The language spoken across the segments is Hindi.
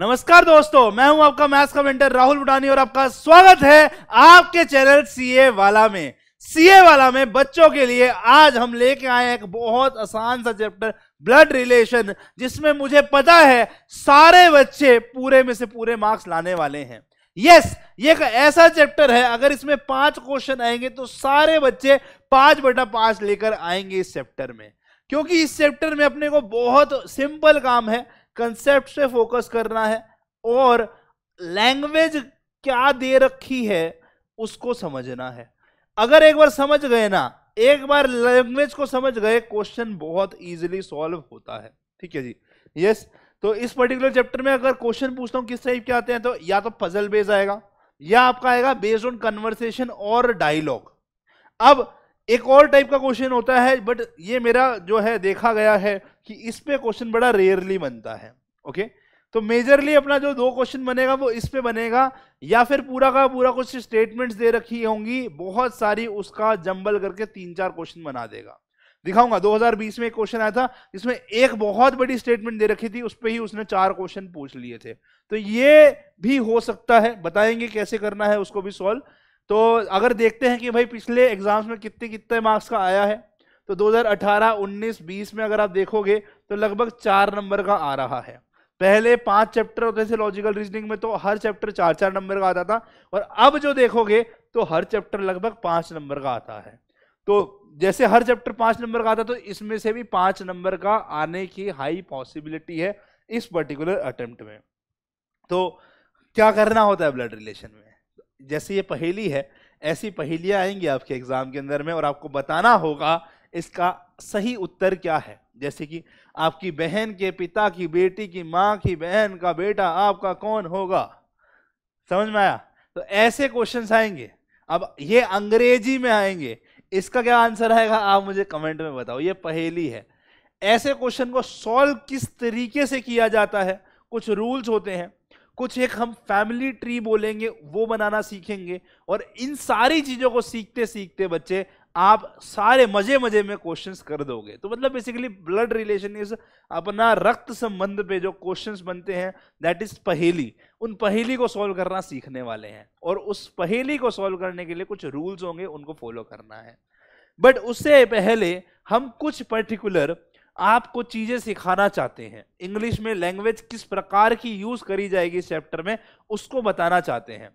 नमस्कार दोस्तों, मैं हूँ आपका मैथ्स कमेंटर राहुल बुडानी और आपका स्वागत है आपके चैनल सीए वाला में। सीए वाला में बच्चों के लिए आज हम लेके आए हैं एक बहुत आसान सा चैप्टर, ब्लड रिलेशन, जिसमें मुझे पता है सारे बच्चे पूरे में से पूरे मार्क्स लाने वाले हैं। यस ये एक ऐसा चैप्टर है, अगर इसमें पाँच क्वेश्चन आएँगे तो सारे बच्चे पाँच बटा पाँच लेकर आएँगे इस चैप्टर में। क्योंकि इस चैप्टर में अपने को बहुत सिंपल काम है कंसेप्ट से फोकस करना है और लैंग्वेज क्या दे रखी है, उसको समझना है। अगर एक बार समझ गए ना, एक बार लैंग्वेज को समझ गए क्वेश्चन बहुत इजीली सॉल्व होता है। ठीक है जी? यस तो इस पर्टिकुलर चैप्टर में अगर क्वेश्चन पूछता हूँ, किस टाइप के आते हैं तो या तो पजल बेस आएगा, या आपका आएगा बेस्ड ऑन कन्वर्सेशन और डायलॉग अब एक और टाइप का क्वेश्चन होता है बट ये मेरा जो है देखा गया है कि इस पे क्वेश्चन बड़ा रेयरली बनता है ओके तो मेजरली अपना जो दो क्वेश्चन बनेगा, वो इस पे बनेगा, या फिर पूरा का पूरा कुछ स्टेटमेंट्स दे रखी होंगी, बहुत सारी उसका जंबल करके तीन चार क्वेश्चन बना देगा। दिखाऊँगा 2020 में एक क्वेश्चन आया था, जिसमें एक बहुत बड़ी स्टेटमेंट दे रखी थी, उस पर ही उसने चार क्वेश्चन पूछ लिए थे। तो ये भी हो सकता है, बताएँगे कैसे करना है, उसको भी सॉल्व तो अगर देखते हैं कि भाई पिछले एग्ज़ाम्स में कितने कितने मार्क्स का आया है तो 2018, 19, 20 में अगर आप देखोगे तो लगभग चार नंबर का आ रहा है। पहले पाँच चैप्टर होते थे लॉजिकल रीजनिंग में तो हर चैप्टर चार चार नंबर का आता था और अब जो देखोगे तो हर चैप्टर लगभग पाँच नंबर का आता है। तो जैसे हर चैप्टर पाँच नंबर का आता तो इसमें से भी पाँच नंबर का आने की हाई पॉसिबिलिटी है इस पर्टिकुलर अटेम्प्ट में। तो क्या करना होता है ब्लड रिलेशन में? जैसे ये पहेली है, ऐसी पहेलियाँ आएँगी आपके एग्ज़ाम के अंदर में और आपको बताना होगा इसका सही उत्तर क्या है। जैसे कि आपकी बहन के पिता की बेटी की माँ की बहन का बेटा आपका कौन होगा? समझ में आया? तो ऐसे क्वेश्चंस आएँगे। अब ये अंग्रेज़ी में आएँगे। इसका क्या आंसर आएगा, आप मुझे कमेंट में बताओ। ये पहेली है। ऐसे क्वेश्चन को सॉल्व किस तरीके से किया जाता है? कुछ रूल्स होते हैं। कुछ एक हम फैमिली ट्री बोलेंगे, वो बनाना सीखेंगे। और इन सारी चीज़ों को सीखते सीखते बच्चे, आप सारे मज़े मज़े में क्वेश्चंस कर दोगे। तो मतलब बेसिकली ब्लड रिलेशन इज़ अपना रक्त संबंध पे जो क्वेश्चंस बनते हैं दैट इज़ पहेली। उन पहेली को सॉल्व करना सीखने वाले हैं। और उस पहेली को सॉल्व करने के लिए कुछ रूल्स होंगे, उनको फॉलो करना है। बट उससे पहले हम कुछ पर्टिकुलर आपको चीज़ें सिखाना चाहते हैं। इंग्लिश में लैंग्वेज किस प्रकार की यूज़ करी जाएगी इस चैप्टर में, उसको बताना चाहते हैं।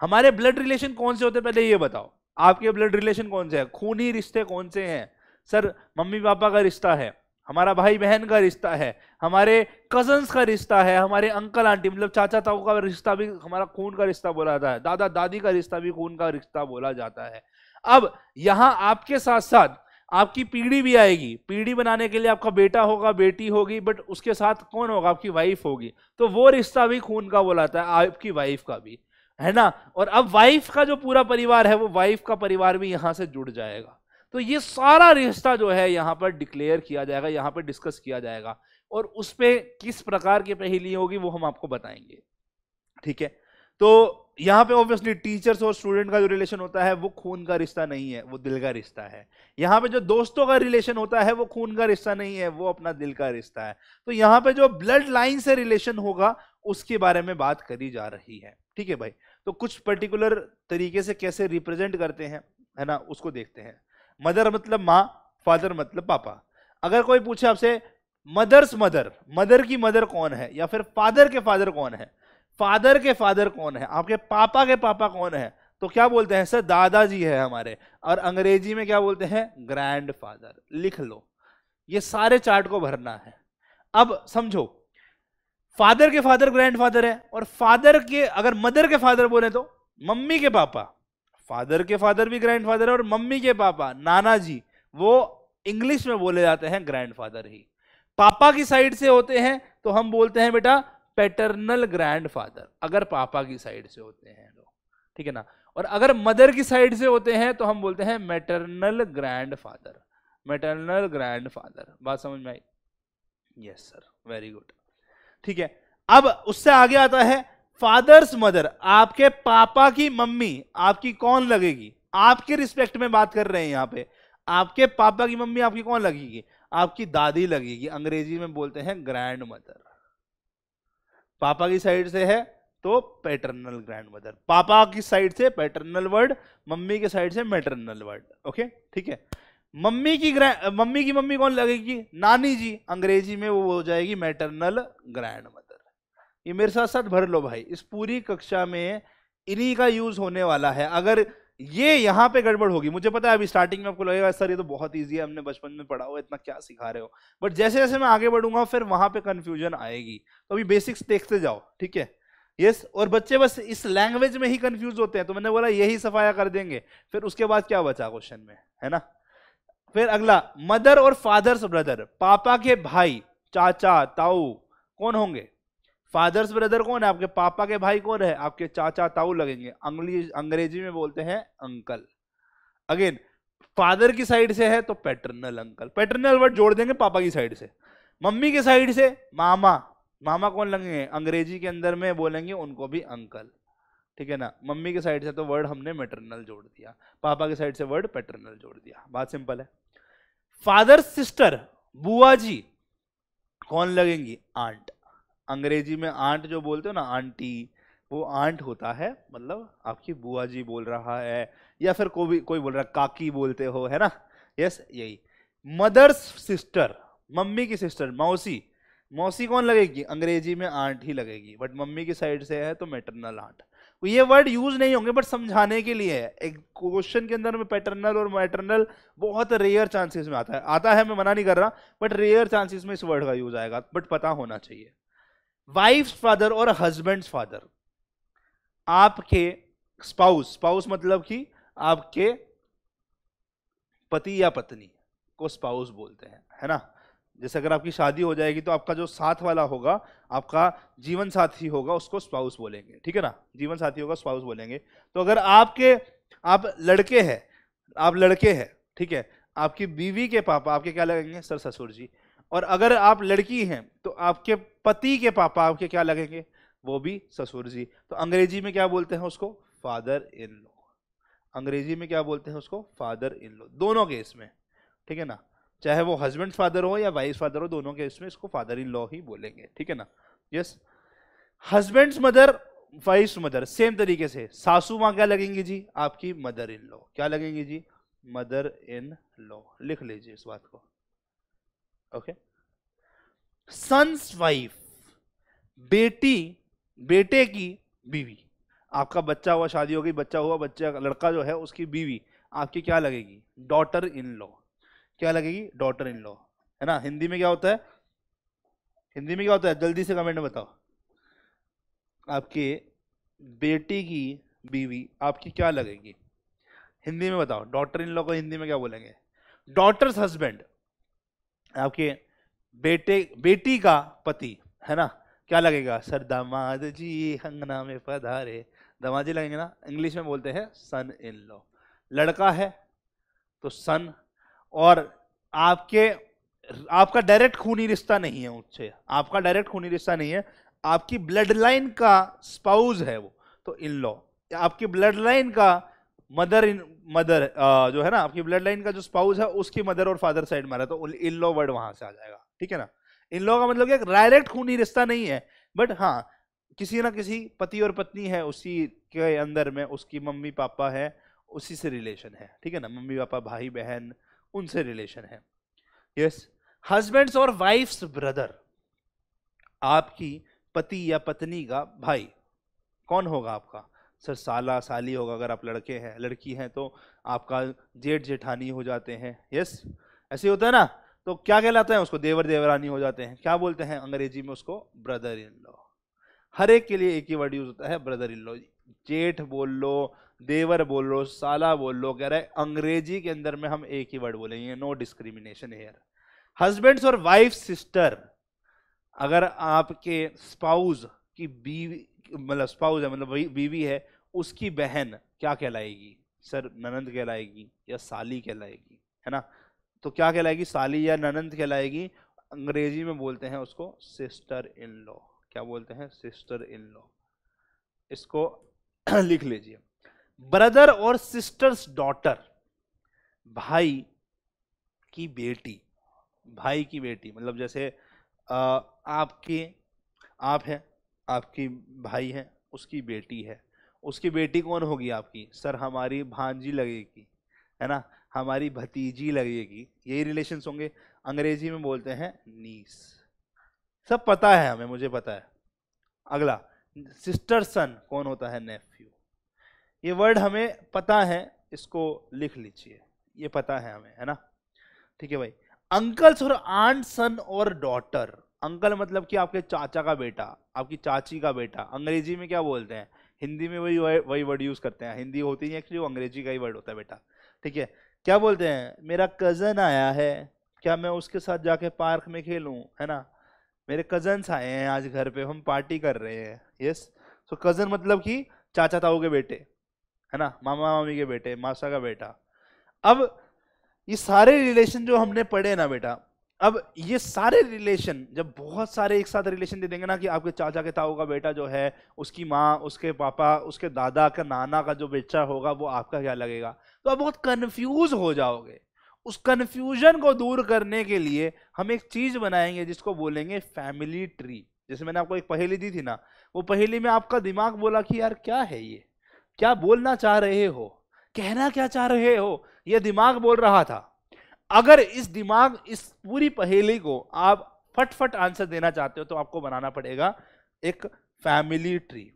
हमारे ब्लड रिलेशन कौन से होते हैं, पहले ये बताओ। आपके ब्लड रिलेशन कौन से हैं? खूनी रिश्ते कौन से हैं? सर, मम्मी पापा का रिश्ता है, हमारा भाई बहन का रिश्ता है, हमारे कजन्स का रिश्ता है, हमारे अंकल आंटी मतलब चाचा, ताऊ का रिश्ता भी हमारा खून का रिश्ता बोला जाता है, दादा, दादी का रिश्ता भी खून का रिश्ता बोला जाता है। अब यहाँ आपके साथ साथ आपकी पीढ़ी भी आएगी। पीढ़ी बनाने के लिए आपका बेटा होगा, बेटी होगी बट उसके साथ कौन होगा? आपकी वाइफ होगी। तो वो रिश्ता भी खून का बोलाता है, आपकी वाइफ का भी। है ना? और अब वाइफ का जो पूरा परिवार है, वो वाइफ का परिवार भी यहाँ से जुड़ जाएगा। तो ये सारा रिश्ता जो है, यहाँ पर डिक्लेयर किया जाएगा, यहाँ पर डिस्कस किया जाएगा। और उस पर किस प्रकार की पहेली होगी, वो हम आपको बताएँगे। ठीक है? तो यहाँ पे ऑब्वियसली टीचर्स और स्टूडेंट का जो रिलेशन होता है, वो खून का रिश्ता नहीं है, वो दिल का रिश्ता है। यहाँ पे जो दोस्तों का रिलेशन होता है, वो खून का रिश्ता नहीं है, वो अपना दिल का रिश्ता है। तो यहाँ पे जो ब्लड लाइन से रिलेशन होगा, उसके बारे में बात करी जा रही है। ठीक है भाई? तो कुछ पर्टिकुलर तरीके से कैसे रिप्रेजेंट करते हैं, है ना, उसको देखते हैं। मदर मतलब माँ फादर मतलब पापा। अगर कोई पूछे आपसे मदर्स मदर मदर की मदर कौन है? या फिर फादर के फादर कौन है? फादर के फादर कौन है? आपके पापा के पापा कौन है? तो क्या बोलते हैं? सर, दादाजी है हमारे। और अंग्रेज़ी में क्या बोलते हैं? ग्रैंड फादर लिख लो। ये सारे चार्ट को भरना है। अब समझो। फादर के फादर ग्रैंड फादर है और फादर के, अगर मदर के फादर बोले तो मम्मी के पापा। फादर के फादर भी ग्रैंड फादर है और मम्मी के पापा। नाना जी वो इंग्लिश में बोले जाते हैं ग्रैंड फादर ही। पापा की साइड से होते हैं तो हम बोलते हैं, बेटा पैटर्नल ग्रैंडफादर अगर पापा की साइड से होते हैं लोग, ठीक है ना? और अगर मदर की साइड से होते हैं तो हम बोलते हैं मैटरनल ग्रैंडफादर मैटरनल ग्रैंडफादर बात समझ में आई? यस सर वेरी गुड ठीक है, अब उससे आगे आता है फादर्स मदर आपके पापा की मम्मी, आपकी कौन लगेगी? आपके रिस्पेक्ट में बात कर रहे हैं यहाँ पे, आपके पापा की मम्मी आपकी कौन लगेगी? आपकी दादी लगेगी, अंग्रेज़ी में बोलते हैं ग्रैंड मदर पापा की साइड से है तो पैटर्नल ग्रैंड मदर पापा की साइड से पैटर्नल वर्ड मम्मी के साइड से मैटरनल वर्ड ओके ठीक है? मम्मी की मम्मी की मम्मी कौन लगेगी? नानी जी। अंग्रेज़ी में वो हो जाएगी मैटरनल ग्रैंड मदर ये मेरे साथ साथ भर लो भाई। इस पूरी कक्षा में इन्हीं का यूज़ होने वाला है। अगर ये यहाँ पे गड़बड़ होगी। मुझे पता है अभी स्टार्टिंग में आपको लगेगा, सर, ये तो बहुत ईजी है, हमने बचपन में पढ़ा हुआ इतना क्या सिखा रहे हो? बट जैसे जैसे मैं आगे बढ़ूँगा, फिर वहाँ पे कंफ्यूजन आएगी। तो अभी बेसिक्स देखते जाओ, ठीक है? यस और बच्चे बस इस लैंग्वेज में ही कंफ्यूज होते हैं। तो मैंने बोला, यही सफाया कर देंगे। फिर उसके बाद क्या बचा क्वेश्चन में, है ना? फिर अगला, मदर और फादर्स ब्रदर, पापा के भाई, चाचा, ताऊ, कौन होंगे? फादर्स ब्रदर कौन है? आपके पापा के भाई कौन है? आपके चाचा ताऊ लगेंगे। अंग्रेज़ी में बोलते हैं अंकल। अगेन फादर की साइड से है तो पैटर्नल अंकल पैटर्नल वर्ड जोड़ देंगे पापा की साइड से। मम्मी के साइड से मामा। मामा कौन लगेंगे? अंग्रेज़ी के अंदर में बोलेंगे उनको भी अंकल ठीक है ना? मम्मी के साइड से तो वर्ड हमने मेटरनल जोड़ दिया। पापा के साइड से वर्ड पैटर्नल जोड़ दिया। बात सिंपल है। फादर सिस्टर बुआ जी कौन लगेंगी? आंट अंग्रेज़ी में आंट जो बोलते हो ना, आंटी, वो आंट होता है मतलब आपकी बुआ जी बोल रहा है, या फिर कोई कोई बोल रहा है, काकी बोलते हो, है ना? यस यही। मदर्स सिस्टर मम्मी की सिस्टर मौसी। मौसी कौन लगेगी? अंग्रेज़ी में आंट ही लगेगी बट मम्मी की साइड से है तो मेटरनल आंट तो ये वर्ड यूज़ नहीं होंगे बट समझाने के लिए है। एक क्वेश्चन के अंदर में पैटर्नल और मैटरनल बहुत रेयर चांसेस में आता है। आता है, मैं मना नहीं कर रहा बट रेयर चांसेस में इस वर्ड का यूज़ आएगा बट पता होना चाहिए। वाइफ फादर और हस्बैंड फादर आपके स्पाउस स्पाउस मतलब कि आपके पति या पत्नी को स्पाउस बोलते हैं, है ना? जैसे अगर आपकी शादी हो जाएगी तो आपका जो साथ वाला होगा, आपका जीवन साथी होगा, उसको स्पाउस बोलेंगे, ठीक है ना? जीवन साथी होगा स्पाउस बोलेंगे। तो अगर आपके, आप लड़के हैं, आप लड़के हैं, ठीक है? आपकी बीवी के पापा, आपके क्या लगेंगे? सर, ससुर जी। और अगर आप लड़की हैं तो आपके पति के पापा आपके क्या लगेंगे? वो भी ससुर जी। तो अंग्रेज़ी में क्या बोलते हैं उसको? फादर इन लो अंग्रेज़ी में क्या बोलते हैं उसको? फादर इन लो दोनों केस में। ठीक है ना? चाहे वो हस्बैंड फादर हो या वाइफ फादर हो, दोनों केस में इसको फादर इन लॉ ही बोलेंगे। ठीक है ना? Yes husband mother wife mother same तरीके से। सासू माँ क्या लगेंगी जी? आपकी मदर इन लॉ क्या लगेंगी जी? मदर इन लॉ लिख लीजिए इस बात को। ओके सन्स वाइफ बेटी, बेटे की बीवी। आपका बच्चा हुआ, शादी हो गई, बच्चा हुआ, बच्चा, लड़का जो है, उसकी बीवी, आपकी क्या लगेगी? डॉटर इन लॉ क्या लगेगी? डॉटर इन लॉ है ना? हिंदी में क्या होता है? हिंदी में क्या होता है? जल्दी से कमेंट में बताओ। आपके बेटी की बीवी, आपकी क्या लगेगी? हिंदी में बताओ। डॉटर इन लॉ को हिंदी में क्या बोलेंगे? डॉटर्स हस्बैंड आपके बेटे, बेटी का पति, है ना? क्या लगेगा? सर दामाद जी हंगना में पधारे। दामाद जी लगेंगे ना? इंग्लिश में बोलते हैं सन इन लॉ लड़का है तो सन और आपके, आपका डायरेक्ट खूनी रिश्ता नहीं है उससे आपका डायरेक्ट खूनी रिश्ता नहीं है। आपकी ब्लड लाइन का स्पाउज है वो तो इन लॉ आपकी ब्लड लाइन का मदर इन, मदर जो है ना, आपकी ब्लड लाइन का जो स्पाउस है, उसकी मदर और फादर साइड में तो इन लॉ वर्ड वहाँ से आ जाएगा। ठीक है ना? इन लॉ का मतलब क्या डायरेक्ट खूनी रिश्ता नहीं है, बट हाँ किसी ना किसी पति और पत्नी है, उसी के अंदर में उसकी मम्मी पापा है, उसी से रिलेशन है। ठीक है ना? मम्मी पापा, भाई बहन, उनसे रिलेशन है। यस हस्बैंड्स और वाइफ्स ब्रदर आपकी पति या पत्नी का भाई, कौन होगा आपका? सर, साला, साली होगा अगर आप लड़के हैं, लड़की हैं तो आपका जेठ जेठानी हो जाते हैं। यस ऐसे होता है ना? तो क्या कहलाता है उसको? देवर देवरानी हो जाते हैं। क्या बोलते हैं अंग्रेज़ी में उसको? ब्रदर इन लॉ हर एक के लिए एक ही वर्ड यूज़ होता है ब्रदर इन लॉ जेठ बोल लो, देवर बोल लो, साला बोल लो, कह रहे अंग्रेज़ी के अंदर में हम एक ही वर्ड बोलेंगे। नो डिस्क्रिमिनेशन हेयर हस्बैंड्स और वाइफ सिस्टर अगर आपके स्पाउस की बीवी मतलब स्पाउस है मतलब बीवी है उसकी बहन क्या कहलाएगी? सर ननंद कहलाएगी या साली कहलाएगी, है ना? तो क्या कहलाएगी? साली या ननंद कहलाएगी? अंग्रेज़ी में बोलते हैं उसको सिस्टर इन लॉ क्या बोलते हैं? सिस्टर इन लॉ इसको लिख लीजिए। ब्रदर और सिस्टर्स डॉटर भाई की बेटी। भाई की बेटी मतलब जैसे आपके, आप हैं, आपकी भाई हैं, उसकी बेटी है। उसकी बेटी कौन होगी आपकी? सर, हमारी भांजी लगेगी, है ना? हमारी भतीजी लगेगी। यही रिलेशन होंगे। अंग्रेज़ी में बोलते हैं नीस। सब पता है हमें, मुझे पता है। अगला सिस्टर सन कौन होता है नेफ्यू ये वर्ड हमें पता है, इसको लिख लीजिए। ये पता है हमें, है ना? ठीक है भाई। अंकल्स और आंट सन और डॉटर अंकल मतलब कि आपके चाचा का बेटा, आपकी चाची का बेटा। अंग्रेज़ी में क्या बोलते हैं? हिंदी में वही वही वर्ड यूज़ करते हैं। हिंदी होती है एक्चुअली वो अंग्रेज़ी का ही वर्ड होता है बेटा। ठीक है? क्या बोलते हैं? मेरा कज़न आया है। क्या मैं उसके साथ जाके पार्क में खेलूं? है ना? मेरे कजन्स आए हैं आज घर पे। हम पार्टी कर रहे हैं। यस सो कज़न मतलब कि चाचा ताऊ के बेटे। है ना? मामा, मामी के बेटे, मासा का बेटा। अब ये सारे रिलेशन जो हमने पढ़े ना बेटा अब ये सारे रिलेशन जब बहुत सारे एक साथ रिलेशन दे देंगे ना कि आपके चाचा के ताऊ का बेटा जो है, उसकी माँ, उसके पापा, उसके दादा का, नाना का जो बेचा होगा, वो आपका क्या लगेगा? तो आप बहुत कन्फ्यूज़ हो जाओगे। उस कन्फ्यूज़न को दूर करने के लिए हम एक चीज़ बनाएँगे जिसको बोलेंगे फैमिली ट्री जैसे मैंने आपको एक पहेली दी थी ना, वो पहेली में आपका दिमाग बोला कि यार क्या है ये? क्या बोलना चाह रहे हो? कहना क्या चाह रहे हो? ये दिमाग बोल रहा था। अगर इस दिमाग, इस पूरी पहेली को आप फटफट आंसर देना चाहते हो तो आपको बनाना पड़ेगा एक फैमिली ट्री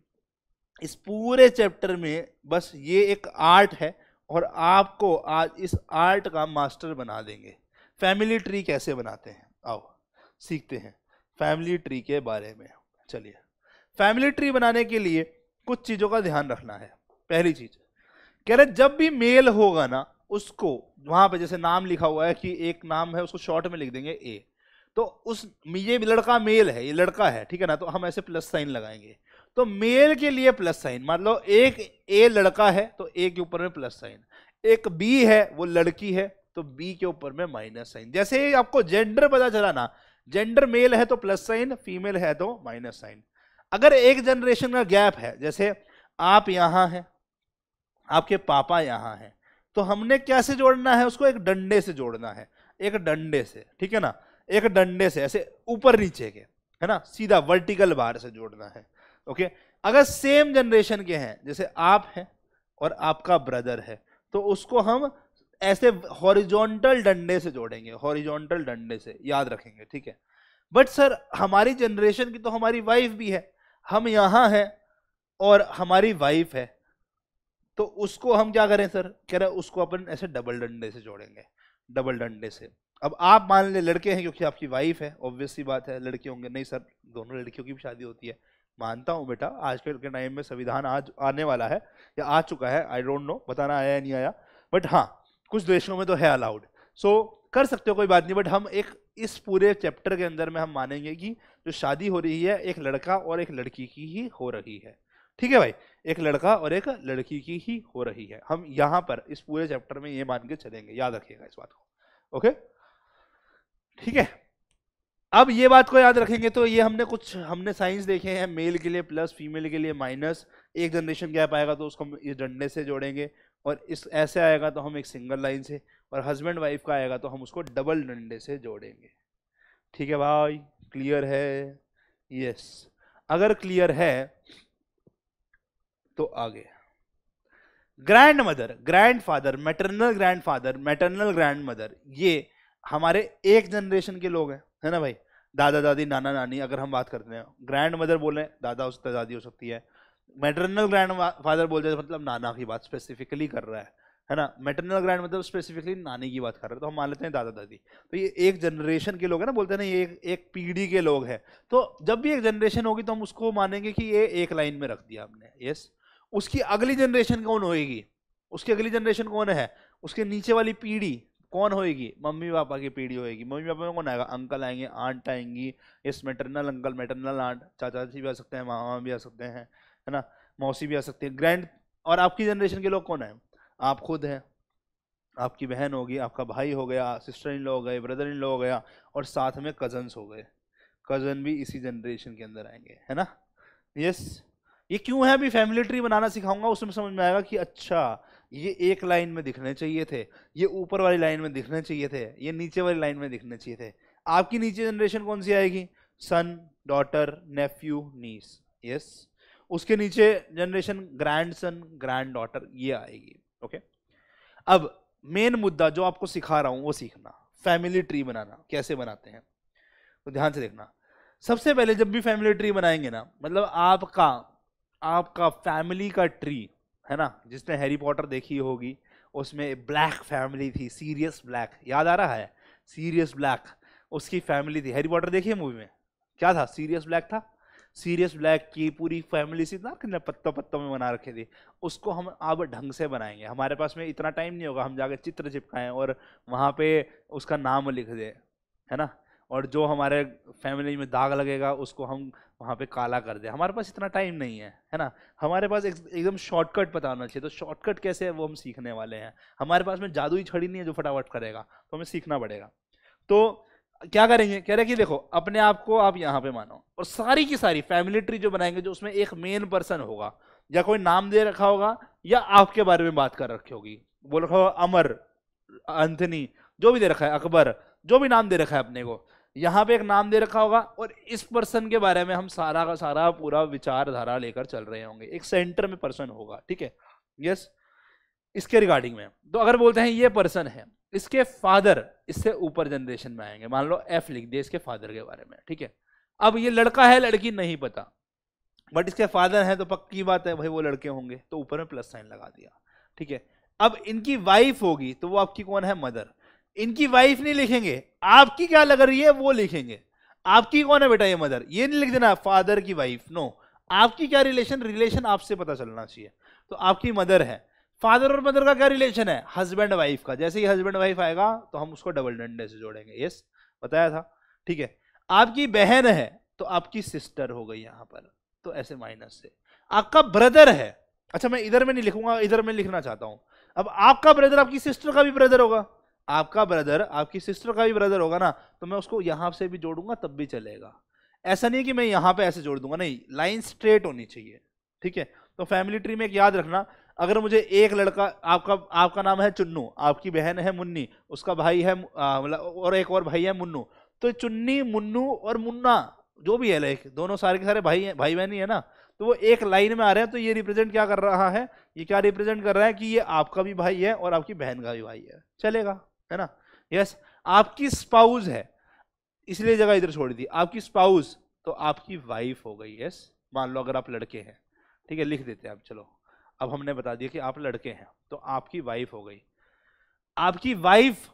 इस पूरे चैप्टर में बस ये एक आर्ट है और आपको आज इस आर्ट का मास्टर बना देंगे। फैमिली ट्री कैसे बनाते हैं? आओ, सीखते हैं फैमिली ट्री के बारे में। चलिए फैमिली ट्री बनाने के लिए कुछ चीज़ों का ध्यान रखना है। पहली चीज़, कह रहे जब भी मेल होगा ना उसको, वहाँ पे जैसे नाम लिखा हुआ है कि एक नाम है, उसको शॉर्ट में लिख देंगे ए तो उस, ये लड़का मेल है, ये लड़का है, ठीक है ना? तो हम ऐसे प्लस साइन लगाएँगे। तो मेल के लिए प्लस साइन मान लो एक ए लड़का है तो ए के ऊपर में प्लस साइन एक बी है, वो लड़की है तो बी के ऊपर में माइनस साइन जैसे आपको जेंडर पता चला ना जेंडर मेल है तो प्लस साइन फीमेल है तो माइनस साइन अगर एक जनरेशन का गैप है, जैसे आप यहाँ हैं, आपके पापा यहाँ हैं तो हमने कैसे जोड़ना है? उसको एक डंडे से जोड़ना है। एक डंडे से, ठीक है ना? एक डंडे से, ऐसे ऊपर नीचे के, है ना? सीधा वर्टिकल बार से जोड़ना है, ओके? अगर सेम जनरेशन के हैं, जैसे आप हैं और आपका ब्रदर है तो उसको हम ऐसे हॉरिजॉन्टल डंडे से जोड़ेंगे, हॉरिजॉन्टल डंडे से, याद रखेंगे, ठीक है? बट सर, हमारी जनरेशन की तो हमारी वाइफ भी है। हम यहाँ हैं और हमारी वाइफ है। तो उसको हम क्या करें सर? कह रहे उसको अपन ऐसे डबल डंडे से जोड़ेंगे। डबल डंडे से। अब आप मान ले लड़के हैं क्योंकि आपकी वाइफ है ऑब्वियस सी बात है लड़के होंगे। नहीं सर दोनों लड़कियों की भी शादी होती है। मानता हूँ बेटा आजकल के टाइम में संविधान आज आने वाला है या आ चुका है आई डोंट नो बताना आया या नहीं आया। बट हाँ कुछ देशों में तो है अलाउड सो so, कर सकते हो कोई बात नहीं बट हम एक इस पूरे चैप्टर के अंदर में हम मानेंगे कि जो शादी हो रही है एक लड़का और एक लड़की की ही हो रही है। ठीक है भाई? एक लड़का और एक लड़की की ही हो रही है। हम यहाँ पर इस पूरे चैप्टर में ये मान के चलेंगे। याद रखिएगा इस बात को। ओके ठीक है? अब ये बात को याद रखेंगे तो ये हमने कुछ, हमने साइंस देखे हैं मेल के लिए प्लस फीमेल के लिए माइनस एक जनरेशन गैप आएगा तो उसको हम इस डंडे से जोड़ेंगे और इस, ऐसे आएगा तो हम एक सिंगल लाइन से और हस्बैंड वाइफ का आएगा तो हम उसको डबल डंडे से जोड़ेंगे। ठीक है भाई? क्लियर है? यस अगर क्लियर है तो आगे। Grandmother grandfather maternal grandfather maternal grandmother ये हमारे एक जनरेशन के लोग हैं है ना भाई? दादा दादी नाना नानी अगर हम बात करते हैं ग्रैंड मदर बोले दादा हो सकता है दादी हो सकती है। मेटरनल ग्रैंड फादर बोलते हैं मतलब नाना की बात स्पेसिफिकली कर रहा है है ना? मेटरनल ग्रैंड मतलब स्पेसिफिकली नानी की बात कर रहे हैं तो हम मान लेते हैं दादा दादी। तो ये एक जनरेशन के लोग हैं ना बोलते हैं ना ये एक, एक पीढ़ी के लोग हैं। तो जब भी एक जनरेशन होगी तो हम उसको मानेंगे कि ये एक लाइन में रख दिया हमने यस उसकी अगली जनरेशन कौन होएगी? उसकी अगली जनरेशन कौन है? उसके नीचे वाली पीढ़ी कौन होएगी? मम्मी पापा की पीढ़ी होएगी। मम्मी पापा में कौन आएगा? अंकल आएँगे आंट आएँगी इस मेटरनल अंकल मेटरनल आंट चाचा जी भी आ सकते हैं, मामा भी आ सकते हैं, है ना? मौसी भी आ सकती है। ग्रैंड और आपकी जनरेशन के लोग कौन है? आप खुद हैं। आपकी बहन होगी, आपका भाई हो गया सिस्टर इन लो हो गए ब्रदर इन लो हो गया, और साथ में कजन्स हो गए। कज़न भी इसी जनरेशन के अंदर आएँगे, है ना? यस ये क्यों है? अभी फैमिली ट्री बनाना सिखाऊँगा, उसमें समझ में आएगा कि अच्छा ये एक लाइन में दिखने चाहिए थे, ये ऊपर वाली लाइन में दिखने चाहिए थे, ये नीचे वाली लाइन में दिखने चाहिए थे। आपकी नीचे जनरेशन कौन सी आएगी? Son daughter nephew niece yes उसके नीचे generation grandson granddaughter ये आएगी। ओके अब मेन मुद्दा जो आपको सिखा रहा हूँ, वो सीखना। फैमिली ट्री बनाना। कैसे बनाते हैं? तो ध्यान से देखना। सबसे पहले जब भी फैमिली ट्री बनाएँगे ना मतलब आपका आपका फैमिली का ट्री, है ना, जिसने हैरी पॉटर देखी होगी, उसमें ब्लैक फैमिली थी, सीरियस ब्लैक, याद आ रहा है? सीरियस ब्लैक, उसकी फैमिली थी। हैरी पॉटर देखिए मूवी में? क्या था? सीरियस ब्लैक था? सीरियस ब्लैक की पूरी फैमिली सी ना कितने पत्तों पत्तों में बना रखे थे, उसको हम अब ढंग से बनाएँगे। हमारे पास में इतना टाइम नहीं होगा, हम जाके चित्र चिपकाएँ और वहाँ पे उसका नाम लिख दें, है ना? और जो हमारे फैमिली में दाग लगेगा उसको हम वहाँ पे काला कर दें। हमारे पास इतना टाइम नहीं है है ना? हमारे पास एक, एकदम शॉर्टकट पता होना चाहिए। तो शॉर्टकट कैसे है वो हम सीखने वाले हैं। हमारे पास में जादू ही छड़ी नहीं है जो फटाफट करेगा तो हमें सीखना पड़ेगा। तो क्या करेंगे? कह रहे कि देखो अपने आप को आप यहाँ पे मानो और सारी की सारी फैमिली ट्री जो बनाएँगे जो उसमें एक मेन पर्सन होगा या कोई नाम दे रखा होगा या आपके बारे में बात कर रखी होगी। बोल रखा होगा अमर अंथनी जो भी दे रखा है अकबर जो भी नाम दे रखा है अपने को। यहाँ पे एक नाम दे रखा होगा और इस पर्सन के बारे में हम सारा का सारा पूरा विचारधारा लेकर चल रहे होंगे। एक सेंटर में पर्सन होगा, ठीक है? यस इसके रिगार्डिंग में। तो अगर बोलते हैं ये पर्सन है, इसके फादर इससे ऊपर जनरेशन में आएँगे। मान लो एफ़ लिख दिए इसके फादर के बारे में, ठीक है? अब ये लड़का है, लड़की नहीं पता। बट इसके फादर है तो पक्की बात है, भाई वो लड़के होंगे। तो ऊपर में प्लस साइन लगा दिया, ठीक है? अब इनकी वाइफ होगी तो वो आपकी कौन है? मदर इनकी वाइफ नहीं लिखेंगे। आपकी क्या लग रही है, वो लिखेंगे। आपकी कौन है बेटा ये मदर ये नहीं लिख देना फादर की वाइफ नो आपकी क्या रिलेशन रिलेशन आपसे पता चलना चाहिए। तो आपकी मदर है। फादर और मदर का क्या रिलेशन है? हस्बैंड वाइफ का। जैसे ही हस्बैंड वाइफ आएगा तो हम उसको डबल डंडे से जोड़ेंगे। यस बताया था? ठीक है। आपकी बहन है तो आपकी सिस्टर हो गई यहाँ पर। तो ऐसे माइनस से आपका ब्रदर है। अच्छा मैं इधर में नहीं लिखूँगा, इधर में लिखना चाहता हूँ। अब आपका ब्रदर आपकी सिस्टर का भी ब्रदर होगा। आपका ब्रदर आपकी सिस्टर का भी ब्रदर होगा ना तो मैं उसको यहाँ से भी जोड़ूँगा, तब भी चलेगा। ऐसा नहीं कि मैं यहाँ पे ऐसे जोड़ दूँगा, नहीं लाइन स्ट्रेट होनी चाहिए, ठीक है? तो फैमिली ट्री में एक याद रखना, अगर मुझे एक लड़का, आपका आपका नाम है चुन्नू, आपकी बहन है मुन्नी, उसका भाई है मतलब और एक और भाई है मुन्नू तो चुन्नी, मुन्नू और मुन्ना, जो भी है लाइक दोनों सारे के सारे भाई हैं भाई बहन ही है ना तो वो एक लाइन में आ रहे हैं तो ये रिप्रेजेंट क्या कर रहा है? ये क्या रिप्रेजेंट कर रहा है कि ये आपका भी भाई है और आपकी बहन का भी भाई है, चलेगा। है ना? यस आपकी स्पाउस है, इसलिए जगह इधर छोड़ दी। आपकी स्पाउस तो आपकी वाइफ हो गई यस मान लो अगर आप लड़के हैं, ठीक है? लिख देते हैं आप, चलो। अब हमने बता दिया कि आप लड़के हैं तो आपकी वाइफ हो गई। आपकी वाइफ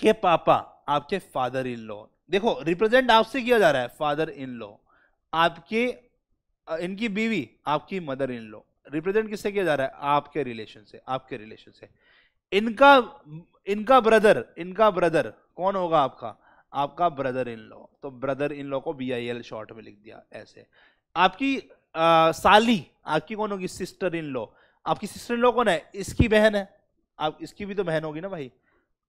के पापा, आपके फादर इन लॉ देखो रिप्रेजेंट आपसे किया जा रहा है फादर इन लॉ आपके इनकी बीवी, आपकी मदर इन लॉ रिप्रेजेंट किससे किया जा रहा है? आपके रिलेशन से, आपके रिलेशन से। इनका इनका ब्रदर इनका ब्रदर कौन होगा आपका? आपका ब्रदर इन लॉ तो ब्रदर इन लॉ को बी आई एल शॉर्ट में लिख दिया ऐसे। आपकी आ, साली आपकी कौन होगी? सिस्टर इन लॉ आपकी सिस्टर इन लॉ कौन है? इसकी बहन है। आप इसकी भी तो बहन होगी ना भाई?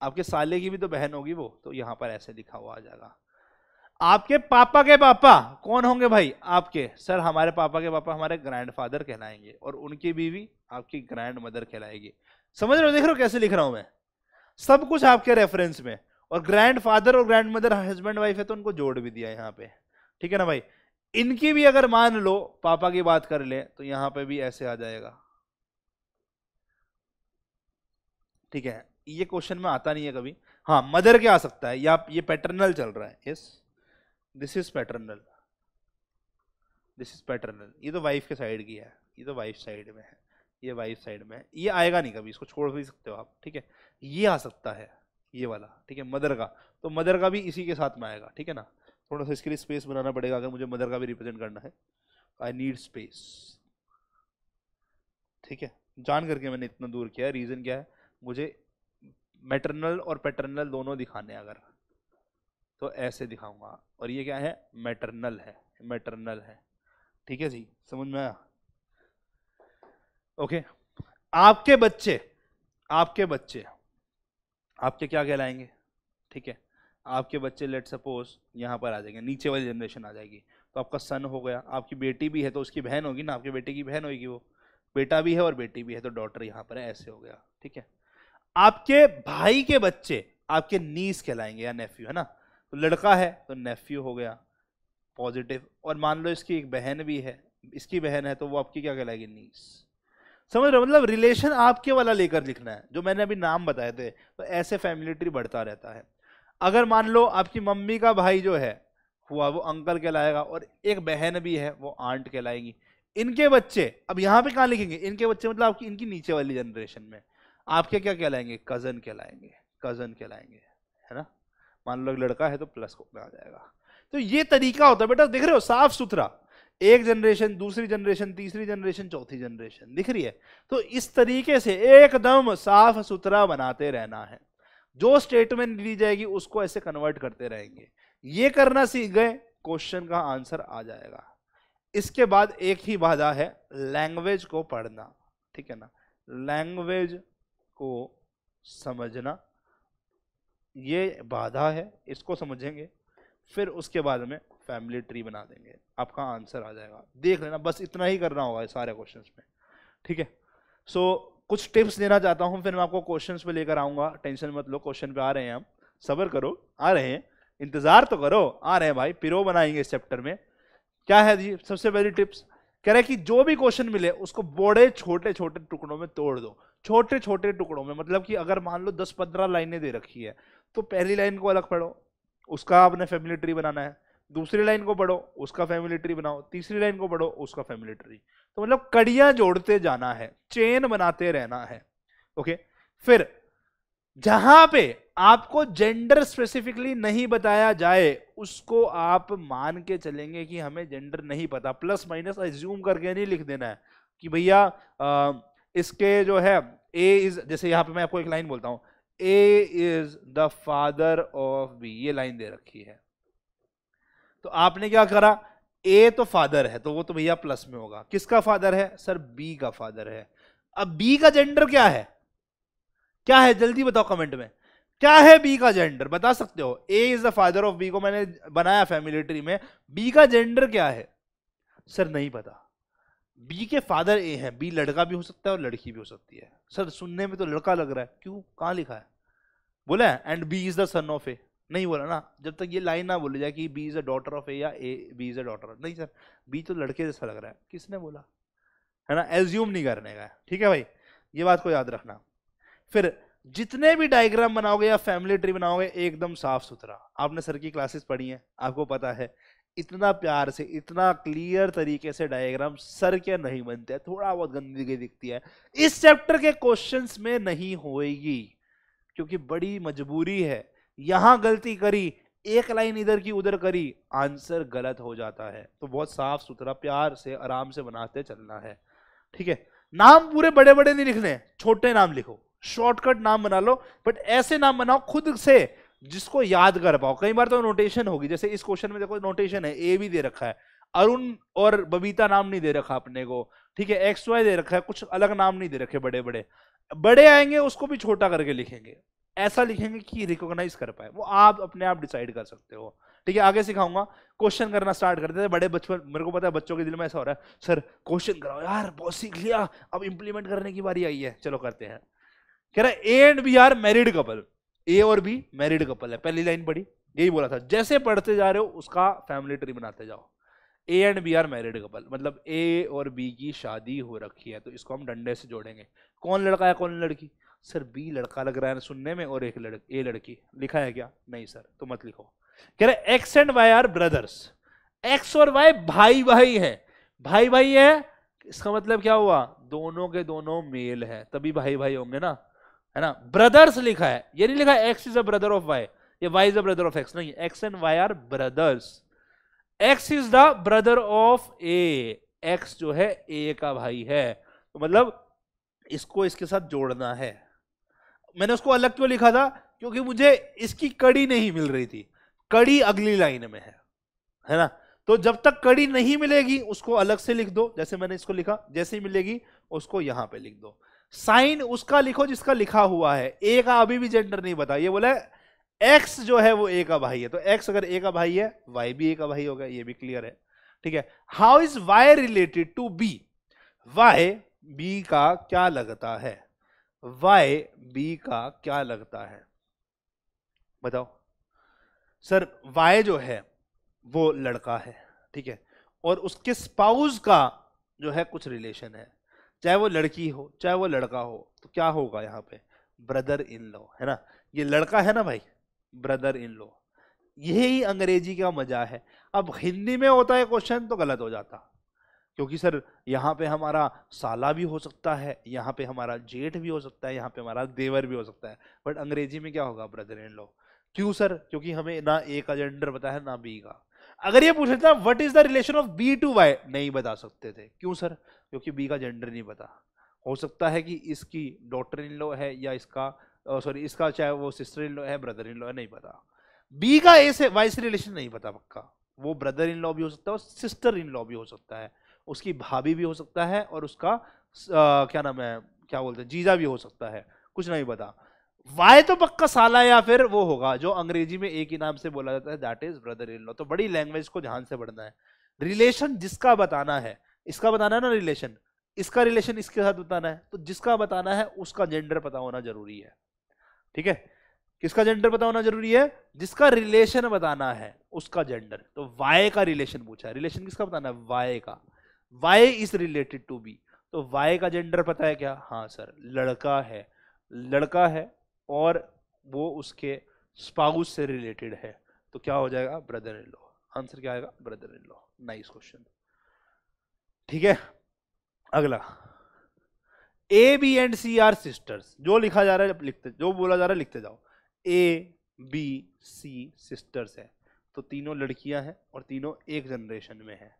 आपके साले की भी तो बहन होगी वो। तो यहाँ पर ऐसे लिखा हुआ आ जाएगा। आपके पापा के पापा कौन होंगे भाई? आपके। सर हमारे पापा के पापा हमारे ग्रैंडफादर कहलाएँगे और उनकी बीवी आपकी ग्रैंड मदर कहलाएगी। समझ रहे हो? देख रहे हो कैसे लिख रहा हूँ मैं? सब कुछ आपके रेफरेंस में। और ग्रैंड फादर और ग्रैंड मदर हस्बैंड वाइफ है तो उनको जोड़ भी दिया यहाँ पे। ठीक है ना भाई? इनकी भी अगर मान लो, पापा की बात कर ले तो यहाँ पे भी ऐसे आ जाएगा। ठीक है? ये क्वेश्चन में आता नहीं है कभी। हाँ मदर क्या आ सकता है? या ये पैटर्नल चल रहा है? Yes this is paternal this is paternal ये तो वाइफ के साइड की है। ये तो वाइफ साइड में है। ये वाइफ साइड में ये आएगा नहीं कभी, इसको छोड़ भी सकते हो आप, ठीक है? ये आ सकता है, ये वाला, ठीक है? मदर का। तो मदर का भी इसी के साथ में आएगा, ठीक है ना? थोड़ा सा इसके लिए स्पेस बनाना पड़ेगा, अगर मुझे मदर का भी रिप्रेजेंट करना है। आई नीड स्पेस ठीक है? जान करके मैंने इतना दूर किया है रीज़न क्या है? मुझे मैटरनल और पैटर्नल दोनों दिखाने अगर तो ऐसे दिखाऊँगा। और ये क्या है? मैटरनल है मैटरनल है, ठीक है जी? समझ में आया? ओके आपके बच्चे आपके बच्चे, आपके क्या कहलाएँगे? ठीक है? आपके बच्चे लेट सपोज़ यहाँ पर आ जाएँगे, नीचे वाली जनरेशन आ जाएगी। तो आपका सन हो गया, आपकी बेटी भी है तो उसकी बहन होगी ना, आपके बेटे की बहन होगी वो। बेटा भी है और बेटी भी है तो डॉटर यहाँ पर है ऐसे हो गया, ठीक है? आपके भाई के बच्चे, आपके नीस कहलाएँगे या नेफ्यू है ना? तो लड़का है तो नेफ्यू हो गया पॉजिटिव और मान लो इसकी एक बहन भी है, इसकी बहन है तो वो आपकी क्या कहलाएगी? नीस समझ रहे मतलब रिलेशन आपके वाला लेकर लिखना है, जो मैंने अभी नाम बताए थे तो ऐसे फैमिली ट्री बढ़ता रहता है। अगर मान लो आपकी मम्मी का भाई जो है, हुआ वो अंकल कहलाएगा और एक बहन भी है, वो आंट कहलाएगी। इनके बच्चे, अब यहाँ पे कहाँ लिखेंगे? इनके बच्चे मतलब आपकी, इनकी नीचे वाली जनरेशन में। आपके क्या कहलाएँगे? कज़न कहलाएँगे कज़न कहलाएँगे, है ना? मान लो लड़का है तो प्लस को आ जाएगा। तो ये तरीका होता है। बेटा, देख रहे हो साफ़ सुथरा एक जनरेशन दूसरी जनरेशन तीसरी जनरेशन चौथी जनरेशन दिख रही है। तो इस तरीके से एकदम साफ़ सुथरा बनाते रहना है। जो स्टेटमेंट दी जाएगी, उसको ऐसे कन्वर्ट करते रहेंगे। ये करना सीख गए क्वेश्चन का आंसर आ जाएगा। इसके बाद एक ही बाधा है लैंग्वेज को पढ़ना। ठीक है ना? लैंग्वेज को समझना। ये बाधा है, इसको समझेंगे। फिर उसके बाद में फैमिली ट्री बना देंगे। आपका आंसर आ जाएगा। देख लेना, बस इतना ही करना होगा सारे क्वेश्चन में। ठीक है? सो कुछ टिप्स देना चाहता हूँ, फिर मैं आपको क्वेश्चन पे लेकर आऊँगा। टेंशन मत लो क्वेश्चन पे आ रहे हैं हम। सबर करो, आ रहे हैं। इंतज़ार तो करो, आ रहे हैं भाई। पिरो बनाएँगे इस चैप्टर में। क्या है जी? सबसे पहली टिप्स कह रहे कि जो भी क्वेश्चन मिले, उसको बड़े, छोटे छोटे टुकड़ों में तोड़ दो। छोटे छोटे टुकड़ों में मतलब कि अगर मान लो दस, पंद्रह लाइनें दे रखी है तो पहली लाइन को अलग पढ़ो। उसका आपने फैमिली ट्री बनाना है। दूसरी लाइन को पढ़ो, उसका फैमिली ट्री बनाओ। तीसरी लाइन को पढ़ो, उसका फैमिली ट्री तो मतलब कड़ियाँ जोड़ते जाना है चेन बनाते रहना है। ओके फिर, जहाँ पे आपको जेंडर स्पेसिफिकली नहीं बताया जाए, उसको आप मान के चलेंगे कि हमें जेंडर नहीं पता। प्लस माइनस एज्यूम करके नहीं लिख देना है कि भैया इसके जो है ए इज़ जैसे यहाँ पे मैं आपको एक लाइन बोलता हूँ। A is the father of B ये लाइन दे रखी है। तो आपने क्या करा? ए तो फादर है तो वो तो भैया प्लस में होगा। किसका फादर है? सर बी का फादर है। अब बी का जेंडर क्या है? क्या है? जल्दी बताओ कमेंट में। क्या है बी का जेंडर बता सकते हो। A is the father of B को मैंने बनाया फैमिली ट्री में। बी का जेंडर क्या है? सर, नहीं पता। बी के फादर ए हैं बी लड़का भी हो सकता है और लड़की भी हो सकती है। सर, सुनने में तो लड़का लग रहा है। क्यों? कहाँ लिखा है? बोला है and B is the son of A नहीं बोला ना। जब तक ये लाइन ना बोली जाए कि B is a daughter of A या A B is a daughter नहीं, सर बी तो लड़के जैसा लग रहा है। किसने बोला? है ना? एज्यूम नहीं करने का ठीक है भाई? ये बात को याद रखना। फिर, जितने भी डायग्राम बनाओगे या फैमिली ट्री बनाओगे, एकदम साफ़ सुथरा। आपने सर की क्लासेस पढ़ी हैं, आपको पता है इतना प्यार से, इतना क्लियर तरीके से डायग्राम सर के नहीं बनते थोड़ा बहुत गंदगी दिखती है। इस चैप्टर के क्वेश्चंस में नहीं होएगी, क्योंकि बड़ी मजबूरी है। यहाँ गलती करी, एक लाइन इधर की उधर करी आंसर गलत हो जाता है। तो बहुत साफ़ सुथरा प्यार से, आराम से बनाते चलना है। ठीक है? नाम पूरे बड़े बड़े नहीं लिखने छोटे नाम लिखो। शॉर्टकट नाम बना लो बट ऐसे नाम बनाओ खुद से जिसको याद कर पाओ। कई बार तो नोटेशन होगी। जैसे इस क्वेश्चन में देखो नोटेशन है ए भी दे रखा है। अरुण और बबीता नाम नहीं दे रखा अपने को। ठीक है एक्स वाई दे रखा है, कुछ अलग नाम नहीं दे रखे बड़े बड़े बड़े आएँगे, उसको भी छोटा करके लिखेंगे। ऐसा लिखेंगे कि रिकॉग्नाइज कर पाए। वो आप अपने आप डिसाइड कर सकते हो। ठीक है, आगे सिखाऊँगा। क्वेश्चन करना स्टार्ट करते थे। बड़े बचपन, मेरे को पता है बच्चों के दिल में ऐसा हो रहा है। सर क्वेश्चन कराओ यार, बहुत सीख लिया। अब इंप्लीमेंट करने की बारी आई है। चलो करते हैं। कह रहा है A and B are married couple A और बी मैरिड कपल है, पहली लाइन पढ़ी, यही बोला था, जैसे पढ़ते जा रहे हो, उसका फैमिली ट्री बनाते जाओ। A and B are married couple मतलब ए और बी की शादी हो रखी है तो इसको हम डंडे से जोड़ेंगे। कौन लड़का है, कौन लड़की? सर बी लड़का लग रहा है सुनने में और एक लड़ ए लड़की। लिखा है क्या? नहीं सर तो मत लिखो। कह रहे X and Y are brothers X और वाई भाई भाई है। भाई भाई है, इसका मतलब क्या हुआ? दोनों के दोनों मेल है, तभी भाई भाई होंगे ना। है ना? ब्रदर्स लिखा है। ये नहीं लिखा X is a brother of Y ये Y is a brother of X नहीं X and Y are brothers X is the brother of A X जो है ए का भाई है। तो मतलब इसको इसके साथ जोड़ना है। मैंने उसको अलग क्यों लिखा था? क्योंकि मुझे इसकी कड़ी नहीं मिल रही थी। कड़ी अगली लाइन में है। है ना? तो जब तक कड़ी नहीं मिलेगी, उसको अलग से लिख दो। जैसे मैंने इसको लिखा, जैसे ही मिलेगी, उसको यहाँ पे लिख दो। साइन उसका लिखो जिसका लिखा हुआ है। ए का अभी भी जेंडर नहीं बता। ये बोला एक्स जो है वो ए का भाई है। तो एक्स अगर ए का भाई है वाई भी ए का भाई होगा ये भी क्लियर है। ठीक है? How is Y related to B Y B का क्या लगता है? वाई बी का क्या लगता है? बताओ। सर वाई जो है, वो लड़का है। ठीक है? और उसके स्पाउस का जो है कुछ रिलेशन है। चाहे वो लड़की हो, चाहे वो लड़का हो तो क्या होगा यहाँ पे? ब्रदर इन लॉ है ना? ये लड़का है ना भाई? ब्रदर इन लॉ यही अंग्रेज़ी का मज़ा है। अब हिंदी में होता है क्वेश्चन तो गलत हो जाता। क्योंकि सर, यहाँ पे हमारा साला भी हो सकता है, यहाँ पे हमारा जेठ भी हो सकता है, यहाँ पे हमारा देवर भी हो सकता है। बट अंग्रेज़ी में क्या होगा ब्रदर इन लॉ क्यों सर? क्योंकि हमें ना ए का जेंडर पता है, ना बी का। अगर ये पूछ लेता what is the relation of B to Y नहीं बता सकते थे। क्यों सर? क्योंकि बी का जेंडर नहीं पता। हो सकता है कि इसकी डॉटर इन लॉ है या इसका सॉरी इसका चाहे वो सिस्टर इन लॉ है ब्रदर इन लॉ है नहीं पता। बी का ए से वाई से रिलेशन नहीं पता पक्का। वो ब्रदर इन लॉ भी हो सकता है और सिस्टर इन लॉ भी हो सकता है। उसकी भाभी भी हो सकता है और उसका आ, क्या नाम है क्या बोलते हैं जीजा भी हो सकता है। कुछ नहीं पता। वाई तो पक्का साला या फिर वो होगा, जो अंग्रेज़ी में एक ही नाम से बोला जाता है that is brother in law तो बड़ी लैंग्वेज को ध्यान से पढ़ना है। रिलेशन जिसका बताना है, इसका बताना है ना रिलेशन इसका रिलेशन इसके साथ बताना है। तो जिसका बताना है, उसका जेंडर पता होना ज़रूरी है। ठीक है? किसका जेंडर पता होना ज़रूरी है? जिसका रिलेशन बताना है, उसका जेंडर तो वाई का रिलेशन पूछा है। रिलेशन किसका बताना है? वाई का। Y is related to B तो वाई का जेंडर पता है क्या? हाँ सर लड़का है। लड़का है और वो उसके स्पाउस से रिलेटेड है। तो क्या हो जाएगा? ब्रदर इन लॉ आंसर क्या आएगा? Brother in law nice question ठीक है? अगला। A B and C are sisters जो लिखा जा रहा है, लिखते, जो बोला जा रहा है, लिखते जाओ। ए बी सी सिस्टर्स है। तो तीनों लड़कियाँ हैं और तीनों एक जनरेशन में है।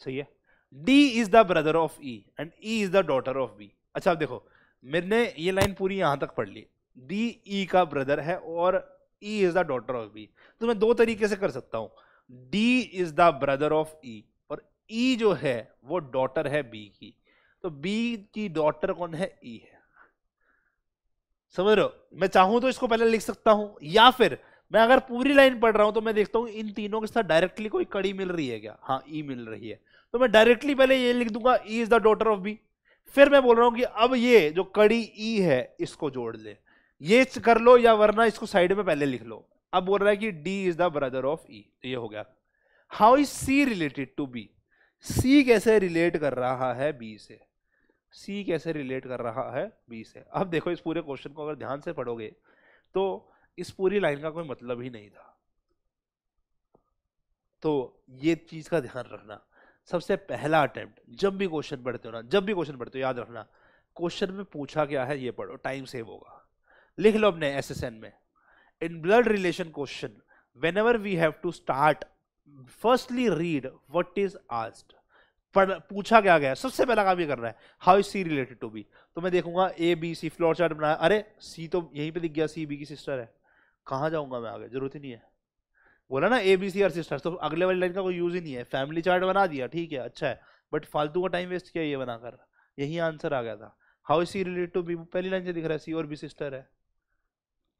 सही है? D is the brother of E and E is the daughter of B अच्छा अब देखो मैंने ये लाइन पूरी यहाँ तक पढ़ ली। डी ई का ब्रदर है और E is the daughter of B तो मैं दो तरीके से कर सकता हूँ। D is the brother of E और ई e जो है, वो डॉटर है बी की। तो बी की डॉटर कौन है? ई e है। समझ रहे हो? मैं चाहूँ तो इसको पहले लिख सकता हूँ, या फिर मैं अगर पूरी लाइन पढ़ रहा हूँ तो मैं देखता हूँ इन तीनों के साथ डायरेक्टली कोई कड़ी मिल रही है क्या? हाँ ई e मिल रही है। तो मैं डायरेक्टली पहले ये लिख दूँगा E is the daughter of B फिर मैं बोल रहा हूँ कि अब ये जो कड़ी ई है, इसको जोड़ ले। ये कर लो या वरना इसको साइड में पहले लिख लो। अब बोल रहा है कि D is the brother of E तो ये हो गया। How is C related to B C कैसे रिलेट कर रहा है बी से? सी कैसे रिलेट कर रहा है बी से? अब देखो, इस पूरे क्वेश्चन को अगर ध्यान से पढ़ोगे तो इस पूरी लाइन का कोई मतलब ही नहीं था। तो ये चीज़ का ध्यान रखना। सबसे पहला अटेम्प्ट जब भी क्वेश्चन पढ़ते हो ना, जब भी क्वेश्चन पढ़ते हो, याद रखना क्वेश्चन में पूछा क्या है, ये पढ़ो टाइम सेव होगा। लिख लो अपने एसएसएन में। In blood relation question whenever we have to start firstly read what is asked पूछा क्या गया? सबसे पहला काम ये कर रहा है how is C related to B तो मैं देखूँगा A B C flow chart बनाया अरे सी तो यहीं पे दिख गया सी बी की सिस्टर है। कहाँ जाऊँगा मैं आगे? ज़रूरत ही नहीं है। बोला ना A B C are sister तो अगले वाली लाइन का कोई यूज़ ही नहीं है। फैमिली चार्ट बना दिया, ठीक है अच्छा है। बट फालतू का टाइम वेस्ट किया ये बनाकर। यही आंसर आ गया था। How is C related to B पहली लाइन से दिख रहा है सी और बी सिस्टर है।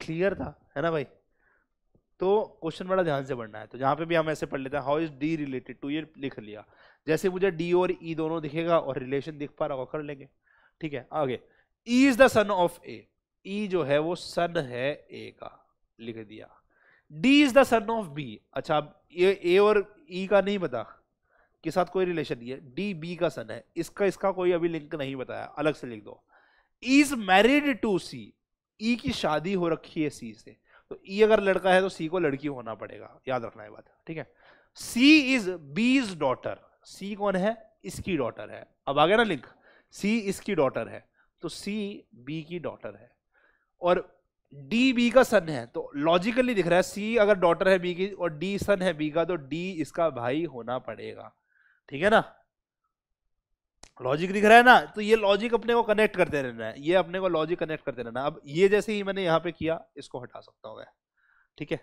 क्लियर था, है ना भाई? तो क्वेश्चन बड़ा ध्यान से पढ़ना है। तो जहाँ पे भी हम ऐसे पढ़ लेते हैं how is D related to ये लिख लिया। जैसे मुझे डी और ई e दोनों दिखेगा और रिलेशन दिख पा रहा होगा, कर लेंगे। ठीक है, आगे। E is the son of A E जो है वो सन है ए का, लिख दिया। D is the son of B अच्छा अब ये ए और ई e का नहीं पता के साथ कोई रिलेशन नहीं है। डी बी का सन है। इसका इसका कोई अभी लिंक नहीं बताया। अलग से लिख दो। Is married to C E की शादी हो रखी है सी से तो ई अगर लड़का है तो सी को लड़की होना पड़ेगा, याद रखना है बात, ठीक है? C is B is daughter C कौन है? इसकी डॉटर है। अब आ गया ना लिंक सी इसकी डॉटर है तो सी बी की डॉटर है। और डी बी का सन है तो लॉजिकली दिख रहा है, सी अगर डॉटर है बी की और डी सन है बी का तो डी इसका भाई होना पड़ेगा, ठीक है ना? लॉजिक दिख रहा है ना तो ये लॉजिक अपने को कनेक्ट करते रहना है ये अपने को लॉजिक कनेक्ट करते रहना अब ये जैसे ही मैंने यहाँ पे किया इसको हटा सकता हूँ मैं ठीक है?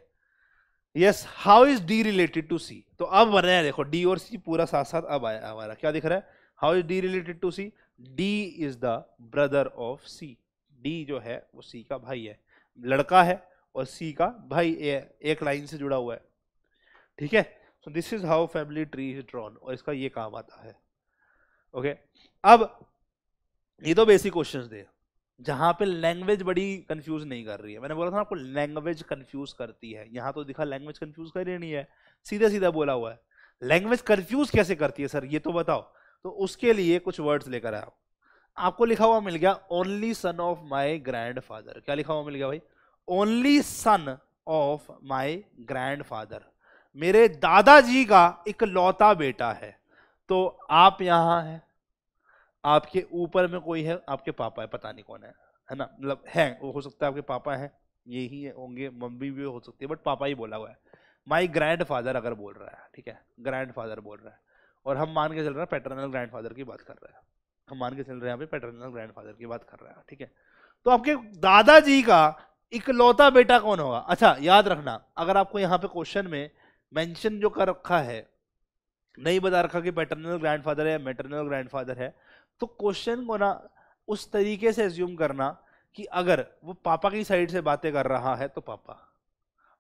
Yes how is D related to C तो अब बन है देखो डी और सी पूरा साथ साथ अब आया हमारा क्या दिख रहा है? How is D related to C D is the brother of C D जो है वो सी का भाई है लड़का है और सी का भाई ए, एक लाइन से जुड़ा हुआ है ठीक है? So this is how family tree is drawn और इसका ये काम आता है। ओके अब, ये तो बेसिक क्वेश्चंस थे, जहाँ पे लैंग्वेज बड़ी कंफ्यूज नहीं कर रही है। मैंने बोला था आपको लैंग्वेज कंफ्यूज करती है। यहाँ तो दिखा लैंग्वेज कंफ्यूज कर ही नहीं है सीधा सीधा बोला हुआ है। लैंग्वेज कंफ्यूज कैसे करती है, सर? ये तो बताओ। तो उसके लिए कुछ वर्ड्स लेकर आओ आपको लिखा हुआ मिल गया only son of my grandfather क्या लिखा हुआ मिल गया भाई? Only son of my grandfather मेरे दादाजी का एक लौता बेटा है। तो आप यहाँ हैं। आपके ऊपर में कोई है, आपके पापा है, पता नहीं कौन है है ना? मतलब है, वो हो सकता है आपके पापा हैं, ये ही होंगे, मम्मी भी हो सकती है बट पापा ही बोला हुआ है। माई ग्रैंड फादर अगर बोल रहा है, ठीक है? ग्रैंड फादर बोल रहा है। और हम मान के चल रहे हैं पैटर्नल ग्रैंड फादर की बात कर रहे हैं। हम मान के चल रहे हैं, यहाँ पे पैटर्नल ग्रैंड फादर की बात कर रहे हैं, ठीक है? तो आपके दादाजी का इकलौता बेटा कौन होगा? अच्छा याद रखना, अगर आपको यहाँ पे क्वेश्चन में मेंशन जो कर रखा है नहीं बता रखा कि पैटर्नल ग्रैंडफादर है मैटरनल ग्रैंडफादर है। तो क्वेश्चन को ना उस तरीके से एज्यूम करना कि अगर वो पापा की साइड से बातें कर रहा है तो पापा।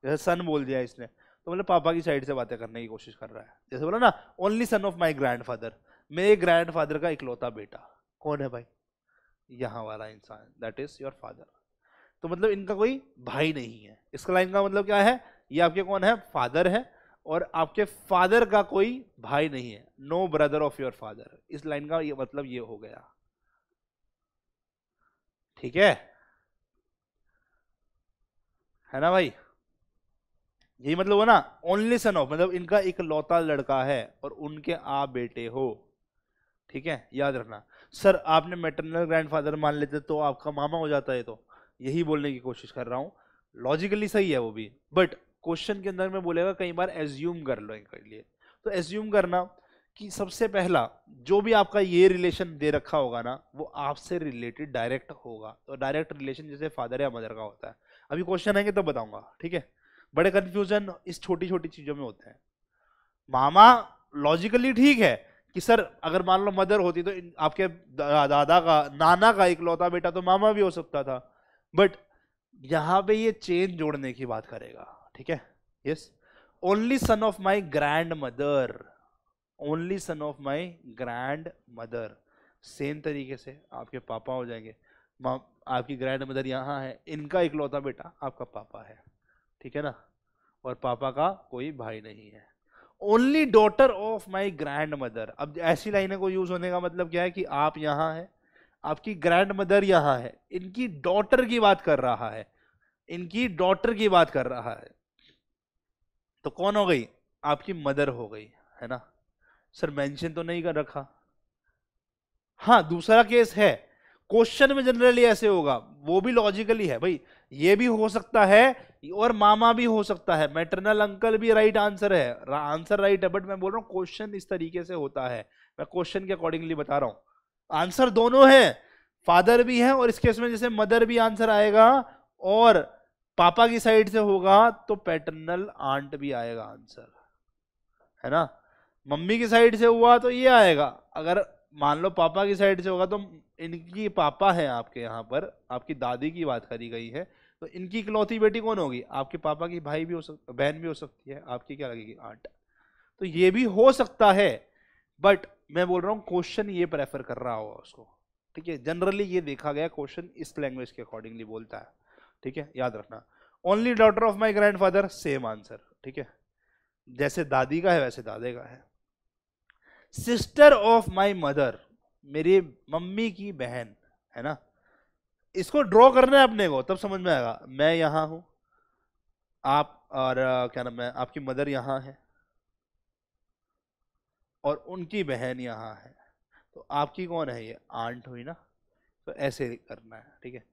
जैसे सन बोल दिया इसने तो मतलब पापा की साइड से बातें करने की कोशिश कर रहा है। जैसे बोला ना only son of my grandfather मेरे ग्रैंड फादर का इकलौता बेटा। कौन है भाई? यहाँ वाला इंसान। दैट इज़ योर फादर तो मतलब इनका कोई भाई नहीं है। इसका लाइन का मतलब क्या है? ये आपके कौन है? फादर है। और आपके फादर का कोई भाई नहीं है। No brother of your father इस लाइन का ये मतलब ये हो गया। ठीक है? है ना भाई? यही मतलब हो ना? ओनली सन ऑफ़ मतलब इनका एक लौता लड़का है और उनके आप बेटे हो। ठीक है? याद रखना। सर आपने मैटरनल ग्रैंडफादर मान लेते तो आपका मामा हो जाता है तो। यही बोलने की कोशिश कर रहा हूँ। लॉजिकली सही है वो भी। बट क्वेश्चन के अंदर में बोलेगा कई बार एज्यूम कर लो इनके लिए। तो एज्यूम करना कि सबसे पहला, जो भी आपका ये रिलेशन दे रखा होगा ना, वो आपसे रिलेटेड डायरेक्ट होगा। तो डायरेक्ट रिलेशन जैसे फादर या मदर का होता है। अभी क्वेश्चन आएँगे तो बताऊँगा, ठीक है? बड़े कंफ्यूजन इस छोटी छोटी चीज़ों में होते हैं। मामा लॉजिकली ठीक है कि सर, अगर मान लो मदर होती तो आपके दादा का, नाना का इकलौता बेटा तो मामा भी हो सकता था। बट यहाँ पे ये चेन जोड़ने की बात करेगा। ठीक है? Yes only son of my grandmother only son of my grandmother same तरीके से आपके पापा हो जाएँगे। माँ, आपकी ग्रैंड मदर यहाँ है। इनका इकलौता बेटा आपका पापा है। ठीक है ना? और पापा का कोई भाई नहीं है। Only daughter of my grandmother अब ऐसी लाइनें को यूज़ होने का मतलब क्या है कि आप यहाँ हैं, आपकी ग्रैंड मदर यहाँ है। इनकी डॉटर की बात कर रहा है। इनकी डॉटर की बात कर रहा है। तो कौन हो गई? आपकी मदर हो गई, है ना? सर मेंशन तो नहीं कर रखा। हाँ दूसरा केस है। क्वेश्चन में जनरली ऐसे होगा। वो भी लॉजिकली है। भाई, ये भी हो सकता है और मामा भी हो सकता है। मैटरनल अंकल भी राइट आंसर है। आंसर राइट है बट मैं बोल रहा हूँ क्वेश्चन इस तरीके से होता है। मैं क्वेश्चन के अकॉर्डिंगली बता रहा हूँ। आंसर दोनों है। फादर भी है और इस केस में जैसे मदर भी आंसर आएगा और पापा की साइड से होगा तो पैटर्नल आंट भी आएगा आंसर है ना? मम्मी की साइड से हुआ तो ये आएगा। अगर मान लो पापा की साइड से होगा तो इनकी पापा है आपके यहाँ पर, आपकी दादी की बात करी गई है तो इनकी इकलौती बेटी कौन होगी? आपके पापा की भाई भी हो सकता बहन भी हो सकती है, आपकी क्या लगेगी? आंट तो ये भी हो सकता है बट मैं बोल रहा हूँ क्वेश्चन ये प्रेफर कर रहा होगा उसको। ठीक है जनरली ये देखा गया क्वेश्चन इस लैंग्वेज के अकॉर्डिंगली बोलता है। ठीक है? याद रखना। Only daughter of my grandfather same answer ठीक है? जैसे दादी का है, वैसे दादे का है। सिस्टर ऑफ़ माई मदर मेरी मम्मी की बहन, है ना? इसको ड्रॉ करना है अपने को, तब समझ में आएगा। मैं यहाँ हूँ, आप और क्या नाम है, आपकी मदर यहाँ है, और उनकी बहन यहाँ है। तो आपकी कौन है ये? आंट हुई ना? तो ऐसे करना है, ठीक है?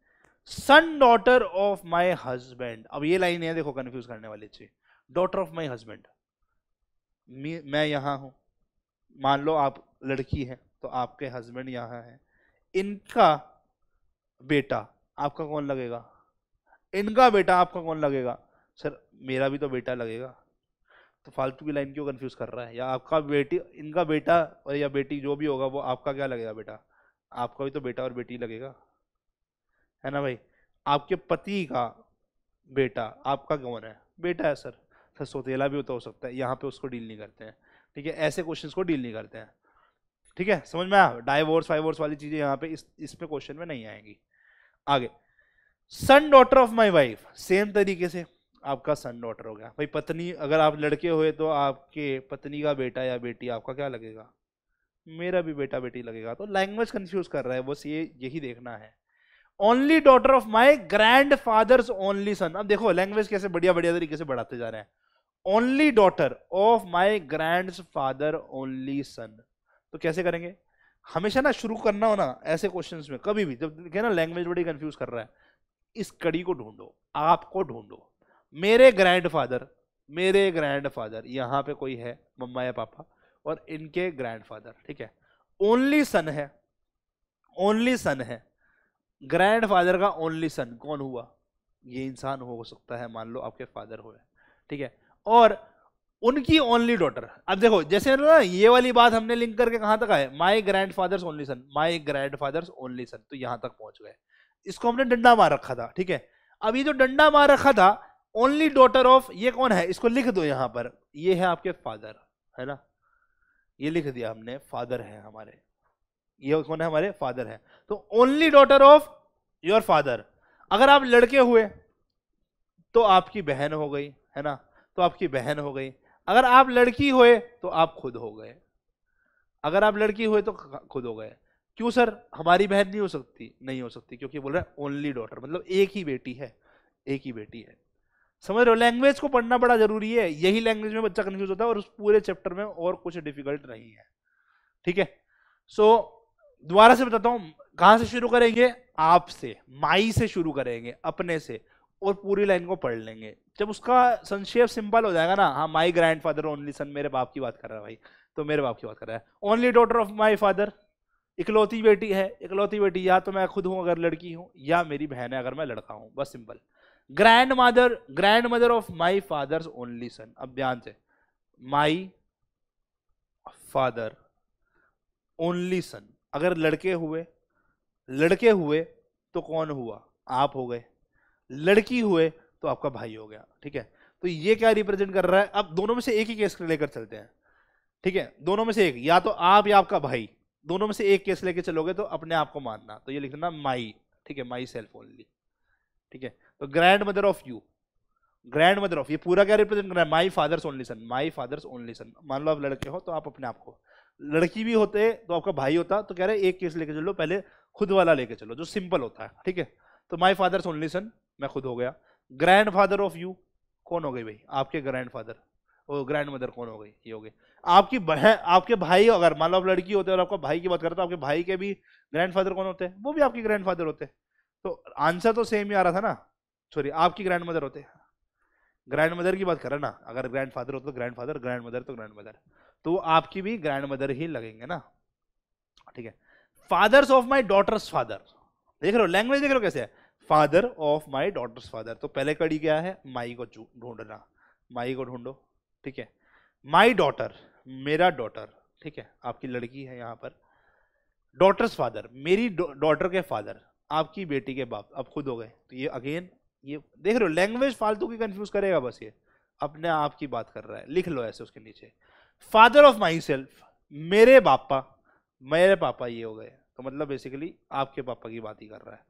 Son daughter of my husband अब ये लाइन है, देखो कंफ्यूज करने वाली चीज़। डॉटर ऑफ़ माई हजबेंड मैं यहाँ हूँ। मान लो आप लड़की है तो आपके हस्बैंड यहाँ है। इनका बेटा आपका कौन लगेगा? इनका बेटा आपका कौन लगेगा? सर, मेरा भी तो बेटा लगेगा। तो फालतू की लाइन क्यों कंफ्यूज कर रहा है? या आपका बेटी, इनका बेटा और या बेटी जो भी होगा, वो आपका क्या लगेगा बेटा? आपका भी तो बेटा और बेटी लगेगा। है ना भाई? आपके पति का बेटा, आपका कौन है? बेटा है सर। सर, सोतेला भी होता हो सकता है। यहाँ पे उसको डील नहीं करते हैं। ठीक है? ऐसे क्वेश्चंस को डील नहीं करते हैं। ठीक है? समझ में आया? डाइवोर्स वाइवोर्स वाली चीज़ें यहाँ पे इस इस पे क्वेश्चन में नहीं आएँगी। आगे। Son daughter of my wife same तरीके से आपका सन डॉटर हो गया। भाई, पत्नी, अगर आप लड़के हुए तो आपके पत्नी का बेटा या बेटी, आपका क्या लगेगा? मेरा भी बेटा बेटी लगेगा। तो लैंग्वेज कंफ्यूज कर रहा है। बस ये, यही देखना है। Only daughter of my grandfather's only son अब देखो लैंग्वेज कैसे बढ़िया बढ़िया तरीके से बढ़ाते जा रहे हैं। Only daughter of my grandfather only son तो कैसे करेंगे? हमेशा ना शुरू करना हो ना, ऐसे क्वेश्चंस में, कभी भी, जब देखे ना लैंग्वेज बड़ी कंफ्यूज कर रहा है। इस कड़ी को ढूंढो, आपको ढूंढो। मेरे ग्रैंड फादर मेरे ग्रैंड फादर यहाँ पे कोई है, मम्मा या पापा, और इनके ग्रैंड फादर ठीक है? ओनली सन है ओनली सन है। ग्रैंड फादर का ओनली सन कौन हुआ? ये इंसान हो सकता है, मान लो आपके फादर हुए ठीक है? और उनकी ओनली डॉटर अब देखो, जैसे ना, ये वाली बात हमने लिंक करके कहाँ तक आए? My grandfather's only son my grandfather's only son तो यहाँ तक पहुँच गए। इसको हमने डंडा मार रखा था, ठीक है? अब ये जो डंडा मार रखा था ओनली डॉटर ऑफ़ ये कौन है? इसको लिख दो यहाँ पर। ये है आपके फादर है ना? ये लिख दिया हमने फादर है हमारे। ये कौन है हमारे फादर है। तो only daughter of your father अगर आप लड़के हुए तो आपकी बहन हो गई है ना? तो आपकी बहन हो गई। अगर आप लड़की हुए तो आप खुद हो गए। अगर आप लड़की हुए तो खुद हो गए। क्यों सर? हमारी बहन नहीं हो सकती नहीं हो सकती क्योंकि बोल रहे हैं ओनली डॉटर मतलब एक ही बेटी है एक ही बेटी है। समझ रहे हो? लैंग्वेज को पढ़ना बड़ा ज़रूरी है। यही लैंग्वेज में बच्चा कन्फ्यूज़ होता है और उस पूरे चैप्टर में और कुछ डिफ़िकल्ट नहीं है। ठीक है? सो so, दोबारा से बताता हूँ, कहाँ से शुरू करेंगे? आपसे माई से शुरू करेंगे, अपने से, और पूरी लाइन को पढ़ लेंगे। जब उसका संक्षेप सिंपल हो जाएगा ना हाँ my grand father only son मेरे बाप की बात कर रहा है भाई तो मेरे बाप की बात कर रहा है। Only daughter of my father इकलौती बेटी है, इकलौती बेटी, या तो मैं खुद हूँ अगर लड़की हूँ, या मेरी बहन है अगर मैं लड़का हूँ, बस simple. Grandmother grandmother of my father only son अब ध्यान से माई फादर ओनली सन अगर लड़के हुए लड़के हुए तो कौन हुआ? आप हो गए। लड़की हुए तो आपका भाई हो गया, ठीक है? तो ये क्या रिप्रेजेंट कर रहा है? अब दोनों में से एक ही केस लेकर चलते हैं, ठीक है? दोनों में से एक, या तो आप या आपका भाई, दोनों में से एक केस लेकर चलोगे तो अपने आप को मानना। तो ये लिखना माई ठीक है? माई सेल्फ ओनली ठीक है? तो grandmother of you grandmother of ये पूरा क्या रिप्रेजेंट कर रहा है? My father's only son my father's only son मान लो आप लड़के हो तो आप अपने आप को। लड़की भी होते तो आपका भाई होता तो कह रहे एक केस लेके चलो, पहले खुद वाला लेके चलो, जो सिंपल होता है, ठीक है? तो माई फादर्स ओनली सन मैं खुद हो गया। ग्रैंड फादर ऑफ़ यू कौन हो गई भाई? आपके ग्रैंड फादर और ग्रैंड मदर कौन हो गई? ये हो गई आपकी बहन आपके भाई अगर, मान लो आप लड़की होते और आपका भाई की बात करते तो आपके भाई के भी ग्रैंड फादर कौन होते? हैं वो भी आपके ग्रैंड फादर होते। तो आंसर तो सेम ही आ रहा था ना? सॉरी आपकी ग्रैंड मदर होते। ग्रैंड मदर की बात करें ना? अगर ग्रैंड फादर हो तो ग्रैंड फादर ग्रैंड मदर तो ग्रैंड मदर तो आपकी भी ग्रैंड मदर ही लगेंगे ना? ठीक है. Father's of my daughter's father देख रहे हो लैंग्वेज देख रहे हो कैसे? है father of my daughter's father तो पहले कड़ी क्या है? माई को ढूंढना. माई को ढूंढो. ठीक है. माई डॉटर मेरा डॉटर ठीक है. आपकी लड़की है यहाँ पर. डॉटर्स फादर मेरी डॉटर के फादर आपकी बेटी के बाप. अब खुद हो गए. तो ये अगेन ये देख रहे हो लैंग्वेज फालतू की कंफ्यूज करेगा बस ये। अपने आप की बात कर रहा है, लिख लो ऐसे उसके नीचे। फादर ऑफ़ माई सेल्फ मेरे पापा मेरे पापा ये हो गए। तो मतलब बेसिकली आपके पापा की बात ही कर रहा है।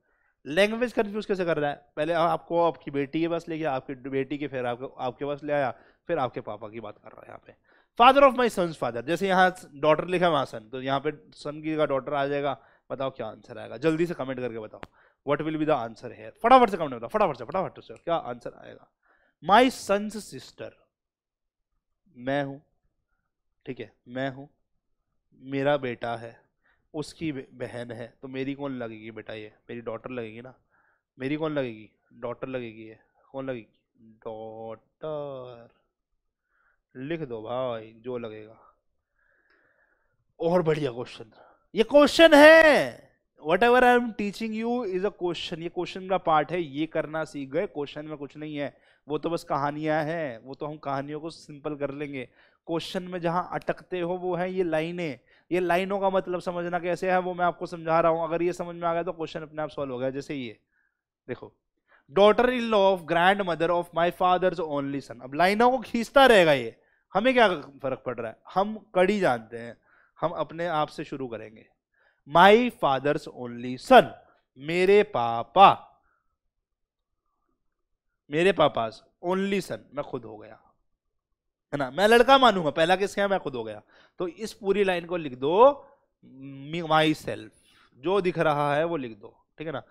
लैंग्वेज कंफ्यूज कैसे कर रहा है? पहले आपको आपकी बेटी के पास ले गया, आपकी बेटी के फिर आपको, आपके पास ले आया, फिर आपके पापा की बात कर रहा है यहाँ पे। Father of my son's father जैसे यहाँ डॉटर लिखा है वहाँ सन तो यहाँ पे सन की जगह डॉटर आ जाएगा, बताओ क्या आंसर आएगा? जल्दी से कमेंट करके बताओ। What will be the answer है फटाफट से कमेंट बताओ, फटाफट से फटाफट से, क्या आंसर आएगा? माई सन्स सिस्टर मैं हूँ, ठीक है, मैं हूँ, मेरा बेटा है, उसकी बहन है तो मेरी कौन लगेगी बेटा ये? मेरी डॉटर लगेगी ना? मेरी कौन लगेगी? डॉटर लगेगी ये, कौन लगेगी? डॉटर लिख दो भाई, जो लगेगा। और बढ़िया क्वेश्चन ये क्वेश्चन है! Whatever I am teaching you is a question ये क्वेश्चन का पार्ट है, ये करना सीख गए क्वेश्चन में कुछ नहीं है। वो तो बस कहानियाँ हैं, वो तो हम कहानियों को सिंपल कर लेंगे। क्वेश्चन में जहाँ अटकते हो, वो है ये लाइनें। ये लाइनों का मतलब समझना कैसे है, वो मैं आपको समझा रहा हूँ। अगर ये समझ में आ गया तो क्वेश्चन अपने आप सॉल्व हो गया, जैसे ये। देखो daughter in law of grandmother of my father only son अब लाइनों को खींचता रहेगा ये। हमें क्या फ़र्क पड़ रहा है? हम कड़ी जानते हैं। हम अपने आप से शुरू करेंगे। माई फादर्स ओनली सन मेरे पापा, मेरे पापास ओनली सन मैं खुद हो गया, है ना? मैं लड़का मानूँगा, पहला किसके मैं खुद हो गया। तो इस पूरी लाइन को लिख दो माई सेल्फ जो दिख रहा है वो लिख दो, ठीक है ना?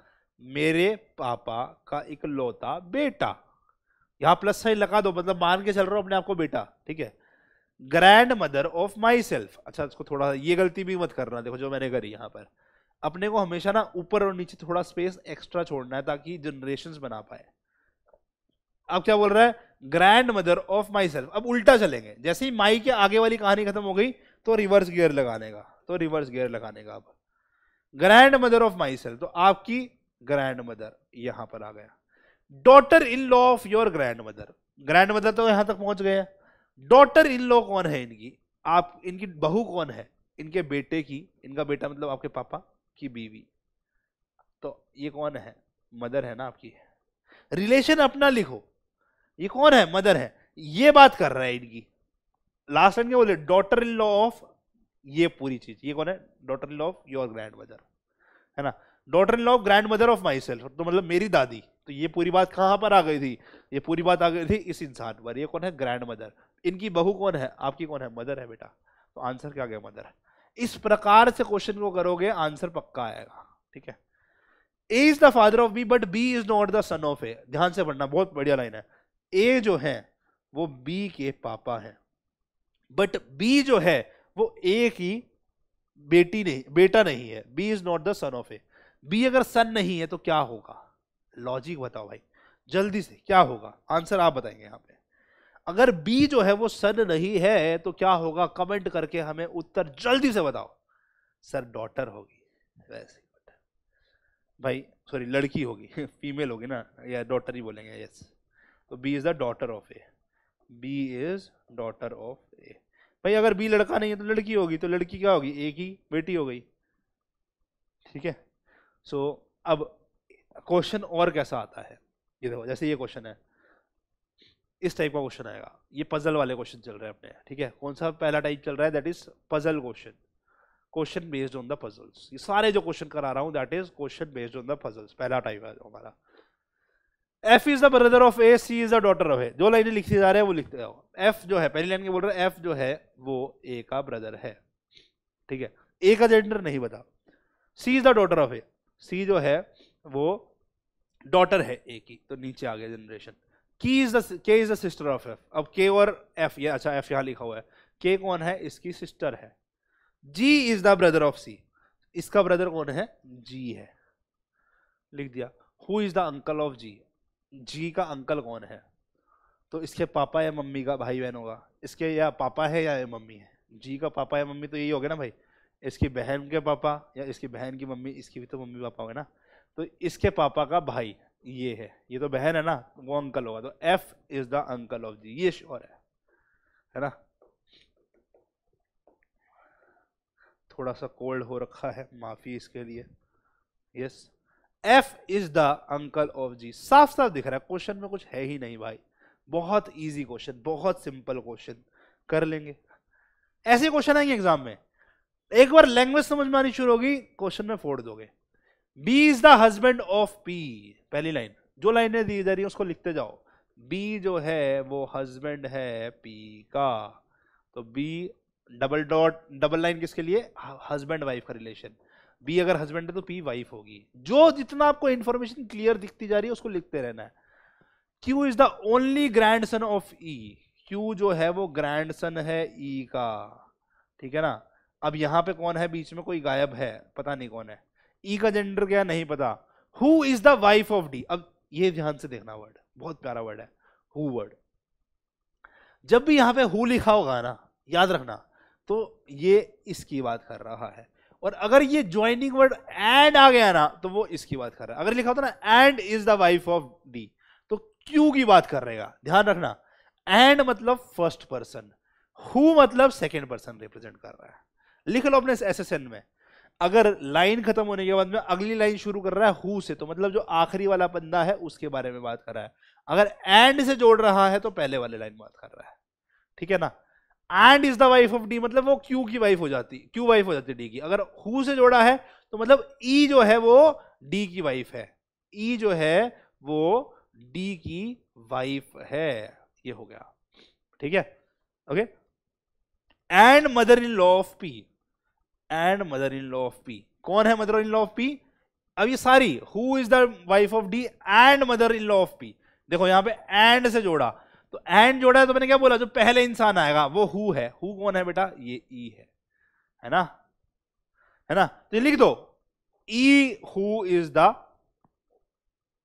मेरे पापा का एक लौता बेटा, यहाँ प्लस साइन लगा दो मतलब मान के चल रहा हूँ अपने आप को बेटा, ठीक है? Grand mother of myself अच्छा इसको थोड़ा, ये गलती भी मत करना, देखो जो मैंने करी यहाँ पर। अपने को हमेशा ना ऊपर और नीचे थोड़ा स्पेस एक्स्ट्रा छोड़ना है ताकि जनरेशन बना पाए। अब क्या बोल रहा है? Grand mother of myself अब उल्टा चलेंगे। जैसे ही माई के आगे वाली कहानी खत्म हो गई तो रिवर्स गियर लगाने का तो रिवर्स गियर लगाने का अब। Grand mother of myself तो आपकी ग्रैंड मदर यहाँ पर आ गया। Daughter in law of your grandmother grandmother तो यहाँ तक पहुँच गए डॉटर इन लॉ कौन है इनकी? आप, इनकी बहू कौन है? इनके बेटे की, इनका बेटा मतलब आपके पापा की बीवी। तो ये कौन है? मदर है ना आपकी? रिलेशन अपना लिखो। ये कौन है? मदर है। ये बात कर रहा है इनकी। लास्ट टाइम क्या बोले? डॉटर इन लॉ ऑफ़ ये पूरी चीज़। ये कौन है? Daughter in law of your grandmother है ना? Daughter in law of grandmother of myself तो मतलब मेरी दादी। तो ये पूरी बात कहाँ पर आ गई थी? ये पूरी बात आ गई थी इस इंसान पर। ये कौन है? ग्रैंड मदर इनकी बहू कौन है? आपकी कौन है? मदर है बेटा। तो आंसर क्या गया? मदर। इस प्रकार से क्वेश्चन को करोगे, आंसर पक्का आएगा। ठीक है? A is the father of B but B is not the son of A ध्यान से पढ़ना, बहुत बढ़िया लाइन है। ए जो है, वो बी के पापा है। बट बी जो है, वो ए की बेटी नहीं, बेटा नहीं है। B is not the son of A B अगर सन नहीं है तो क्या होगा? लॉजिक बताओ भाई। जल्दी से, क्या होगा? आंसर आप बताएँगे यहाँ पे। अगर बी जो है वो सन नहीं है तो क्या होगा? कमेंट करके हमें उत्तर जल्दी से बताओ। सर डॉटर होगी। वैसे भाई सॉरी लड़की होगी। फीमेल होगी ना? या डॉटर ही बोलेंगे यस तो B is the daughter of A B is daughter of A भाई अगर बी लड़का नहीं है तो लड़की होगी। तो लड़की क्या होगी? ए की बेटी हो गई। ठीक है? सो so, अब क्वेश्चन और कैसा आता है? ये देखो जैसे ये क्वेश्चन है। इस टाइप का क्वेश्चन आएगा। ये पजल वाले क्वेश्चन चल रहे हैं अपने। ठीक है? कौन सा पहला टाइप चल रहा है? That is puzzle question question based on the puzzles ये सारे जो क्वेश्चन करा रहा हूँ that is question based on the puzzles पहला टाइप है हमारा। F is the brother of A C is the daughter of A जो लाइनें लिखी जा रहे हैं, वो लिखते जाओ। एफ़ जो है, पहली लाइन के बोल रहे हैं? एफ़ जो है, वो ए का ब्रदर है। ठीक है? ए का जेंडर नहीं बता C is the daughter of A C जो है, वो डॉटर है ए की। तो नीचे आ गया जनरेशन की is the K is the sister of F अब के और एफ़ ये अच्छा एफ़ यहाँ लिखा हुआ है। के कौन है? इसकी सिस्टर है। G is the brother of C इसका ब्रदर कौन है? जी है। लिख दिया। Who is the uncle of G G का अंकल कौन है? तो इसके पापा या मम्मी का भाई बहन होगा। इसके या पापा है या मम्मी है। जी का पापा या मम्मी तो यही हो गया ना भाई। इसकी बहन के पापा या इसकी बहन की मम्मी, इसकी भी तो मम्मी पापा होगा ना। तो इसके पापा का भाई। ये है, ये तो बहन है ना, वो अंकल होगा तो F is the uncle of G ये श्योर है है ना? थोड़ा सा कोल्ड हो रखा है, माफ़ी इसके लिए yes F is the uncle of G साफ़ साफ़ दिख रहा है क्वेश्चन में कुछ है ही नहीं भाई, बहुत इजी क्वेश्चन बहुत सिंपल क्वेश्चन कर लेंगे। ऐसे क्वेश्चन आएँगे एग्ज़ाम में, एक बार लैंग्वेज समझ में आनी शुरू होगी क्वेश्चन में फोड़ दोगे। B is the husband of P पहली लाइन जो लाइनें दी जा रही है, उसको लिखते जाओ. बी जो है, वो हस्बैंड है पी का. तो B double dot double line किसके लिए? हस्बैंड वाइफ का रिलेशन बी अगर हस्बैंड है तो पी वाइफ होगी. जो जितना आपको इंफॉर्मेशन क्लियर दिखती जा रही है, उसको लिखते रहना है. Q is the only grand son of E Q जो है, वो ग्रैंड सन है ई e का. ठीक है ना? अब यहाँ पे कौन है? बीच में कोई गायब है. पता नहीं कौन है. ई e का जेंडर क्या नहीं पता। Who is the wife of D अब ये ध्यान से देखना वर्ड बहुत प्यारा वर्ड है। हु वर्ड जब भी यहाँ पे हु लिखा होगा ना, याद रखना तो ये इसकी बात कर रहा है। और अगर ये ज्वाइनिंग वर्ड एंड आ गया ना तो वो इसकी बात कर रहा है। अगर लिखा होता ना and is the wife of D तो क्यू की बात कर रहेगा ध्यान रखना एंड मतलब फ़र्स्ट पर्सन हु मतलब सेकेंड पर्सन रिप्रेजेंट कर रहा है। लिख लो अपने एस में। अगर लाइन खत्म होने के बाद में अगली लाइन शुरू कर रहा है हु से तो मतलब जो आखिरी वाला बंदा है उसके बारे में बात कर रहा है। अगर एंड से जोड़ रहा है तो पहले वाले लाइन बात कर रहा है। ठीक है ना? And is the wife of D मतलब वो क्यू की वाइफ हो जाती, क्यू वाइफ हो जाती डी की। अगर हु से जोड़ा है तो मतलब ई e जो है वो डी की वाइफ है। ई e जो है वो डी की वाइफ है। ये हो गया। ठीक है? Okay? And mother in law of P. And mother in law of P कौन है mother in law of P अब ये सारी who is the wife of D and mother in law of P देखो, यहाँ पे एंड से जोड़ा। तो एंड जोड़ा है तो मैंने क्या बोला? जो पहले इंसान आएगा, वो हु है। हु कौन है बेटा? ये ई है। है ना? है ना? तो ये लिख दो। E who is the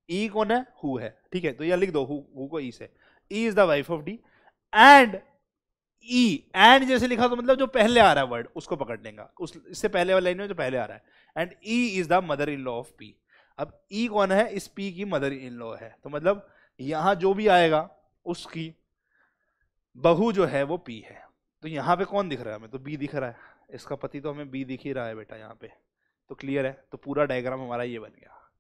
E कौन है? हु है। ठीक है तो यह लिख दो हु हु को ई से। E is the wife of D and E and जैसे लिखा तो मतलब जो पहले आ रहा है वर्ड उसको पकड़ लेगा। उस, इससे पहले वाले लाइन में जो पहले आ रहा है। And E is the mother in law of P अब ई e कौन है? इस पी की मदर इन लॉ है। तो मतलब यहाँ जो भी आएगा, उसकी बहू जो है वो पी है। तो यहाँ पे कौन दिख रहा है हमें? तो बी दिख रहा है। इसका पति तो हमें बी दिख ही रहा है बेटा यहाँ पे। तो क्लियर है? तो पूरा डायग्राम हमारा ये बन गया।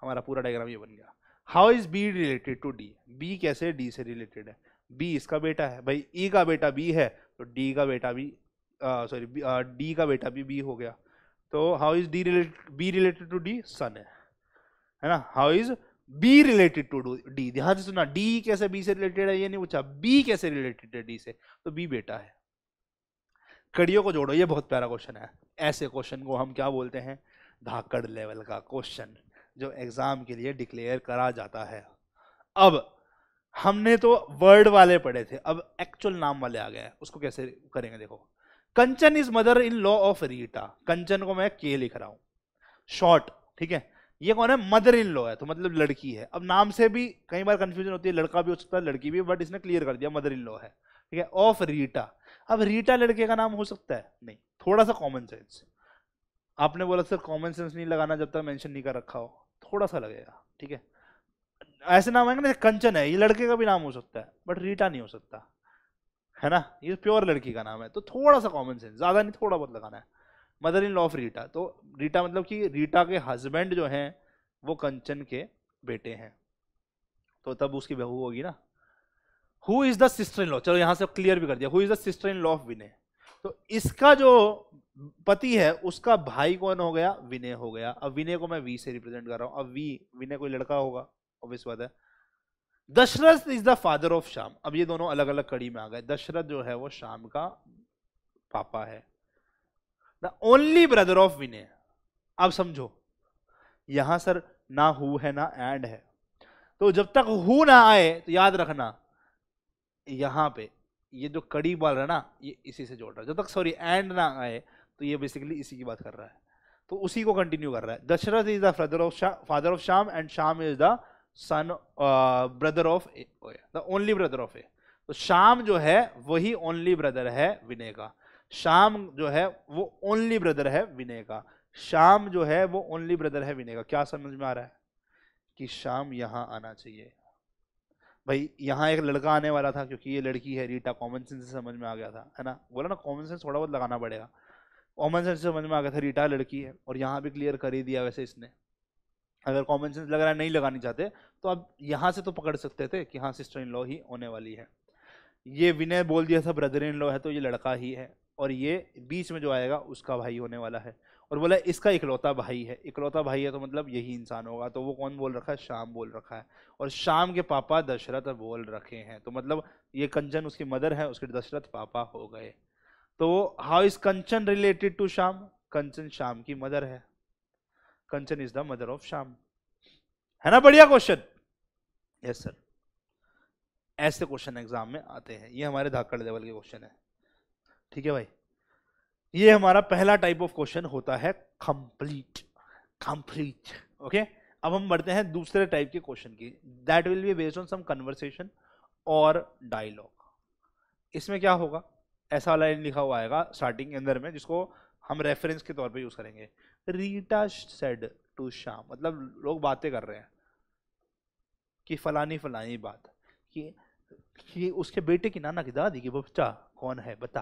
हमारा पूरा डायग्राम ये बन गया। How is B related to D B कैसे डी से रिलेटेड है? बी इसका बेटा है, भाई ई e का बेटा बी है तो डी का बेटा भी सॉरी डी का बेटा भी बी हो गया। तो how is D related B related to D son है। है ना? How is B related to D ध्यान से सुना डी कैसे बी से रिलेटेड है, ये नहीं पूछा। बी कैसे रिलेटेड है डी से? तो बी बेटा है। कड़ियों को जोड़ो, ये बहुत प्यारा क्वेश्चन है। ऐसे क्वेश्चन को हम क्या बोलते हैं? धाकड़ लेवल का क्वेश्चन जो एग्ज़ाम के लिए डिक्लेयर करा जाता है। अब हमने तो वर्ड वाले पढ़े थे, अब एक्चुअल नाम वाले आ गए उसको कैसे करेंगे देखो। Kanchan is mother in law of Rita Kanchan को मैं के लिख रहा हूँ। शॉर्ट ठीक है? ये कौन है? मदर इन लॉ है तो मतलब लड़की है। अब नाम से भी कई बार कंफ्यूजन होती है, लड़का भी हो सकता है, लड़की भी बट इसने क्लियर कर दिया मदर इन लॉ है, ठीक है? ऑफ़ रीटा अब रीटा लड़के का नाम हो सकता है? नहीं, थोड़ा सा कॉमन सेंस आपने बोला सर कॉमन सेंस नहीं लगाना जब तक मेंशन नहीं कर रखा हो। थोड़ा सा लगेगा, ठीक है? ऐसे नाम है ना कंचन है, ये लड़के का भी नाम हो सकता है बट रीटा नहीं हो सकता। है ना? ये प्योर लड़की का नाम है। तो थोड़ा सा कॉमन सेंस ज़्यादा नहीं, थोड़ा बहुत लगाना है। Mother in law of Rita तो रीटा मतलब कि रीटा के हस्बैंड जो हैं, वो कंचन के बेटे हैं। तो तब उसकी बहू होगी ना। Who is the sister in law चलो यहाँ से क्लियर भी कर दिया। Who is the sister in law of Vinay तो इसका जो पति है, उसका भाई कौन हो गया? विनय हो गया। अब विनय को मैं वी से रिप्रेजेंट कर रहा हूँ। अब वी विनय कोई लड़का होगा। ऑब्वियस बात है। Dasharath is the father of Sham अब ये दोनों अलग अलग कड़ी में आ गए। दशरथ जो है वो शाम का पापा है। The only brother of Vinay अब समझो। यहाँ सर ना हु है, ना एंड है। तो जब तक हु ना आए तो याद रखना, यहाँ पे ये जो कड़ी बोल रहा है ना, ये इसी से जोड़ रहा है। जब तक सॉरी एंड ना आए तो ये बेसिकली इसी की बात कर रहा है। तो उसी को कंटिन्यू कर रहा है। Dasharath is the father of father of Sham and Sham is the son brother of the only brother of A तो शाम जो है, वही ओनली ब्रदर है विनय का। शाम जो है, वो ओनली ब्रदर है विनय का। शाम जो है, वो ओनली ब्रदर है विनय का। क्या समझ में आ रहा है? कि शाम यहाँ आना चाहिए। भाई, यहाँ एक लड़का आने वाला था, क्योंकि ये लड़की है रीटा कॉमन सेंस से समझ में आ गया था, है ना? बोला ना कॉमन सेंस थोड़ा बहुत लगाना पड़ेगा। कॉमन सेंस से समझ में आ गया था रीटा लड़की है, और यहाँ भी क्लियर कर ही दिया वैसे इसने। अगर कॉमन सेंस लग रहा है, नहीं लगानी चाहते तो अब यहाँ से तो पकड़ सकते थे कि हाँ सिस्टर इन लॉ ही होने वाली है। ये विनय बोल दिया था ब्रदर इन लॉ है तो ये लड़का ही है, और ये बीच में जो आएगा, उसका भाई होने वाला है। और बोला, इसका इकलौता भाई है। इकलौता भाई है तो मतलब यही इंसान होगा। तो वो कौन बोल रखा है? शाम बोल रखा है। और शाम के पापा दशरथ बोल रखे हैं। तो मतलब ये कंचन, उसकी मदर है, उसके दशरथ पापा हो गए। तो how is Kanchan related to Sham? Kanchan Sham की मदर है। Kanchan is the mother of Sham है ना बढ़िया क्वेश्चन यस सर ऐसे क्वेश्चन एग्ज़ाम में आते हैं। ये हमारे धाकड़ लेवल के क्वेश्चन है। ठीक है भाई? ये हमारा पहला टाइप ऑफ़ क्वेश्चन होता है कंप्लीट कंप्लीट ओके अब हम बढ़ते हैं दूसरे टाइप के क्वेश्चन की। That will be based on some conversation और डायलॉग इसमें क्या होगा? ऐसा लाइन लिखा हुआ आएगा स्टार्टिंग के अंदर में, जिसको हम रेफरेंस के तौर पे यूज़ करेंगे। रीटा सेड टू शाम मतलब लोग बातें कर रहे हैं कि फलानी फलानी बात, कि कि उसके बेटे की नाना की दादी की बच्चा कौन है बता।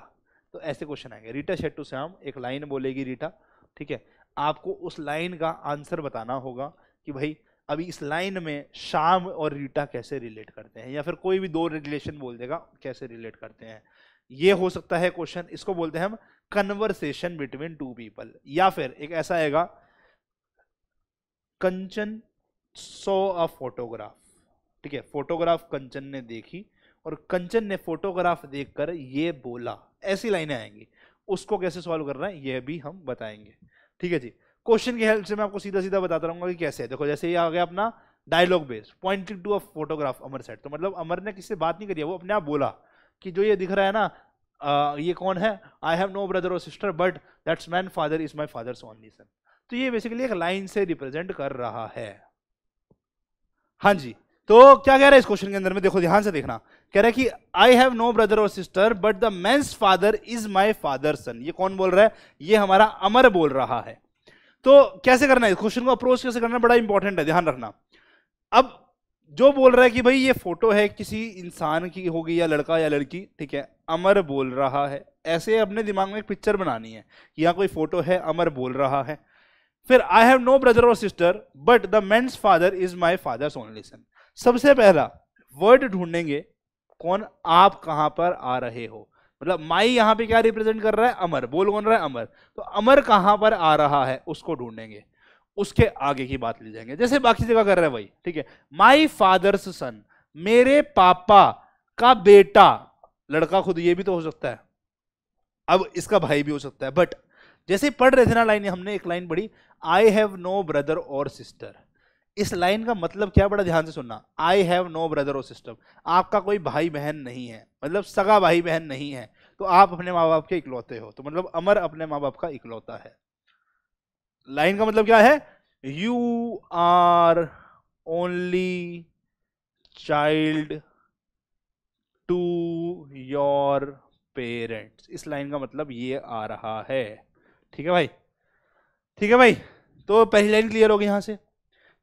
तो ऐसे क्वेश्चन आएँगे। रीटा शेट टू श्याम एक लाइन बोलेगी रीटा, ठीक है? आपको उस लाइन का आंसर बताना होगा कि भाई, अभी इस लाइन में शाम और रीटा कैसे रिलेट करते हैं, या फिर कोई भी दो रिलेशन बोल देगा, कैसे रिलेट करते हैं। ये हो सकता है क्वेश्चन इसको बोलते हैं हम कन्वर्सेशन बिटवीन टू पीपल या फिर एक ऐसा आएगा, कंचन सो अ फोटोग्राफ। ठीक है, फोटोग्राफ कंचन ने देखी और कंचन ने फोटोग्राफ देखकर ये बोला, ऐसी लाइनें आएँगी। उसको कैसे सॉल्व करना है ये भी हम बताएँगे। ठीक है जी क्वेश्चन की हेल्प से मैं आपको सीधा सीधा बताता रहूँगा कि कैसे है। देखो, जैसे ये आ गया अपना dialogue based pointing to a photograph Amar said तो मतलब अमर ने किससे बात नहीं करी वो अपने आप बोला कि जो ये दिख रहा है ना ये कौन है? I have no brother or sister but that's man father is my father only son तो ये बेसिकली एक लाइन से रिप्रेजेंट कर रहा है। हाँ जी। तो क्या कह रहा है इस क्वेश्चन के अंदर में? देखो, ध्यान से देखना। कह रहा है कि I have no brother or sister but the man's father is my father son ये कौन बोल रहा है? ये हमारा अमर बोल रहा है। तो कैसे करना है? क्वेश्चन को अप्रोच कैसे करना बड़ा इंपॉर्टेंट है, ध्यान रखना। अब जो बोल रहा है कि भाई ये फ़ोटो है किसी इंसान की होगी या लड़का या लड़की, ठीक है, अमर बोल रहा है। ऐसे अपने दिमाग में एक पिक्चर बनानी है कि यहाँ कोई फ़ोटो है, अमर बोल रहा है। फिर I have no brother or sister but the man's father is my father's only son सबसे पहला वर्ड ढूंढेंगे, कौन आप कहाँ पर आ रहे हो? मतलब माई यहाँ पे क्या रिप्रेजेंट कर रहा है? अमर। बोल कौन रहा है? अमर। तो अमर कहाँ पर आ रहा है, उसको ढूंढेंगे। उसके आगे की बात ले जाएँगे। जैसे बाकी जगह कर रहे हैं भाई ठीक है? माई फादर्स सन मेरे पापा का बेटा, लड़का खुद ये भी तो हो सकता है। अब इसका भाई भी हो सकता है बट जैसे पढ़ रहे थे ना लाइन, हमने एक लाइन पढ़ी I have no brother or sister इस लाइन का मतलब क्या बड़ा ध्यान से सुनना। I have no brother or sister आपका कोई भाई बहन नहीं है मतलब सगा भाई बहन नहीं है तो आप अपने माँ बाप के इकलौते हो। तो मतलब अमर अपने माँ बाप का इकलौता है। लाइन का मतलब क्या है? You are only child to your parents इस लाइन का मतलब ये आ रहा है। ठीक है भाई? ठीक है भाई? तो पहली लाइन क्लियर होगी यहाँ से।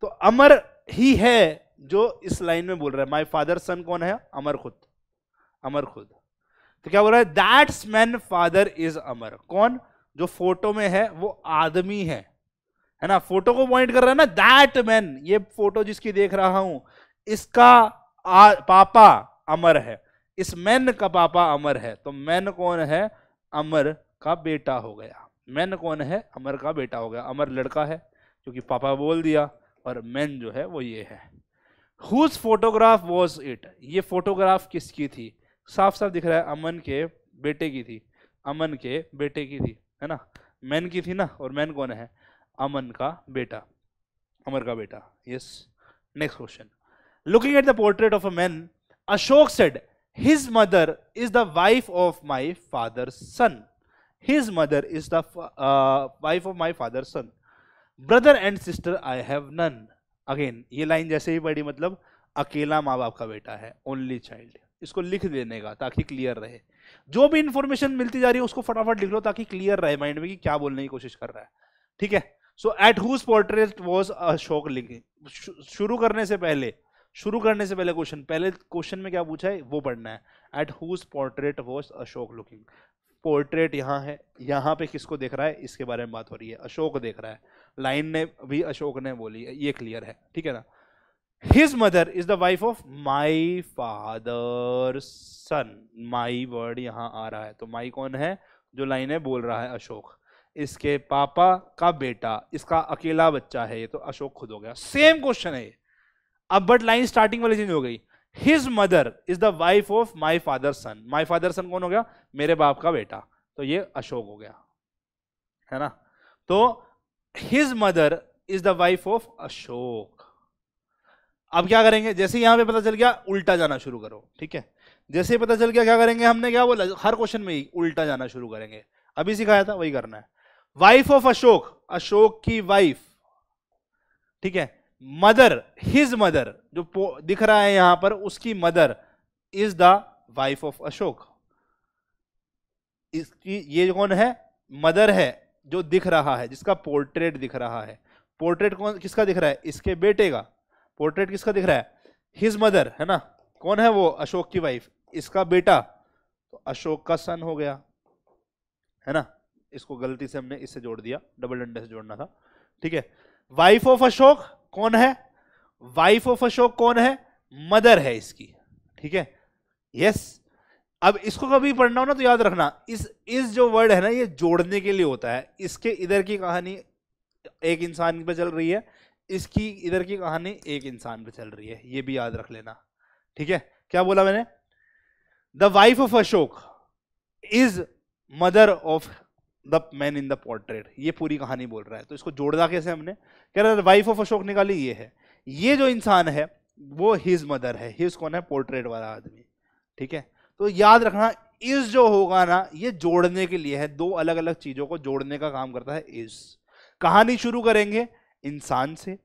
तो अमर ही है जो इस लाइन में बोल रहा है। माई फादर सन कौन है? अमर खुद। अमर खुद। तो क्या बोल रहा है? That's man father is Amar. कौन? जो फ़ोटो में है, वो आदमी है। है ना? फ़ोटो को पॉइंट कर रहा है ना? दैट मैन ये फ़ोटो जिसकी देख रहा हूँ इसका आ, पापा अमर है। इस मैन का पापा अमर है। तो मैन कौन है? अमर का बेटा हो गया। मैन कौन है? अमर का बेटा हो गया। अमर लड़का है क्योंकि पापा बोल दिया और मैन जो है वो ये है। हुज फोटोग्राफ वॉज़ इट ये फोटोग्राफ किसकी थी? साफ़ साफ़ दिख रहा है अमन के बेटे की थी। अमन के बेटे की थी है ना? मैन की थी ना? और मैन कौन है? अमन का बेटा, अमर का बेटा। Yes next question looking at the portrait of a man Ashok said his mother is the wife of my father son his mother is the wife of my father son brother and sister I have none again ये लाइन जैसे ही पढ़ी मतलब अकेला माँ बाप का बेटा है ओनली चाइल्ड इसको लिख देने का, ताकि क्लियर रहे। जो भी इंफॉर्मेशन मिलती जा रही है, उसको फटाफट लिख लो, ताकि क्लियर रहे माइंड में कि क्या बोलने की कोशिश कर रहा है। ठीक है? So at whose portrait was Ashok लिखे शुरू करने से पहले, शुरू करने से पहले क्वेश्चन पहले क्वेश्चन में क्या पूछा है? वो पढ़ना है। At whose portrait was Ashok looking portrait यहाँ है, यहाँ पे किसको देख रहा है? इसके बारे में बात हो रही है। अशोक देख रहा है। लाइन ने भी अशोक ने बोली है, ये क्लियर है। ठीक है ना? His mother is the wife of my father son my word यहाँ आ रहा है। तो माई कौन है? जो लाइन है, बोल रहा है अशोक इसके पापा का बेटा, इसका अकेला बच्चा है ये तो अशोक खुद हो गया। सेम क्वेश्चन है ये। अब बट लाइन स्टार्टिंग वाली चेंज हो गई। His mother is the wife of my father son my father son कौन हो गया? मेरे बाप का बेटा। तो ये अशोक हो गया। है ना? तो his mother is the wife of Ashok. अब क्या करेंगे? जैसे यहाँ पे पता चल गया, उल्टा जाना शुरू करो। ठीक है? जैसे पता चल गया, क्या करेंगे हमने? क्या बोला हर क्वेश्चन में ही उल्टा जाना शुरू करेंगे। अभी सिखाया था, वही करना है। वाइफ ऑफ़ अशोक अशोक की वाइफ ठीक है? मदर हिज मदर जो दिख रहा है यहाँ पर, उसकी mother is the wife of Ashok इसकी, ये कौन है? मदर है, जो दिख रहा है, जिसका पोर्ट्रेट दिख रहा है. पोर्ट्रेट कौन, किसका दिख रहा है? इसके बेटे का. पोर्ट्रेट किसका दिख रहा है? हिज मदर है ना? कौन है वो? अशोक की वाइफ इसका बेटा. तो अशोक का सन हो गया. है ना? इसको गलती से हमने इससे जोड़ दिया डबल डंडे से जोड़ना था। ठीक है? वाइफ ऑफ़ अशोक कौन है? वाइफ ऑफ़ अशोक कौन है? मदर है इसकी। ठीक है? यस अब इसको कभी पढ़ना हो ना तो याद रखना। इस इस जो वर्ड है ना, ये जोड़ने के लिए होता है। इसके इधर की कहानी एक इंसान पे चल रही है। इसकी इधर की कहानी एक इंसान पे चल रही है। ये भी याद रख लेना। ठीक है? क्या बोला मैंने? The wife of Ashok is mother of the man in the portrait, ये पूरी कहानी बोल रहा है। तो इसको जोड़ना कैसे हमने, कह रहा है, वाइफ ऑफ़ अशोक निकाली, ये है। ये जो इंसान है, वो हिज मदर है। हिज कौन है? पोर्ट्रेट वाला आदमी। ठीक है? तो याद रखना इस जो होगा ना, ये जोड़ने के लिए है। दो अलग अलग चीज़ों को जोड़ने का काम करता है इस कहानी शुरू करेंगे इंसान से।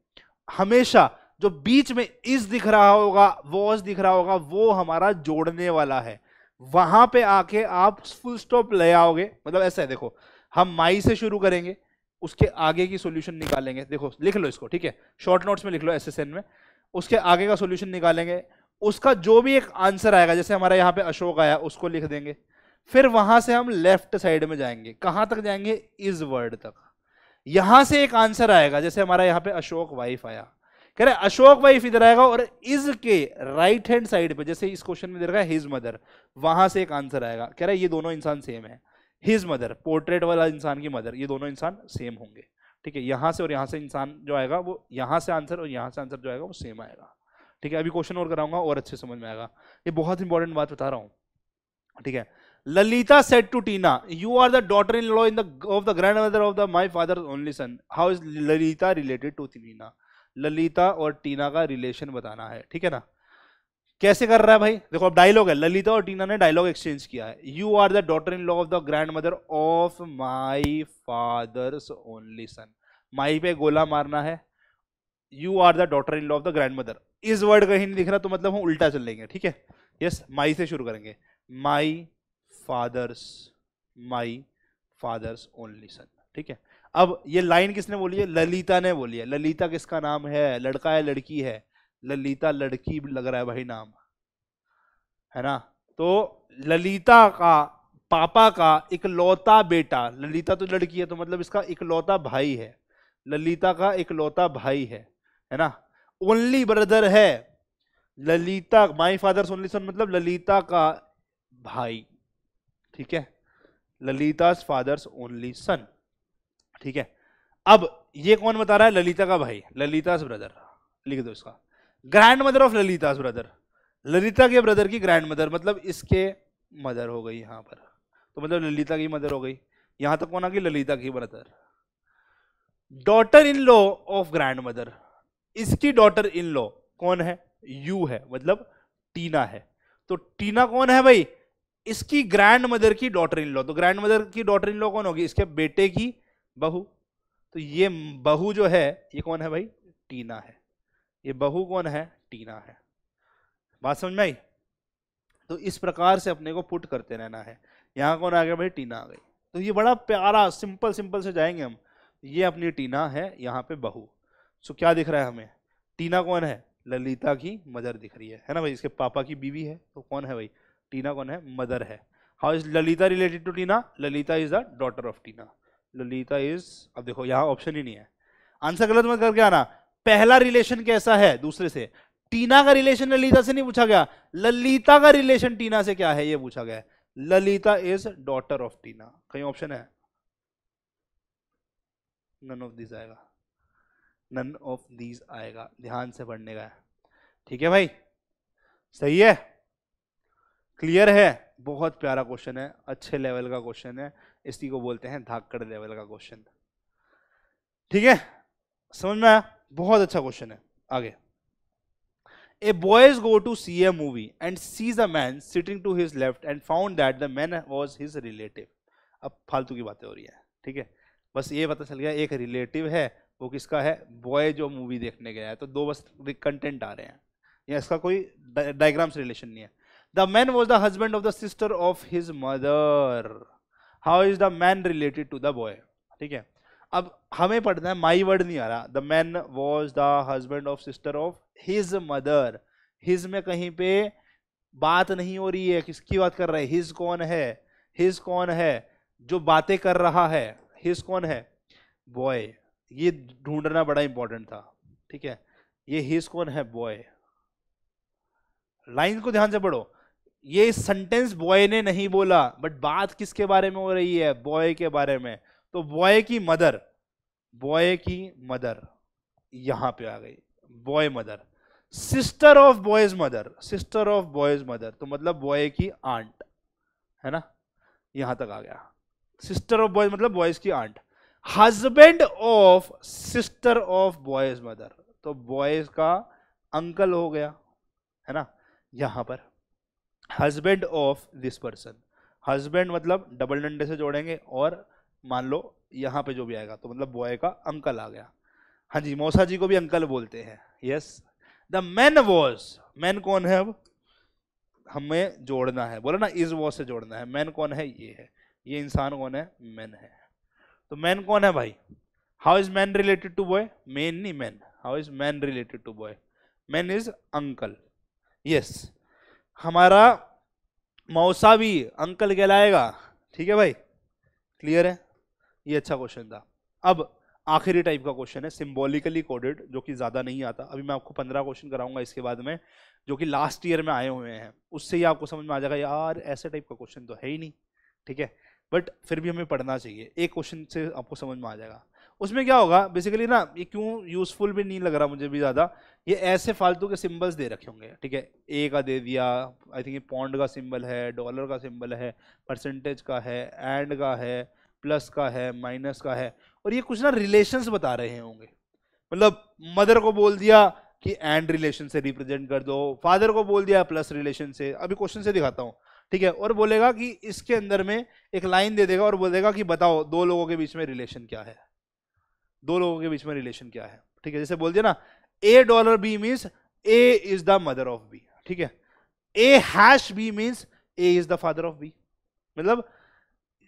हमेशा जो बीच में इस दिख रहा होगा वॉज़ दिख रहा होगा, वो हमारा जोड़ने वाला है। वहाँ पे आके आप फुल स्टॉप ले आओगे। मतलब ऐसा है, देखो हम माई से शुरू करेंगे, उसके आगे की सॉल्यूशन निकालेंगे। देखो, लिख लो इसको, ठीक है? शॉर्ट नोट्स में लिख लो एसएसएन में। उसके आगे का सॉल्यूशन निकालेंगे। उसका जो भी एक आंसर आएगा, जैसे हमारे यहाँ पे अशोक आया, उसको लिख देंगे। फिर वहाँ से हम लेफ़्ट साइड में जाएँगे। कहाँ तक जाएँगे? इस वर्ड तक। यहाँ से एक आंसर आएगा, जैसे हमारा यहाँ पे अशोक वाइफ आया। कह रहे, अशोक वाइफ इधर आएगा और इज़ के राइट हैंड साइड पे, जैसे इस क्वेश्चन में दे रखा है हिज मदर वहाँ से एक आंसर आएगा। कह रहा, ये दोनों इंसान सेम है। हिज मदर पोर्ट्रेट वाला इंसान की मदर ये दोनों इंसान सेम होंगे। ठीक है, यहाँ से और यहाँ से इंसान जो आएगा, वो यहाँ से आंसर और यहाँ से आंसर जो आएगा, वो सेम आएगा। ठीक है, अभी क्वेश्चन और कराऊँगा और अच्छे समझ में आएगा। ये बहुत इंपॉर्टेंट बात बता रहा हूँ। ठीक है, Lalita said to Tina you are the daughter in law in the of the grand mother of the my father only son how is Lalita related to Tina Lalita और टीना का रिलेशन बताना है। ठीक है ना? कैसे कर रहा है भाई? देखो, अब डायलॉग है। ललिता और टीना ने डायलॉग एक्सचेंज किया है। You are the daughter in law of the grand mother of my father's only son my पे गोला मारना है। You are the daughter in law of the grand mother इस वर्ड कहीं नहीं दिख रहा तो मतलब हम उल्टा चल लेंगे, ठीक है? यस माई से शुरू करेंगे। My father's my father's only son ठीक है? अब ये लाइन किसने बोली है? ललिता ने बोली है। ललिता किसका नाम है? लड़का है, लड़की है? ललिता लड़की लग रहा है भाई नाम। है ना? तो ललिता का, पापा का इकलौता बेटा, ललिता तो लड़की है तो मतलब इसका इकलौता भाई है। ललिता का इकलौता भाई है है ना? ओनली ब्रदर है। Lalita my father only son मतलब ललिता का भाई, ठीक है? ललिता फादर्स ओनली सन ठीक है? अब ये कौन बता रहा है? ललिता का भाई ललिता ब्रदर लिख दो इसका। Grand mother of Lalita brother Lalita के ब्रदर की ग्रैंड मदर मतलब इसके मदर हो गई यहाँ पर। तो मतलब ललिता की मदर हो गई। यहाँ तक कौन आ गई ललिता की brother daughter in law of grand mother इसकी डॉटर इन लॉ कौन है? यू है। मतलब टीना है। तो टीना कौन है भाई? इसकी ग्रैंड मदर की डॉटर इन लॉ तो ग्रैंड मदर की डॉटर इन लॉ कौन होगी? इसके बेटे की बहू। तो ये बहू जो है, ये कौन है भाई? टीना है। ये बहू कौन है, टीना है। बात समझ में आई? तो इस प्रकार से अपने को पुट करते रहना है। यहाँ कौन आ गया भाई? टीना आ गई। तो ये बड़ा प्यारा, सिंपल सिंपल से जाएँगे हम। ये अपनी टीना है, यहाँ पे बहू। सो क्या दिख रहा है हमें? टीना कौन है? ललिता की मदर दिख रही है। है ना भाई? इसके पापा की बीवी है तो कौन है भाई? टीना कौन है? मदर है। How is Lalita related to Tina? Lalita is the daughter of Tina. Lalita is, अब देखो, यहाँ ऑप्शन ही नहीं है। आंसर गलत मत करके आना। पहला रिलेशन कैसा है? दूसरे से। टीना का रिलेशन ललिता से नहीं पूछा गया। ललिता का रिलेशन टीना से क्या है? ये पूछा गया Lalita is daughter of Tina. कहीं ऑप्शन है? नन ऑफ़ दिस आएगा। नन ऑफ़ दीज आएगा। ध्यान से पढ़ने का ठीक है भाई? सही है? क्लियर है? बहुत प्यारा क्वेश्चन है। अच्छे लेवल का क्वेश्चन है। इसी को बोलते हैं धाकड़ लेवल का क्वेश्चन ठीक है? समझ में आया? बहुत अच्छा क्वेश्चन है। आगे। A boys go to see a movie and sees a man sitting to his left and found that the man was his relative अब फालतू की बातें हो रही है, ठीक है? बस ये पता चल गया, एक रिलेटिव है, वो किसका है? बॉय जो मूवी देखने गया है तो दो बस कंटेंट आ रहे हैं। या इसका कोई डायग्राम से रिलेशन नहीं है। The man was the husband of the sister of his mother how is the man related to the boy ठीक है? अब हमें पढ़ना है, माई वर्ड नहीं आ रहा। The man was the husband of sister of his mother his में कहीं पे बात नहीं हो रही है, किसकी बात कर रहा है? हिज कौन है? हिज कौन है? जो बातें कर रहा है हिज कौन है? बॉय ये ढूंढना बड़ा इंपॉर्टेंट था, ठीक है? ये हिज कौन है? बॉय लाइन को ध्यान से पढ़ो। ये सेंटेंस बॉय ने नहीं बोला बट बात किसके बारे में हो रही है? बॉय के बारे में। तो बॉय की मदर बॉय की मदर यहाँ पे आ गई। Boy mother sister of boys mother sister of boys mother तो मतलब बॉय की आंट है ना? यहाँ तक आ गया। सिस्टर ऑफ़ बॉयज़ मतलब बॉयज़ की aunt husband of sister of boys mother तो बॉयज़ का अंकल हो गया, है ना? यहाँ पर। Husband of this person husband मतलब डबल डंडे से जोड़ेंगे और मान लो, यहाँ पे जो भी आएगा तो मतलब बॉय का अंकल आ गया। हाँ जी, मौसा जी को भी अंकल बोलते हैं। Yes the man was man कौन है अब? हमें जोड़ना है। बोला ना इज़ वॉज़ से जोड़ना है। मैन कौन है? ये है। ये इंसान कौन है? मैन है। तो मैन कौन है भाई? How is man related to boy men नहीं man how is man related to boy man is uncle yes हमारा मौसा भी अंकल कहलाएगा। ठीक है भाई? क्लियर है? ये अच्छा क्वेश्चन था। अब आखिरी टाइप का क्वेश्चन है सिंबॉलिकली कोडेड जो कि ज़्यादा नहीं आता। अभी मैं आपको पंद्रह क्वेश्चन कराऊँगा इसके बाद में, जो कि लास्ट ईयर में आए हुए हैं। उससे ही आपको समझ में आ जाएगा, यार, ऐसे टाइप का क्वेश्चन तो है ही नहीं। ठीक है? बट फिर भी हमें पढ़ना चाहिए। एक क्वेश्चन से आपको समझ में आ जाएगा। उसमें क्या होगा? बेसिकली ना, ये क्यों यूजफुल भी नहीं लग रहा मुझे भी ज़्यादा, ये ऐसे फालतू के सिंबल्स दे रखे होंगे। ठीक है? ए का दे दिया आई थिंक ये पॉन्ड का सिंबल है डॉलर का सिंबल है परसेंटेज का है एंड का है प्लस का है, माइनस का है, और ये कुछ ना रिलेशंस बता रहे होंगे। मतलब मदर को बोल दिया कि एंड रिलेशन से रिप्रेजेंट कर दो फादर को बोल दिया प्लस रिलेशन से। अभी क्वेश्चन से दिखाता हूँ, ठीक है? और बोलेगा कि इसके अंदर में एक लाइन दे देगा और बोलेगा कि बताओ, दो लोगों के बीच में रिलेशन क्या है? दो लोगों के बीच में रिलेशन क्या है? ठीक है, जैसे बोल दिया ना A dollar B means A is the mother of B ठीक है? A hash B means A is the father of B मतलब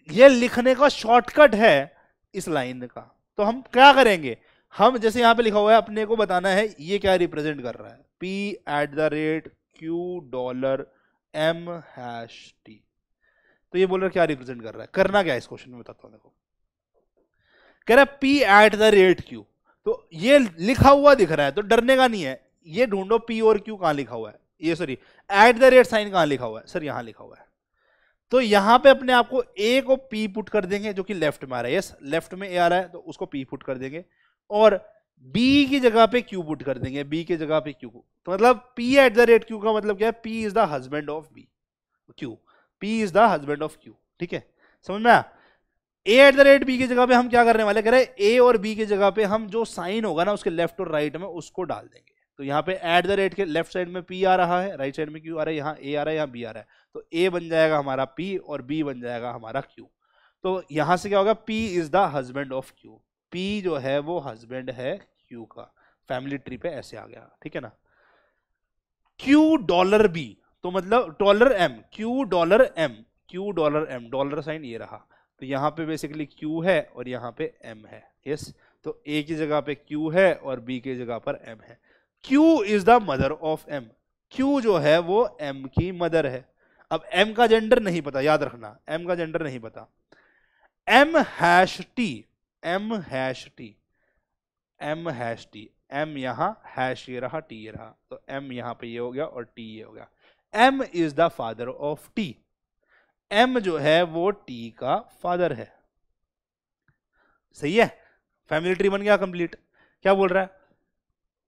ये लिखने का शॉर्टकट है इस लाइन का। तो हम क्या करेंगे? हम जैसे यहाँ पे लिखा हुआ है, अपने को बताना है, ये क्या रिप्रेजेंट कर रहा है? P at the rate Q dollar M hash T तो ये बोल रहा है, क्या रिप्रेजेंट कर रहा है? करना क्या इस क्वेश्चन में बताता हूँ, देखो। कह रहा है P at the rate Q तो ये लिखा हुआ दिख रहा है तो डरने का नहीं है। ये ढूंढो पी और क्यू कहाँ लिखा हुआ है? ये sorry at the rate sign कहाँ लिखा हुआ है? सर, यहाँ लिखा हुआ है। तो यहाँ पे अपने आप को ए को पी पुट कर देंगे, जो कि लेफ़्ट में आ रहा है। यस लेफ़्ट में ए आ रहा है तो उसको पी पुट कर देंगे। और बी की जगह पे क्यू पुट कर देंगे बी की जगह पे क्यू तो मतलब P at the rate Q का मतलब क्या है? P is the husband of B Q P is the husband of Q ठीक है? समझ में आया? A at the rate B की जगह पे हम क्या करने वाले कह रहे हैं ए और बी की जगह पे हम जो साइन होगा ना, उसके लेफ़्ट और राइट में, उसको डाल देंगे। तो यहाँ पे एट द रेट के लेफ़्ट साइड में पी आ रहा है राइट साइड में क्यू आ रहा है, यहाँ ए आ रहा है, यहाँ बी आ रहा है। तो ए बन जाएगा हमारा पी और बी बन जाएगा हमारा क्यू तो यहाँ से क्या होगा? P is the husband of Q P जो है वो हस्बैंड है क्यू का। फैमिली ट्री पे ऐसे आ गया, ठीक है ना? क्यू डॉलर बी तो मतलब dollar M Q dollar M Q dollar M dollar sign ये रहा। तो यहाँ पे बेसिकली क्यू है और यहाँ पे एम है यस तो ए की जगह पे क्यू है और बी की जगह पर एम है। Q is the mother of M Q जो है वो एम की मदर है. अब एम का जेंडर नहीं पता, याद रखना. एम का जेंडर नहीं पता. M hash T M hash T M hash T M यहाँ हैश ये रहा टी ये रहा. तो एम यहाँ पे ये हो गया और टी ये हो गया. M is the father of T M जो है वो टी का फादर है. सही है? फैमिली ट्री बन गया कंप्लीट क्या बोल रहा है?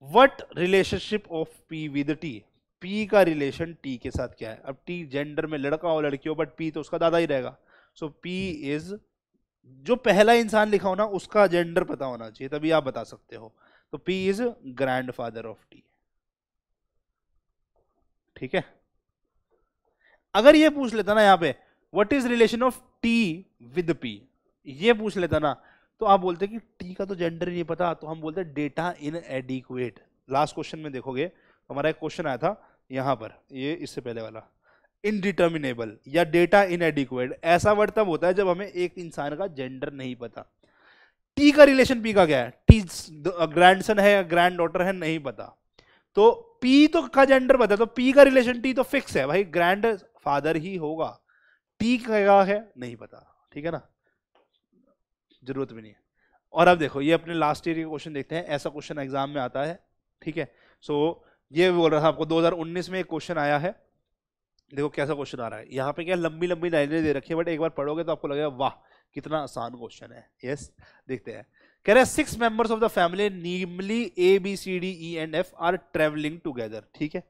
What relationship of P with T P का रिलेशन टी के साथ क्या है? अब टी जेंडर में लड़का हो लड़की हो बट पी तो उसका दादा ही रहेगा। सो पी इज़ जो पहला इंसान लिखा हो ना, उसका जेंडर पता होना चाहिए, तभी आप बता सकते हो। तो P is grandfather of T ठीक है? अगर ये पूछ लेता ना यहाँ पे what is relation of T with P ये पूछ लेता ना तो आप बोलते हैं कि टी का तो जेंडर ही नहीं पता तो हम बोलते हैं data inadequate last question में देखोगे, हमारा एक क्वेश्चन आया था यहाँ पर, ये इससे पहले वाला। इनडिटर्मिनेबल या डेटा इन एडिक्वेट ऐसा वर्ड तब होता है जब हमें एक इंसान का जेंडर नहीं पता। टी का रिलेशन पी का क्या है? टी ग्रैंडसन है ग्रैंड डॉटर है, नहीं पता। तो पी तो का जेंडर पता तो पी का रिलेशन टी तो फिक्स है। भाई ग्रैंड फादर ही होगा। टी का है? नहीं पता। ठीक है ना? ज़रूरत भी नहीं है। और अब देखो ये अपने लास्ट ईयर के क्वेश्चन देखते हैं। ऐसा क्वेश्चन एग्ज़ाम में आता है ठीक है? सो so, ये बोल रहा था आपको 2019 में एक क्वेश्चन आया है। देखो कैसा क्वेश्चन आ रहा है। यहाँ पे क्या लंबी लंबी लाइनें दे रखी है बट एक बार पढ़ोगे तो आपको लगेगा वाह कितना आसान क्वेश्चन है। यस yes, देखते हैं। कह रहे हैं six members of the family namely A B C D E and F are travelling together ठीक है?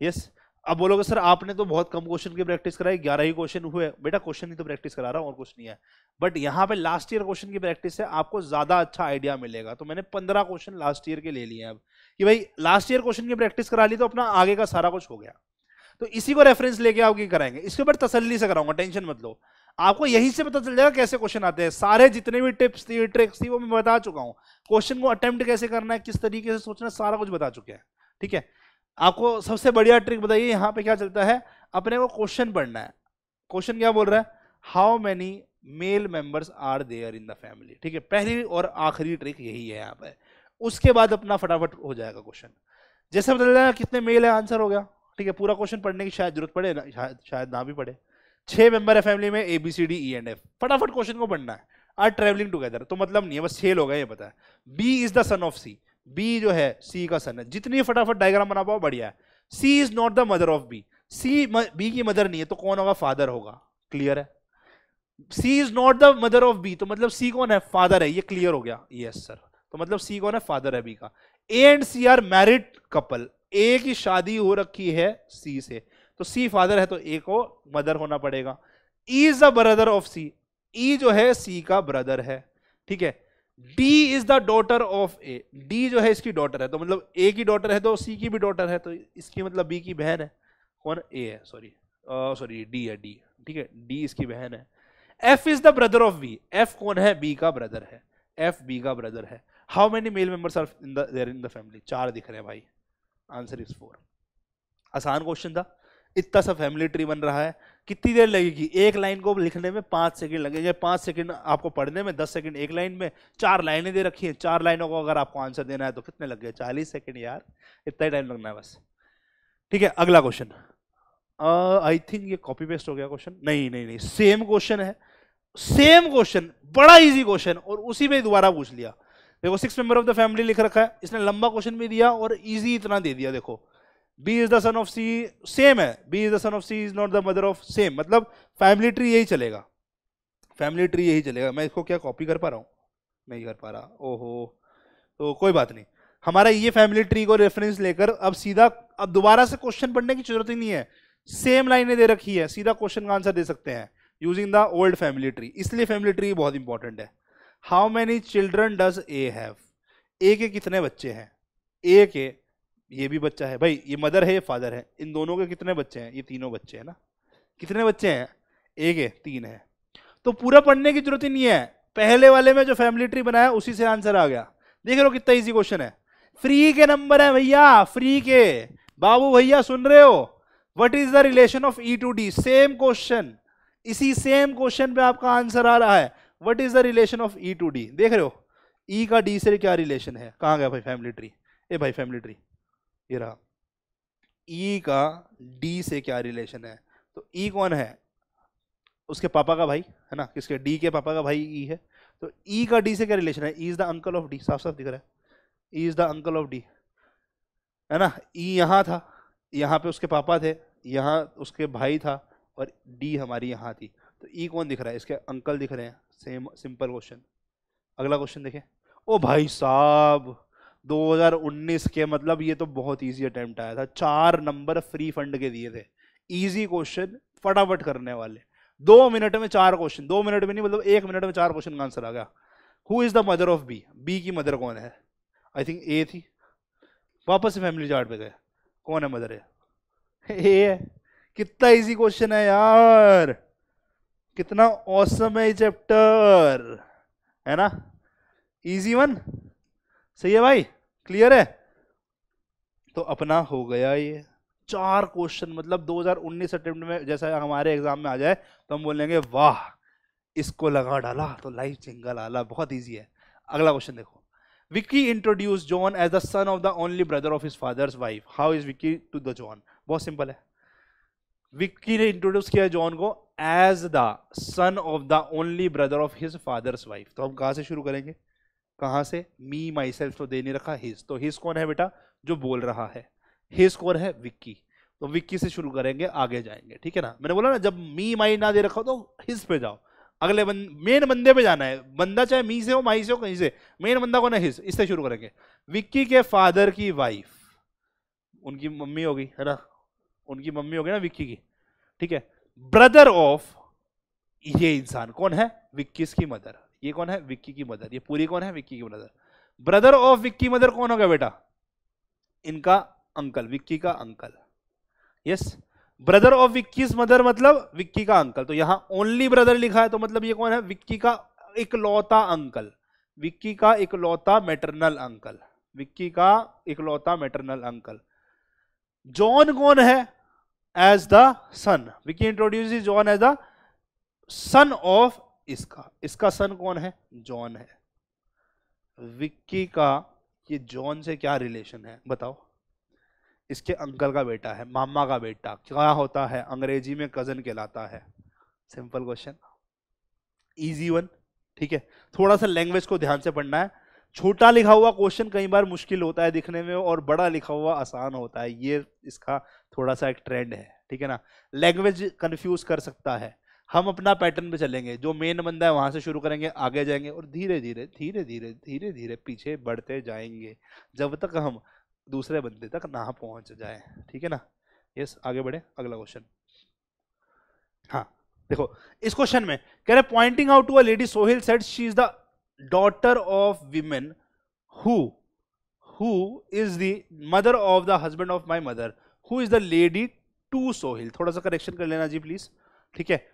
यस अब बोलोगे, सर, आपने तो बहुत कम क्वेश्चन की प्रैक्टिस कराई, ग्यारह ही क्वेश्चन हुए। बेटा क्वेश्चन ही तो प्रैक्टिस करा रहा हूँ और कुछ नहीं है। बट यहाँ पे लास्ट ईयर क्वेश्चन की प्रैक्टिस है, आपको ज़्यादा अच्छा आइडिया मिलेगा। तो मैंने पंद्रह क्वेश्चन लास्ट ईयर के ले लिए अब। कि भाई लास्ट ईयर क्वेश्चन की प्रैक्टिस करा ली तो अपना आगे का सारा कुछ हो गया। तो इसी को रेफरेंस लेके आप कराएँगे इसके ऊपर तसल्ली से कराऊँगा, टेंशन मत लो। आपको यही से पता चल जाएगा कैसे क्वेश्चन आते हैं। सारे जितने भी टिप्स थी ट्रिक्स थी, वो मैं बता चुका हूँ। क्वेश्चन को अटेम्प्ट कैसे करना है, किस तरीके से सोचना सारा कुछ बता चुके हैं। ठीक है? आपको सबसे बढ़िया ट्रिक बताइए, यहाँ पे क्या चलता है? अपने को क्वेश्चन पढ़ना है। क्वेश्चन क्या बोल रहा है? How many male members are there in the family ठीक है, पहली और आखिरी ट्रिक यही है यहाँ पे। उसके बाद अपना फटाफट हो जाएगा क्वेश्चन जैसे बदल जाएगा कितने मेल है आंसर हो गया। ठीक है, पूरा क्वेश्चन पढ़ने की शायद ज़रूरत पड़े ना, शायद शायद ना भी पड़े। छह मेंबर है फैमिली में A B C D E and F फटाफट क्वेश्चन को पढ़ना है। आर ट्रेवलिंग टुगेदर तो मतलब नहीं है, बस छह लोग हैं, ये पता है। B is the son of C B जो है सी का सन है जितनी फटाफट डायग्राम बना पाओ बढ़िया है। C is not the mother of B C B की मदर नहीं है तो कौन होगा? फादर होगा। क्लियर है? C is not the mother of B तो मतलब सी कौन है? फादर है। ये क्लियर हो गया। यस yes, सर तो मतलब सी कौन है? फादर है बी का। A and C are married couple A की शादी हो रखी है सी से। तो सी फादर है तो ए को मदर होना पड़ेगा। E is the brother of C E जो है सी का ब्रदर है। ठीक है? D is the daughter of A D जो है इसकी डॉटर है तो मतलब ए की डॉटर है तो सी की भी डॉटर है तो इसकी मतलब बी की बहन है। कौन? ए है सॉरी सॉरी डी है डी ठीक है? डी इसकी बहन है। F is the brother of B F कौन है? बी का ब्रदर है। एफ़ बी का ब्रदर है। How many male members are in there in the family चार दिख रहे हैं भाई। आंसर इज़ फोर आसान क्वेश्चन था। इतना सा फैमिली ट्री बन रहा है। कितनी देर लगेगी? एक लाइन को लिखने में पाँच सेकंड लगेंगे। पाँच सेकंड आपको पढ़ने में, दस सेकंड एक लाइन में, चार लाइनें दे रखी हैं। चार लाइनों को अगर आपको आंसर देना है तो कितने लग गए? चालीस सेकंड यार। इतना ही टाइम लगना है बस। ठीक है, अगला क्वेश्चन आई थिंक ये कॉपी पेस्ट हो गया क्वेश्चन नहीं नहीं नहीं सेम क्वेश्चन है। सेम क्वेश्चन बड़ा इजी क्वेश्चन और उसी में दोबारा पूछ लिया। देखो six member of the family लिख रखा है। इसने लंबा क्वेश्चन भी दिया और इजी इतना दे दिया, देखो। B is the son of C same है. B is the son of C is not the mother of same मतलब फैमिली ट्री यही चलेगा. फैमिली ट्री यही चलेगा. मैं इसको क्या कॉपी कर पा रहा हूँ? नहीं कर पा रहा. ओहो. तो कोई बात नहीं. हमारा ये फैमिली ट्री को रेफरेंस लेकर अब सीधा, अब दोबारा से क्वेश्चन पढ़ने की ज़रूरत ही नहीं है. सेम लाइनें दे रखी है. सीधा क्वेश्चन का आंसर दे सकते हैं. Using the old family tree इसलिए फैमिली ट्री बहुत इंपॉर्टेंट है. How many children does A have A के कितने बच्चे हैं? ए के ये भी बच्चा है। भाई, ये मदर है, ये फादर है। इन दोनों के कितने बच्चे हैं? ये तीनों बच्चे हैं ना? कितने बच्चे हैं? एक है, तीन है। तो पूरा पढ़ने की ज़रूरत ही नहीं है। पहले वाले में जो फैमिली ट्री बनाया उसी से आंसर आ गया। देख लो कितना इजी क्वेश्चन है। फ्री के नंबर है भैया फ्री के। बाबू भैया, सुन रहे हो? What is the relation of E to D same question इसी सेम क्वेश्चन पे आपका आंसर आ रहा है। What is the relation of E to D देख रहे हो? ई e का डी से क्या रिलेशन है? कहाँ गया भाई फैमिली ट्री ए भाई फैमिली ट्री ये रहा। ई e का डी से क्या रिलेशन है? तो ई e कौन है? उसके पापा का भाई, है ना? किसके? डी के पापा का भाई ई है। तो ई का डी से क्या रिलेशन है? E is the uncle of D साफ़ साफ़ दिख रहा है। E is the uncle of D है ना? ई यहाँ था, यहाँ पे उसके पापा थे, यहाँ उसके भाई था और डी हमारी यहाँ थी। तो ई कौन दिख रहा है? इसके अंकल दिख रहे हैं। सेम सिंपल क्वेश्चन अगला क्वेश्चन देखें। ओ भाई साहब! 2019 के मतलब ये तो बहुत इजी अटेम्प्ट आया था। चार नंबर फ्री फंड के दिए थे। इजी क्वेश्चन फटाफट करने वाले। दो मिनट में चार क्वेश्चन दो मिनट में नहीं मतलब एक मिनट में चार क्वेश्चन का आंसर आ गया। Who is the mother of B B की मदर कौन है? आई थिंक ए थी। वापस फैमिली चार्ट पे गए। कौन है मदर है ए है। कितना इजी क्वेश्चन है यार। कितना औसम है चैप्टर है ना? इजी वन सही है भाई? क्लियर है? तो अपना हो गया ये। चार क्वेश्चन मतलब 2019 अटेम्प्ट में जैसा हमारे एग्ज़ाम में आ जाए तो हम बोलेंगे, वाह, इसको लगा डाला तो लाइफ सिंगल आला बहुत इजी है। अगला क्वेश्चन देखो। Vicky introduce John as the son of the only brother of his father's wife how is Vicky to the John बहुत सिंपल है। विक्की ने इंट्रोड्यूस किया जॉन को as the son of the only brother of his father's wife तो हम कहा से शुरू करेंगे? कहाँ से? मी माई सेल्फ तो दे नहीं रखा हिज तो हिज कौन है बेटा? जो बोल रहा है। हिज कौन है? विक्की तो विक्की से शुरू करेंगे, आगे जाएँगे, ठीक है ना? मैंने बोला ना, जब मी माई ना दे रखा तो हिज पे जाओ। अगले बंद मेन बंदे पे जाना है। बंदा चाहे मी से हो माई से हो, कहीं से। मेन बंदा कौन है? हिस इससे शुरू करेंगे। विक्की के फादर की वाइफ उनकी मम्मी होगी, है ना? उनकी मम्मी होगी ना विक्की की, ठीक है? ब्रदर ऑफ़ ये इंसान कौन है? विक्कीस की मदर ये कौन है? विक्की की मदर। ये पूरी कौन है? विक्की की mother. Brother of Vicky mother कौन होगा बेटा? इनका अंकल, विक्की का uncle. Yes brother of Vicky's mother मतलब विक्की का अंकल। तो यहाँ ओनली ब्रदर लिखा है तो मतलब ये कौन है? विक्की का इकलौता अंकल। विक्की का इकलौता मेटरनल अंकल विक्की का इकलौता मेटरनल अंकल जॉन कौन है? As the son Vicky introduce John as the son of इसका इसका सन कौन है? जॉन है। विक्की का ये जॉन से क्या रिलेशन है, बताओ। इसके अंकल का बेटा है, मामा का बेटा। क्या होता है? अंग्रेज़ी में कज़न कहलाता है। सिंपल क्वेश्चन इजी वन ठीक है? थोड़ा सा लैंग्वेज को ध्यान से पढ़ना है। छोटा लिखा हुआ क्वेश्चन कई बार मुश्किल होता है दिखने में और बड़ा लिखा हुआ आसान होता है। ये इसका थोड़ा सा एक ट्रेंड है, ठीक है ना? लैंग्वेज कंफ्यूज कर सकता है। हम अपना पैटर्न पे चलेंगे, जो मेन बंदा है वहाँ से शुरू करेंगे, आगे जाएँगे और धीरे धीरे धीरे धीरे धीरे धीरे पीछे बढ़ते जाएँगे, जब तक हम दूसरे बंदे तक ना पहुँच जाए। ठीक है ना? यस आगे बढ़े, अगला क्वेश्चन हाँ देखो, इस क्वेश्चन में कह रहे pointing out to a lady Sohil said she is the daughter of women who who is the mother of the husband of my mother who is the lady to Sohil थोड़ा सा करेक्शन कर लेना जी प्लीज़ ठीक है?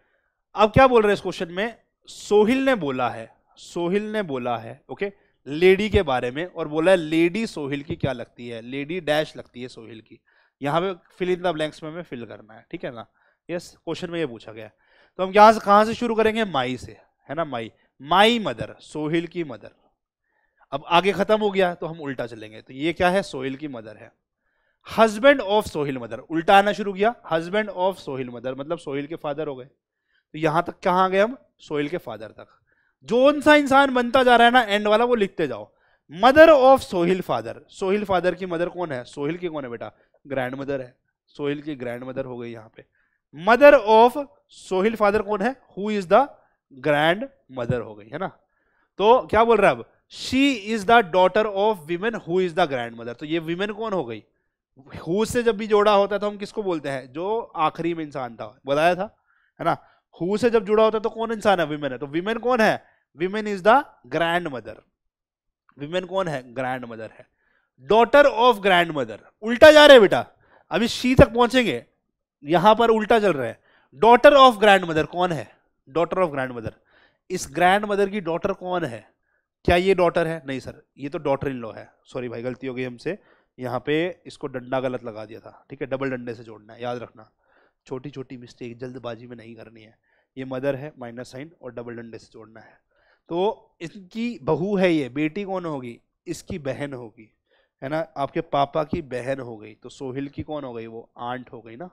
अब क्या बोल रहे हैं इस क्वेश्चन में? सोहिल ने बोला है, सोहिल ने बोला है ओके लेडी के बारे में, और बोला है लेडी सोहिल की क्या लगती है? लेडी डैश लगती है सोहिल की। यहाँ पे फिल इन द ब्लैंक्स में हमें फिल करना है, ठीक है ना? यस क्वेश्चन में ये पूछा गया तो हम यहाँ से कहाँ से शुरू करेंगे? माई से, है ना माई? माई मदर, सोहिल की मदर। अब आगे खत्म हो गया तो हम उल्टा चलेंगे। तो ये क्या है? सोहिल की मदर है। हस्बैंड ऑफ़ सोहिल मदर उल्टा आना शुरू किया। हस्बैंड ऑफ़ सोहिल मदर मतलब सोहिल के फादर हो गए। तो यहाँ तक कहाँ गए हम? सोहिल के फादर तक। जो सा इंसान बनता जा रहा है ना एंड वाला, वो लिखते जाओ। Mother of Sohil father Sohil father की मदर कौन है? सोहिल की कौन है बेटा? ग्रैंड मदर है। सोहिल की ग्रैंड मदर हो गई यहाँ पे। मदर ऑफ़ सोहिल फादर कौन है? Who is the grand mother हो गई, है ना? तो क्या बोल रहा है अब? She is the daughter of women who is the grandmother तो ये विमेन कौन हो गई? हु से जब भी जोड़ा होता है तो हम किसको बोलते हैं? जो आखिरी में इंसान था। बताया था? है ना? हु से जब जुड़ा होता है तो कौन इंसान है? विमेन है। तो विमेन कौन है? Women is the grandmother women कौन है? ग्रैंड मदर है। डॉटर ऑफ़ ग्रैंड मदर उल्टा जा रहे बेटा। अभी शी तक पहुँचेंगे। यहाँ पर उल्टा चल रहा है। डॉटर ऑफ़ ग्रैंड मदर कौन है? डॉटर ऑफ़ ग्रैंड मदर इस ग्रैंड मदर की डॉटर कौन है? क्या ये डॉटर है? नहीं सर ये तो डॉटर इन लॉ है। सॉरी भाई, गलती हो गई हमसे। यहाँ पे इसको डंडा गलत लगा दिया था। ठीक है? डबल डंडे से जोड़ना है। याद रखना। छोटी छोटी मिस्टेक जल्दबाजी में नहीं करनी है। ये मदर है माइनस साइन और डबल डंडे से जोड़ना है। तो इसकी बहू है ये, बेटी कौन होगी? इसकी बहन होगी, है ना? आपके पापा की बहन हो गई तो सोहिल की कौन हो गई? वो आंट हो गई ना?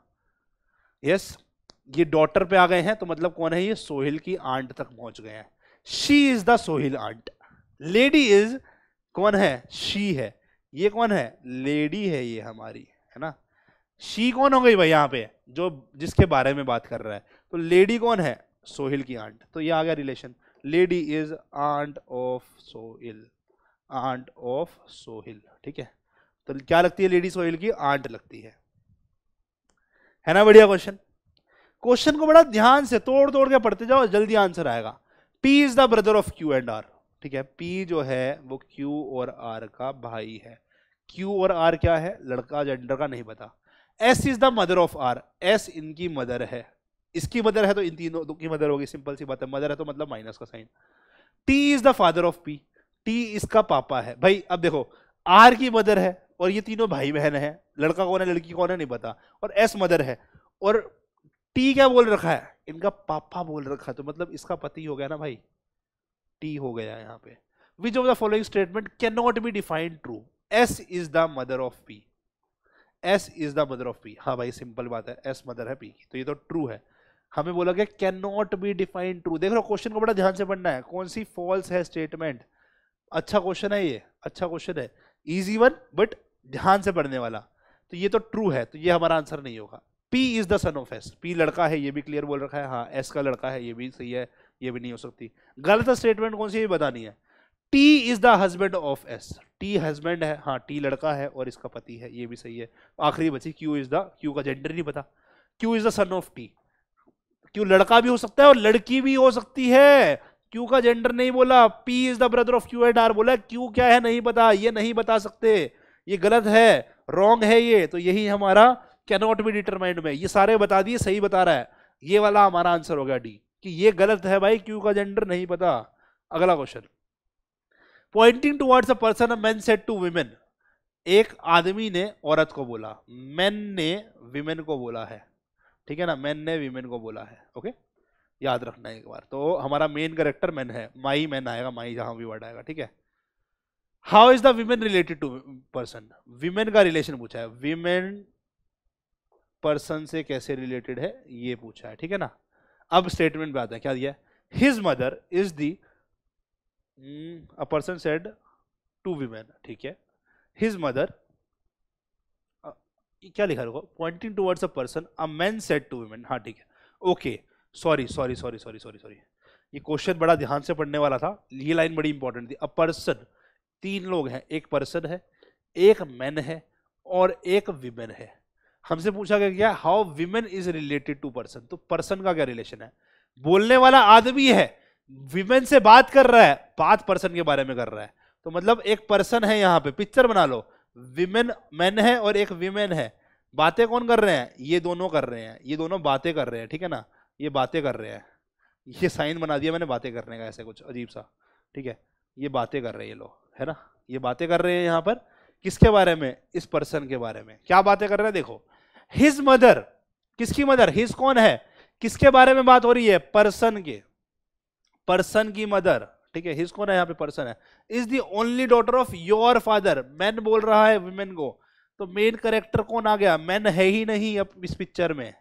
यस ये डॉटर पे आ गए हैं तो मतलब कौन है ये? सोहिल की आंट तक पहुँच गए हैं। She is the Sohil aunt lady is कौन है? शी है। ये कौन है? लेडी है ये हमारी, है ना? शी कौन हो गई भाई यहाँ पे, जो जिसके बारे में बात कर रहा है? तो लेडी कौन है? सोहिल की आंट। तो ये आ गया relation lady is aunt of Sohil aunt of Sohil ठीक है? तो क्या लगती है लेडी सोहिल की? आंट लगती है। है ना बढ़िया क्वेश्चन क्वेश्चन को बड़ा ध्यान से तोड़ तोड़ के पढ़ते जाओ, जल्दी आंसर आएगा। P is the brother of Q and R ठीक है? पी जो है, वो क्यू और आर का भाई है। क्यू और आर क्या है? लड़का जेंडर का नहीं पता। S is the mother of R S इनकी मदर है। इसकी मदर है तो इन तीनों की मदर होगी, सिंपल सी बात है। मदर है तो मतलब माइनस का sign T is the father of P T इसका पापा है। भाई, अब देखो आर की मदर है और ये तीनों भाई बहन है। लड़का कौन है, लड़की कौन है, नहीं पता। और एस मदर है। और टी क्या बोल रखा है? इनका पापा बोल रखा है। तो मतलब इसका पति हो गया ना भाई? टी हो गया यहाँ पे। Which of the following statement can not be defined true S is the mother of P S is the mother of P हाँ भाई सिंपल बात है। एस मदर है पी की। तो ये तो ट्रू है। हमें बोला गया can not be define true देख लो क्वेश्चन को बड़ा ध्यान से पढ़ना है। कौन सी फॉल्स है स्टेटमेंट अच्छा क्वेश्चन है ये अच्छा क्वेश्चन है। इजी वन बट ध्यान से पढ़ने वाला। तो ये तो ट्रू है तो ये हमारा आंसर नहीं होगा। P is the son of S P लड़का है, ये भी क्लियर बोल रखा है। हाँ एस का लड़का है, ये भी सही है, ये भी नहीं हो सकती। गलत स्टेटमेंट कौन सी ये बतानी है। T is the husband of S T husband है हाँ टी लड़का है और इसका पति है, ये भी सही है। आखिरी बची क्यू इज़ द क्यू का जेंडर नहीं पता। Q is the son of T क्यों लड़का भी हो सकता है और लड़की भी हो सकती है? क्यू का जेंडर नहीं बोला P is the brother of Q and R बोला क्यू क्या है नहीं पता, ये नहीं बता सकते, ये गलत है रॉन्ग है ये तो यही हमारा कैनॉट बी डिटरमाइंड में, ये सारे बता दिए, सही बता रहा है। ये वाला हमारा आंसर हो गया डी कि ये गलत है भाई क्यू का जेंडर नहीं पता। अगला question pointing towards a person man said to women एक आदमी ने औरत को बोला मैन ने विमेन को बोला है। ठीक है ना? मैन ने वीमेन को बोला है ओके याद रखना एक बार। तो हमारा मेन करेक्टर मैन है, माई मैन आएगा, माई जहाँ भी वर्ड आएगा, ठीक है? How is the women related to person women का रिलेशन पूछा है। विमेन पर्सन से कैसे रिलेटेड है, ये पूछा है, ठीक है ना? अब स्टेटमेंट पे आता है, क्या दिया his mother is the a person said to women ठीक है? हिज मदर क्या लिखा रखो pointing towards a person a man said to women हाँ ठीक है। Okay sorry sorry sorry sorry sorry sorry ये क्वेश्चन बड़ा ध्यान से पढ़ने वाला था। ये लाइन बड़ी इंपॉर्टेंट थी। अ पर्सन तीन लोग हैं। एक पर्सन है, एक मैन है और एक विमेन है। हमसे पूछा गया क्या how women is related to person तो पर्सन का क्या रिलेशन है? बोलने वाला आदमी है विमेन से बात कर रहा है, बात पर्सन के बारे में कर रहा है। तो मतलब एक पर्सन है यहाँ पे पिक्चर बना लो। विमेन मैन है और एक विमेन है। बातें कौन कर रहे हैं? ये दोनों कर रहे हैं। ये दोनों बातें कर रहे हैं, ठीक है ना? ये बातें कर रहे हैं। ये साइन बना दिया मैंने बातें करने का, ऐसे कुछ अजीब सा, ठीक है? ये बातें कर रहे हैं ये लोग, है ना? ये बातें कर रहे हैं यहाँ पर। किसके बारे में? इस पर्सन के बारे में। क्या बातें कर रहे हैं? देखो हिज मदर किसकी मदर हिज कौन है? किसके बारे में बात हो रही है? पर्सन के। पर्सन की मदर ठीक है हिज कौन है यहाँ पे पर्सन है। Is the only daughter of your father man बोल रहा है वुमेन को। तो मेन करेक्टर कौन आ गया? मैन है ही नहीं अब इस पिक्चर में।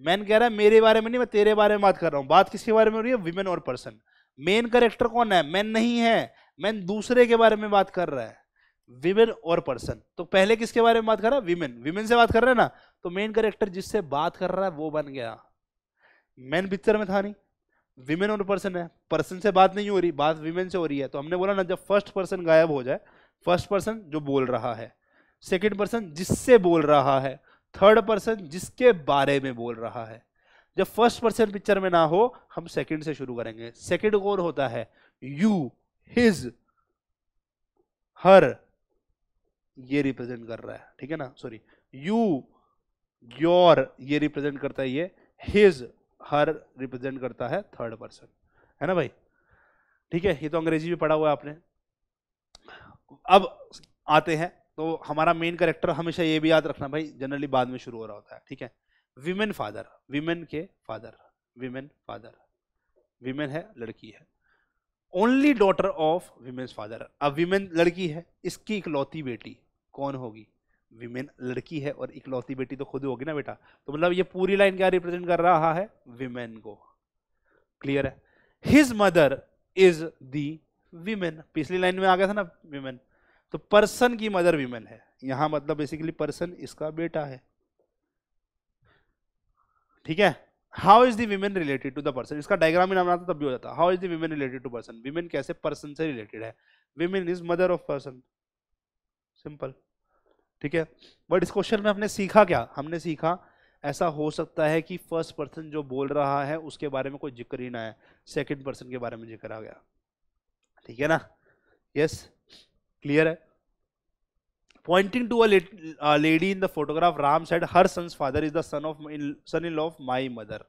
मैन कह रहा है, मेरे बारे में नहीं, मैं तेरे बारे में बात कर रहा हूँ। बात किसके बारे में हो रही है? विमेन और पर्सन मेन करेक्टर कौन है? मैन नहीं है। मैन दूसरे के बारे में बात कर रहा है। विमेन और पर्सन तो पहले किसके बारे में बात कर रहा है? विमेन विमेन से बात कर रहा है ना? तो मेन करेक्टर जिससे बात कर रहा है वो बन गया। मैन पिक्चर में था नहीं। विमेन और पर्सन है। पर्सन से बात नहीं हो रही, बात विमेन से हो रही है। तो हमने बोला ना, जब फ़र्स्ट पर्सन गायब हो जाए फ़र्स्ट पर्सन जो बोल रहा है। सेकेंड पर्सन जिससे बोल रहा है। थर्ड पर्सन जिसके बारे में बोल रहा है। जब फ़र्स्ट पर्सन पिक्चर में ना हो, हम सेकंड से शुरू करेंगे। सेकंड कौन होता है? यू हिज हर ये रिप्रेजेंट कर रहा है। ठीक है ना? सॉरी यू योर ये रिप्रेजेंट करता है ये। हिज हर रिप्रेजेंट करता है थर्ड पर्सन। है ना भाई? ठीक है, ये तो अंग्रेज़ी भी पढ़ा हुआ है आपने। अब आते हैं तो हमारा मेन करेक्टर हमेशा ये भी याद रखना भाई जनरली बाद में शुरू हो रहा होता है, ठीक है? विमेन फादर विमेन के फादर विमेन फादर विमेन है, लड़की है। Only daughter of women's father अब विमेन लड़की है, इसकी इकलौती बेटी कौन होगी? विमेन लड़की है और इकलौती बेटी तो खुद होगी ना बेटा? तो मतलब ये पूरी लाइन क्या रिप्रेजेंट कर रहा है? विमेन को। क्लियर है? His mother is the women पिछली लाइन में आ गया था ना विमेन तो पर्सन की मदर विमेन है। यहाँ मतलब बेसिकली पर्सन इसका बेटा है। ठीक है? How is the women related to the person इसका डायग्राम ही नाम आता तब भी हो जाता how is the women related to person women कैसे पर्सन से रिलेटेड है? Women is mother of person simple ठीक है? बट इस क्वेश्चन में हमने सीखा क्या? हमने सीखा, ऐसा हो सकता है कि फ़र्स्ट पर्सन जो बोल रहा है, उसके बारे में कोई ज़िक्र ही ना है सेकंड पर्सन के बारे में ज़िक्र आ गया। ठीक है ना? यस क्लियर है? Pointing to a lady in the photograph Ram said her son's father is the son of son in of my mother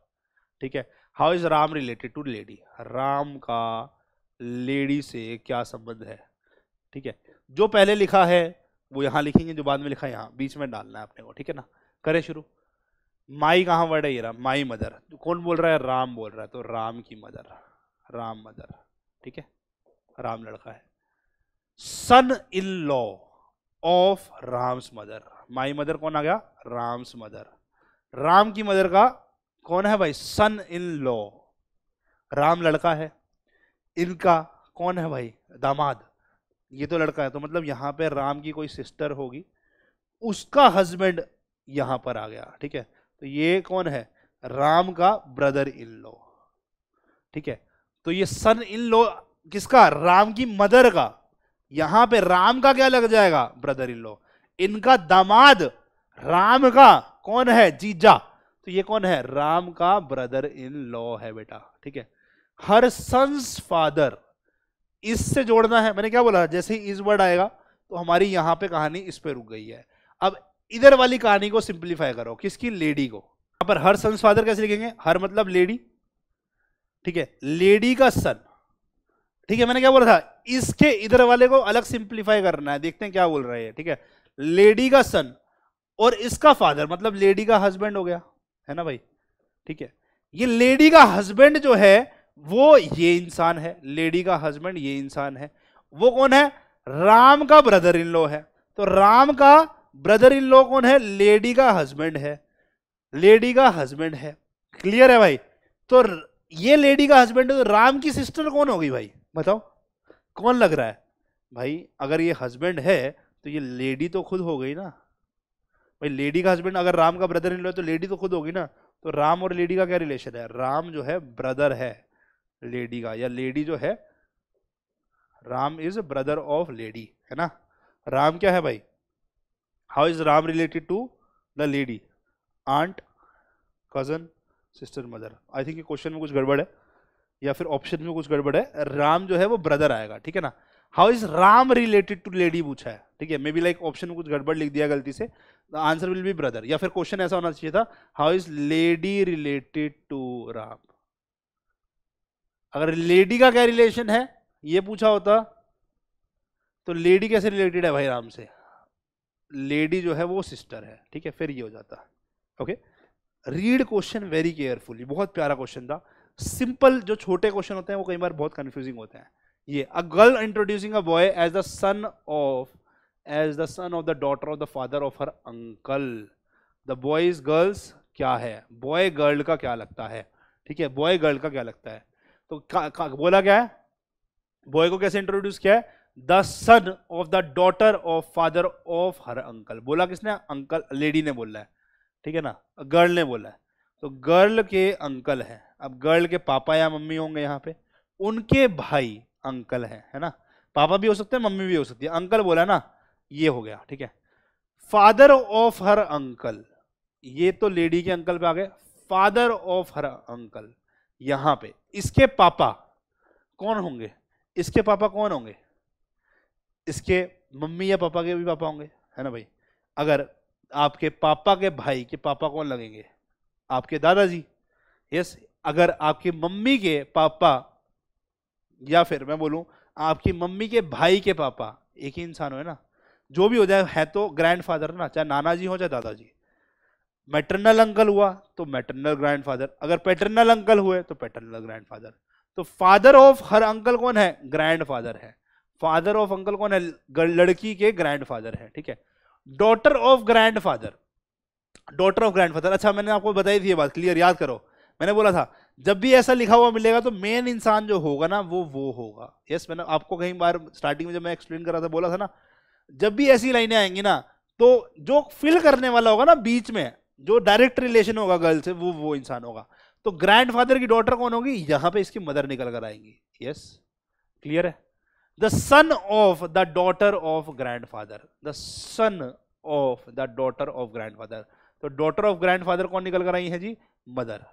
ठीक है? How is Ram related to lady Ram का लेडी से क्या संबंध है? ठीक है? जो पहले लिखा है वो यहाँ लिखेंगे, जो बाद में लिखा है यहाँ। बीच में डालना है अपने को, ठीक है ना? करें शुरू। माई कहाँ वर्ड है ये राम? माई मदर। कौन बोल रहा है? राम बोल रहा है। तो राम की मदर। राम मदर, ठीक है? राम लड़का है। Son in law of Ram's mother. My mother कौन आ गया? राम्स मदर। राम की मदर का कौन है भाई? सन इन लॉ। राम लड़का है। इनका कौन है भाई? दामाद। ये तो लड़का है तो मतलब यहाँ पे राम की कोई सिस्टर होगी, उसका हस्बैंड यहाँ पर आ गया, ठीक है? तो ये कौन है? राम का ब्रदर इन लॉ ठीक है? तो ये सन इन लो किसका? राम की मदर का। यहाँ पे राम का क्या लग जाएगा? ब्रदर इन लो इनका दामाद राम का कौन है? जीजा। तो ये कौन है? राम का ब्रदर इन लॉ है बेटा, ठीक है? हर सन्स फादर इससे जोड़ना है। मैंने क्या बोला? जैसे ही इस वर्ड आएगा तो हमारी यहाँ पे कहानी इस पे रुक गई है। अब इधर वाली कहानी को सिंप्लीफाई करो, किसकी? लेडी को। यहाँ पर हर सन्स फादर कैसे लिखेंगे? हर मतलब लेडी। ठीक है? लेडी का सन। ठीक है? मैंने क्या बोला था? इसके इधर वाले को अलग सिंप्लीफाई करना है। देखते हैं क्या बोल रहे हैं। ठीक है? लेडी का सन और इसका फादर मतलब लेडी का हस्बैंड हो गया। है ना भाई? ठीक है? ये लेडी का हस्बैंड जो है वो ये इंसान है, लेडी का हस्बैंड ये इंसान है। वो कौन है? राम का ब्रदर इन लॉ है। तो राम का ब्रदर इन लॉ कौन है? लेडी का हस्बैंड है। लेडी का हस्बैंड है। क्लियर है भाई? तो ये लेडी का हस्बैंड है तो राम की सिस्टर कौन होगी भाई? बताओ। कौन लग रहा है? भाई, अगर ये हस्बैंड है तो ये लेडी तो खुद हो गई ना। भाई, लेडी का हस्बैंड अगर राम का ब्रदर इन लॉ तो लेडी तो खुद होगी ना। तो राम और लेडी का क्या रिलेशन है? राम जो है ब्रदर है। लेडी का, या लेडी जो है, Ram is brother of lady, है ना? राम क्या है भाई? How is Ram related to the lady aunt cousin sister mother I think question में कुछ गड़बड़ है, या फिर ऑप्शन में कुछ गड़बड़ है। राम जो है वो ब्रदर आएगा, ठीक है ना? How is Ram related to lady पूछा है, ठीक है? मे बी लाइक ऑप्शन में कुछ गड़बड़ लिख दिया गलती से the answer will be brother या फिर क्वेश्चन ऐसा होना चाहिए था how is lady related to Ram? अगर लेडी का क्या रिलेशन है? ये पूछा होता तो लेडी कैसे रिलेटेड है भाई राम से? लेडी जो है वो सिस्टर है, ठीक है, फिर ये हो जाता। Okay read question very carefully बहुत प्यारा क्वेश्चन था। सिंपल जो छोटे क्वेश्चन होते हैं, वो कई बार बहुत कंफ्यूजिंग होते हैं। ये a girl introducing a boy as the son of as the son of the daughter of the father of her uncle the boy's girl's क्या है? बॉय गर्ल का क्या लगता है? ठीक है बॉय गर्ल का क्या लगता है? तो का, का, बोला क्या है? बॉय को कैसे इंट्रोड्यूस किया है? The son of the daughter of father of her uncle बोला किसने? अंकल लेडी ने बोला है। ठीक है ना? गर्ल ने बोला है। तो गर्ल के अंकल है। अब गर्ल के पापा या मम्मी होंगे यहाँ पे। उनके भाई अंकल है है ना? पापा भी हो सकते हैं मम्मी भी हो सकती है। अंकल बोला ना ये हो गया ठीक है? फादर ऑफ़ हर अंकल ये तो लेडी के अंकल पे आ गए। फादर ऑफ़ हर अंकल यहाँ पे। इसके पापा कौन होंगे? इसके पापा कौन होंगे? इसके मम्मी या पापा के भी पापा होंगे, है ना भाई? अगर आपके पापा के भाई के पापा कौन लगेंगे? आपके दादाजी। यस अगर आपकी मम्मी के पापा, या फिर मैं बोलूँ, आपकी मम्मी के भाई के पापा, एक ही इंसान हो ना? जो भी हो जाए, है तो ग्रैंड फादर ना, चाहे नाना जी हो, चाहे दादाजी। मैटरनल अंकल हुआ तो मैटरनल ग्रैंडफादर अगर पैटर्नल अंकल हुए तो पैटर्नल ग्रैंडफादर तो फादर ऑफ़ हर अंकल कौन है? ग्रैंडफादर है। फादर ऑफ़ अंकल कौन है? लड़की के ग्रैंडफादर है, ठीक है? Daughter of grandfather daughter of grandfather अच्छा मैंने आपको बताई थी ये बात क्लियर याद करो। मैंने बोला था, जब भी ऐसा लिखा हुआ मिलेगा तो मेन इंसान जो होगा ना, वो वो होगा। यस मैंने आपको कहीं बार स्टार्टिंग में जब मैं एक्सप्लेन कर रहा था, बोला था ना, जब भी ऐसी लाइनें आएँगी ना तो जो फिल करने वाला होगा ना, बीच में जो डायरेक्ट रिलेशन होगा गर्ल से, वो वो इंसान होगा। तो ग्रैंडफादर की डॉटर कौन होगी? यहाँ पे इसकी मदर निकल कर आएँगी। यस क्लियर है? The son of the daughter of grandfather the son of the daughter of grandfather तो डॉटर ऑफ़ ग्रैंडफादर कौन निकल कर आई है जी? मदर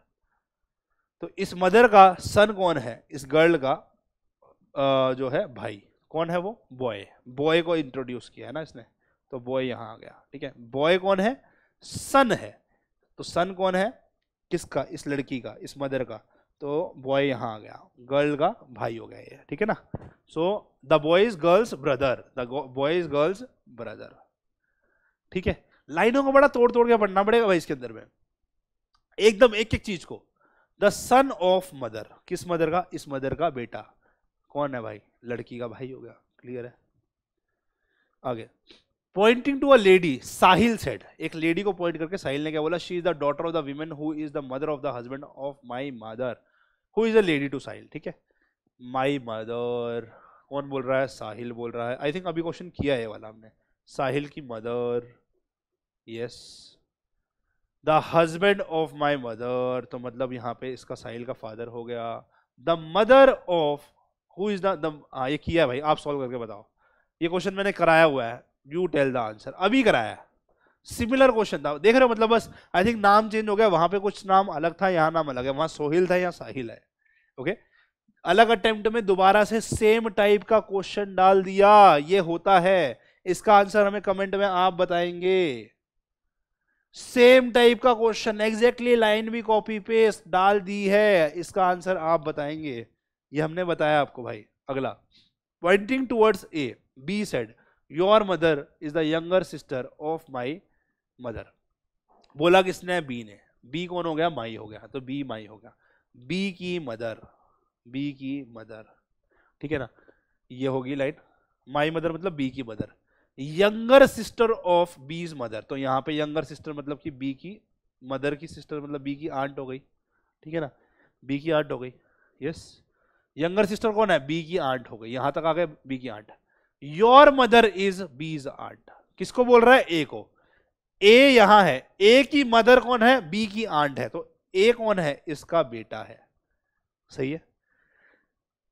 तो इस मदर का सन कौन है? इस गर्ल का जो है भाई। कौन है वो? बॉय बॉय को इंट्रोड्यूस किया है ना इसने? तो बॉय यहाँ आ गया। ठीक है? बॉय कौन है? सन है। तो सन कौन है? किसका? इस लड़की का, इस मदर का। तो बॉय यहाँ आ गया। गर्ल का भाई हो गया ये, ठीक है ना? So the boy's girl's brother the boy's girl's brother ठीक है? लाइनों को बड़ा तोड़ तोड़ के पढ़ना पड़ेगा भाई इसके अंदर में। एकदम एक एक चीज़ को। द सन ऑफ़ मदर किस मदर का? इस मदर का बेटा। कौन है भाई? लड़की का भाई हो गया। क्लियर है? आगे। Pointing to a lady Sahil said एक लेडी को पॉइंट करके साहिल ने क्या बोला? She is the daughter of the women who is the mother of the husband of my mother who is a lady to Sahil ठीक है? माई मदर कौन बोल रहा है? साहिल बोल रहा है। आई थिंक अभी क्वेश्चन किया है वाला हमने। साहिल की mother yes the husband of my mother तो मतलब यहाँ पे इसका साहिल का फादर हो गया। The mother of who is the हाँ ये किया है भाई। आप सॉल्व करके बताओ। ये क्वेश्चन मैंने कराया हुआ है। यू टेल द आंसर अभी कराया सिमिलर क्वेश्चन था। देख रहे हो मतलब बस आई थिंक नाम चेंज हो गया। वहाँ पे कुछ नाम अलग था, यहाँ नाम अलग है। वहाँ सोहिल था यहाँ साहिल है। ओके अलग अटेम्प्ट में दोबारा से सेम टाइप का क्वेश्चन डाल दिया। ये होता है। इसका आंसर हमें कमेंट में आप बताएँगे। सेम टाइप का क्वेश्चन एग्जैक्टली लाइन भी कॉपी पेस्ट डाल दी है। इसका आंसर आप बताएँगे। ये हमने बताया आपको भाई। अगला। Pointing towards A B said your mother is the younger sister of my mother बोला किसने? बी ने। बी कौन हो गया? माई हो गया। तो बी माई हो गया। बी की मदर बी की मदर ठीक है ना? ये होगी लाइन। माई मदर मतलब बी की mother younger sister of B's mother तो यहाँ पे यंगर सिस्टर मतलब कि बी की मदर की सिस्टर मतलब बी की आंट हो गई। ठीक है ना? बी की आंट हो गई। यस यंगर सिस्टर कौन है? बी की आंट हो गई। यहाँ तक आ गए बी की aunt your mother is B's aunt किसको बोल रहा है? ए को। ए यहाँ है। ए की मदर कौन है? बी की आंट है। तो ए कौन है? इसका बेटा है। सही है?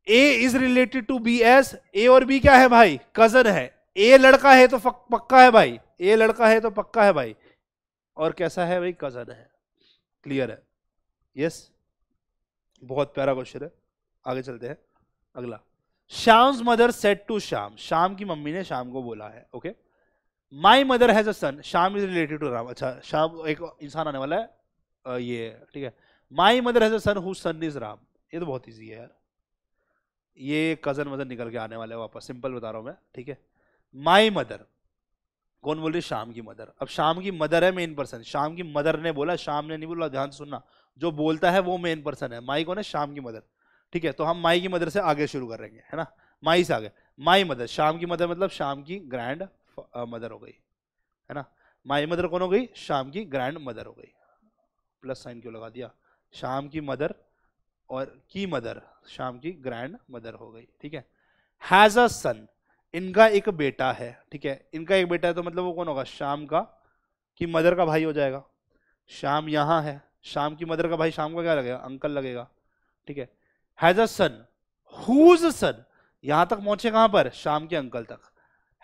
A is related to B as A और बी क्या है भाई? कज़न है। ए लड़का है तो पक्का है भाई। ए लड़का है तो पक्का है भाई। और कैसा है भाई? कज़न है। क्लियर है। Yes yes? बहुत प्यारा क्वेश्चन है। आगे चलते हैं। अगला। Shyam's mother said to Shyam Shyam की मम्मी ने श्याम को बोला है okay my mother has a son Shyam is related to Ram अच्छा श्याम एक इंसान आने वाला है ये ठीक है my mother has a son who son is Ram ये तो बहुत ईजी है यार ये कज़न वज़न निकल के आने वाले वापस सिंपल बता रहा हूँ मैं ठीक है माई मदर कौन बोल रही शाम की मदर अब शाम की मदर है मेन पर्सन शाम की मदर ने बोला शाम ने नहीं बोला, ध्यान सुनना। जो बोलता है वो मेन पर्सन है। माई कौन है? शाम की मदर ठीक है तो हम माई की मदर से आगे शुरू करेंगे है ना? माई से आगे। माई मदर, शाम की मदर मतलब शाम की ग्रैंड मदर हो गई, है ना? माई मदर कौन हो गई? शाम की ग्रैंड मदर हो गई। प्लस साइन क्यों लगा दिया? शाम की मदर और की मदर शाम की ग्रैंड मदर हो गई, ठीक है? हैज़ अ सन इनका एक बेटा है, ठीक है? इनका एक बेटा है तो मतलब वो कौन होगा? शाम का, की मदर का भाई हो जाएगा। शाम यहाँ है, शाम की मदर का भाई, शाम का क्या लगेगा? अंकल लगेगा, ठीक है? हैज़ अ सन हुज सन यहाँ तक पहुँचे कहाँ पर? शाम के अंकल तक।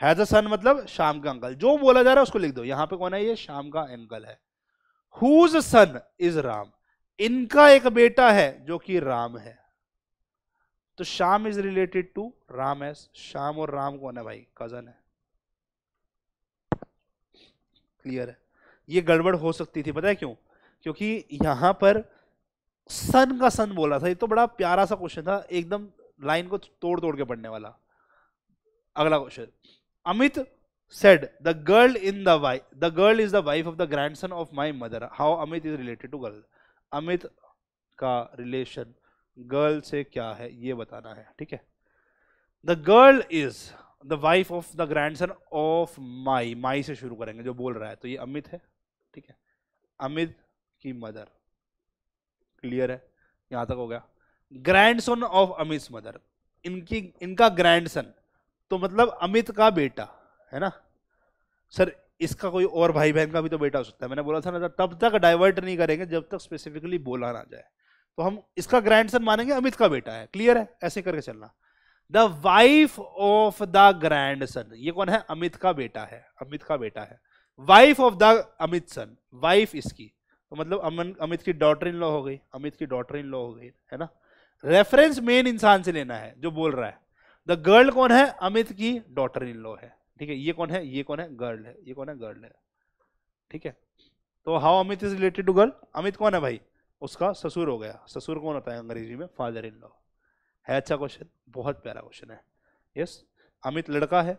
हैज़ अ सन मतलब शाम का अंकल। जो बोला जा रहा है उसको लिख दो। यहाँ पे कौन है ये? शाम का अंकल है। हुज सन इज़ राम इनका एक बेटा है जो कि राम है। तो Shyam is related to Ram as Shyam और राम कौन है भाई? कज़न है। क्लियर है। ये गड़बड़ हो सकती थी, पता है क्यों? क्योंकि यहाँ पर सन का सन बोला था। ये तो बड़ा प्यारा सा क्वेश्चन था, एकदम लाइन को तोड़ तोड़ के पढ़ने वाला। अगला question Amit said, the girl in the wife the girl is the wife of the grandson of my mother how Amit is related to girl Amit का रिलेशन गर्ल से क्या है, ये बताना है, ठीक है? The girl is the wife of the grandson of my my से शुरू करेंगे, जो बोल रहा है। तो ये अमित है, ठीक है? अमित की मदर क्लियर है, यहाँ तक हो गया। ग्रैंडसन ऑफ़ अमित मदर इनकी, इनका ग्रैंडसन तो मतलब अमित का बेटा, है ना? सर इसका कोई और भाई बहन का भी तो बेटा हो सकता है। मैंने बोला था ना, तब तक डाइवर्ट नहीं करेंगे जब तक स्पेसिफिकली बोला ना जाए। तो हम इसका ग्रैंडसन मानेंगे, अमित का बेटा है। क्लियर है? ऐसे करके चलना। The wife of the grandson ये कौन है? अमित का बेटा है। अमित का बेटा है। Wife of the Amit son wife इसकी। तो मतलब अमन, अमित की डॉटर इन लॉ हो गई, अमित की डॉटर इन लॉ हो गई, है ना? रेफरेंस मेन इंसान से लेना है, जो बोल रहा है। द गर्ल कौन है? अमित की डॉटर इन लॉ है। ठीक है, ये कौन है? ये कौन है? गर्ल है। ये कौन है? गर्ल है। ठीक है? तो how Amit is related to girl Amit कौन है भाई? उसका ससुर हो गया। ससुर कौन होता है अंग्रेज़ी में? फादर इन लॉ है अच्छा क्वेश्चन बहुत प्यारा क्वेश्चन है। यस अमित लड़का है।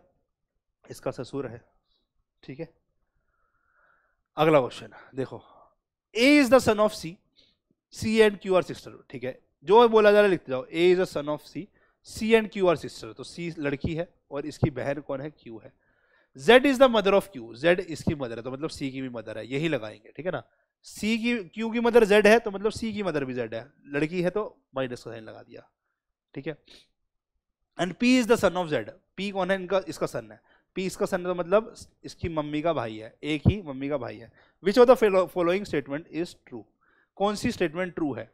इसका ससुर है। ठीक है? अगला क्वेश्चन देखो A is the son of C C and Q are sister ठीक है? जो बोला जा रहा है, लिखते जाओ। A is the son of C C and Q are sister तो सी लड़की है और इसकी बहन कौन है? क्यू है। Z is the mother of Q Z इसकी मदर है तो मतलब सी की भी मदर है। यही लगाएँगे, ठीक है ना? सी की क्यू की मदर जेड है तो मतलब सी की मदर भी जेड है। लड़की है तो माइनस का साइन लगा दिया। ठीक है? And P is the son of Z P कौन है? इनका, इसका सन है। पी इसका सन तो मतलब इसकी मम्मी का भाई है, एक ही मम्मी का भाई है। Which of the following statement is true कौन सी स्टेटमेंट ट्रू है?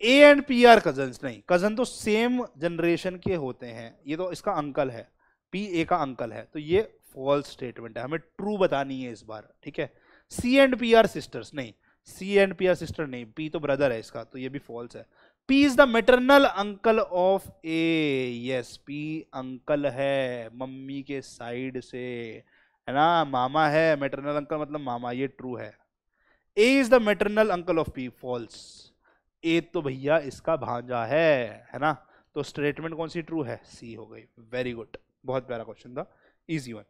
A and P are cousin नहीं। कज़न तो सेम जनरेशन के होते हैं। ये तो इसका अंकल है। पी ए का अंकल है। तो ये फॉल्स स्टेटमेंट है। हमें ट्रू बतानी है इस बार, ठीक है? C and P are sisters नहीं। C and P are sister नहीं। पी तो ब्रदर है इसका तो ये भी फॉल्स है। P is the maternal uncle of A yes P uncle है, मम्मी के साइड से। है ना? मामा है मेटरनल अंकल मतलब मामा, ये ट्रू है। A is the maternal uncle of P false A तो भैया इसका भांजा है है ना? तो स्टेटमेंट कौन सी ट्रू है? सी हो गई। वेरी गुड बहुत प्यारा क्वेश्चन था। Easy one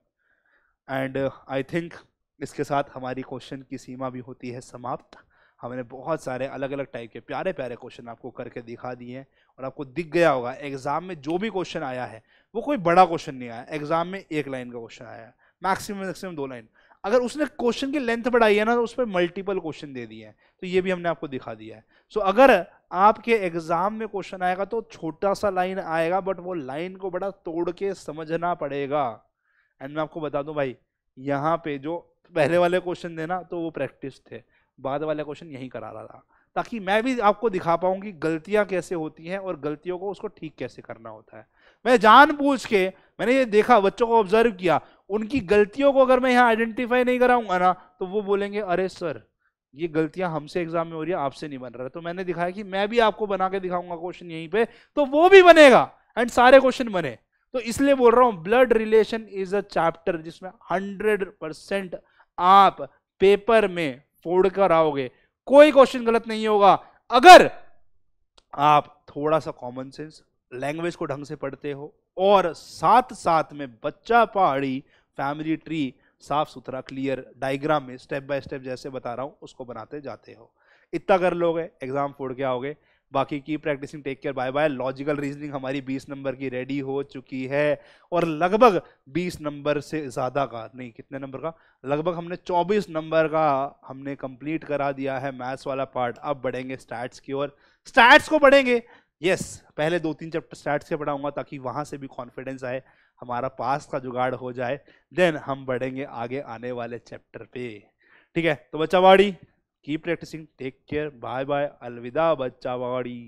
and I think इसके साथ हमारी क्वेश्चन की सीमा भी होती है समाप्त। हमने बहुत सारे अलग अलग टाइप के प्यारे प्यारे क्वेश्चन आपको करके दिखा दिए हैं और आपको दिख गया होगा एग्ज़ाम में जो भी क्वेश्चन आया है वो कोई बड़ा क्वेश्चन नहीं आया। एग्ज़ाम में एक लाइन का क्वेश्चन आया मैक्सिमम मैक्सिमम दो लाइन अगर उसने क्वेश्चन की लेंथ बढ़ाई है ना तो उस पर मल्टीपल क्वेश्चन दे दिए हैं। तो ये भी हमने आपको दिखा दिया है। सो so, अगर आपके एग्ज़ाम में क्वेश्चन आएगा तो छोटा सा लाइन आएगा बट वो लाइन को बड़ा तोड़ के समझना पड़ेगा। एंड मैं आपको बता दूँ भाई यहाँ पे जो पहले वाले क्वेश्चन थे ना तो वो प्रैक्टिस थे। बाद वाला क्वेश्चन यहीं करा रहा था। ताकि मैं भी आपको दिखा पाऊँ कि गलतियाँ कैसे होती हैं और गलतियों को उसको ठीक कैसे करना होता है। मैं जान के, मैंने ये देखा, बच्चों को ऑब्ज़र्व किया, उनकी गलतियों को अगर मैं यहाँ आइडेंटिफाई नहीं कराऊँगा ना तो वो बोलेंगे, अरे सर ये गलतियाँ हमसे एग्ज़ाम में हो रही है, आपसे नहीं बन रहा तो मैंने दिखाया कि मैं भी आपको बना के दिखाऊँगा क्वेश्चन यहीं पे तो वो भी बनेगा एंड सारे क्वेश्चन बने। तो इसलिए बोल रहा हूँ blood relation is a chapter जिसमें हंड्रेड परसेंट आप पेपर में फोड़ कर आओगे, कोई क्वेश्चन गलत नहीं होगा। अगर आप थोड़ा सा कॉमन सेंस लैंग्वेज को ढंग से पढ़ते हो और साथ साथ में बच्चा पहाड़ी फैमिली ट्री साफ़ सुथरा क्लियर डायग्राम में स्टेप बाय स्टेप जैसे बता रहा हूँ, उसको बनाते जाते हो। इतना कर लोगे एग्ज़ाम फोड़ के आओगे बाकी की practicing take care bye bye logical reasoning हमारी 20 नंबर की रेडी हो चुकी है और लगभग 20 नंबर से ज़्यादा का नहीं कितने नंबर का? लगभग हमने 24 नंबर का हमने कंप्लीट करा दिया है मैथ्स वाला पार्ट अब बढ़ेंगे स्टैट्स की ओर। स्टैट्स को बढ़ेंगे। यस yes, पहले दो तीन चैप्टर स्टैट्स के पढ़ाऊँगा ताकि वहाँ से भी कॉन्फिडेंस आए हमारा पास का जुगाड़ हो जाए। देन हम बढ़ेंगे आगे आने वाले चैप्टर पे। ठीक है? तो बच्चा बाड़ी keep practicing take care bye bye अलविदा बच्चा बाड़ी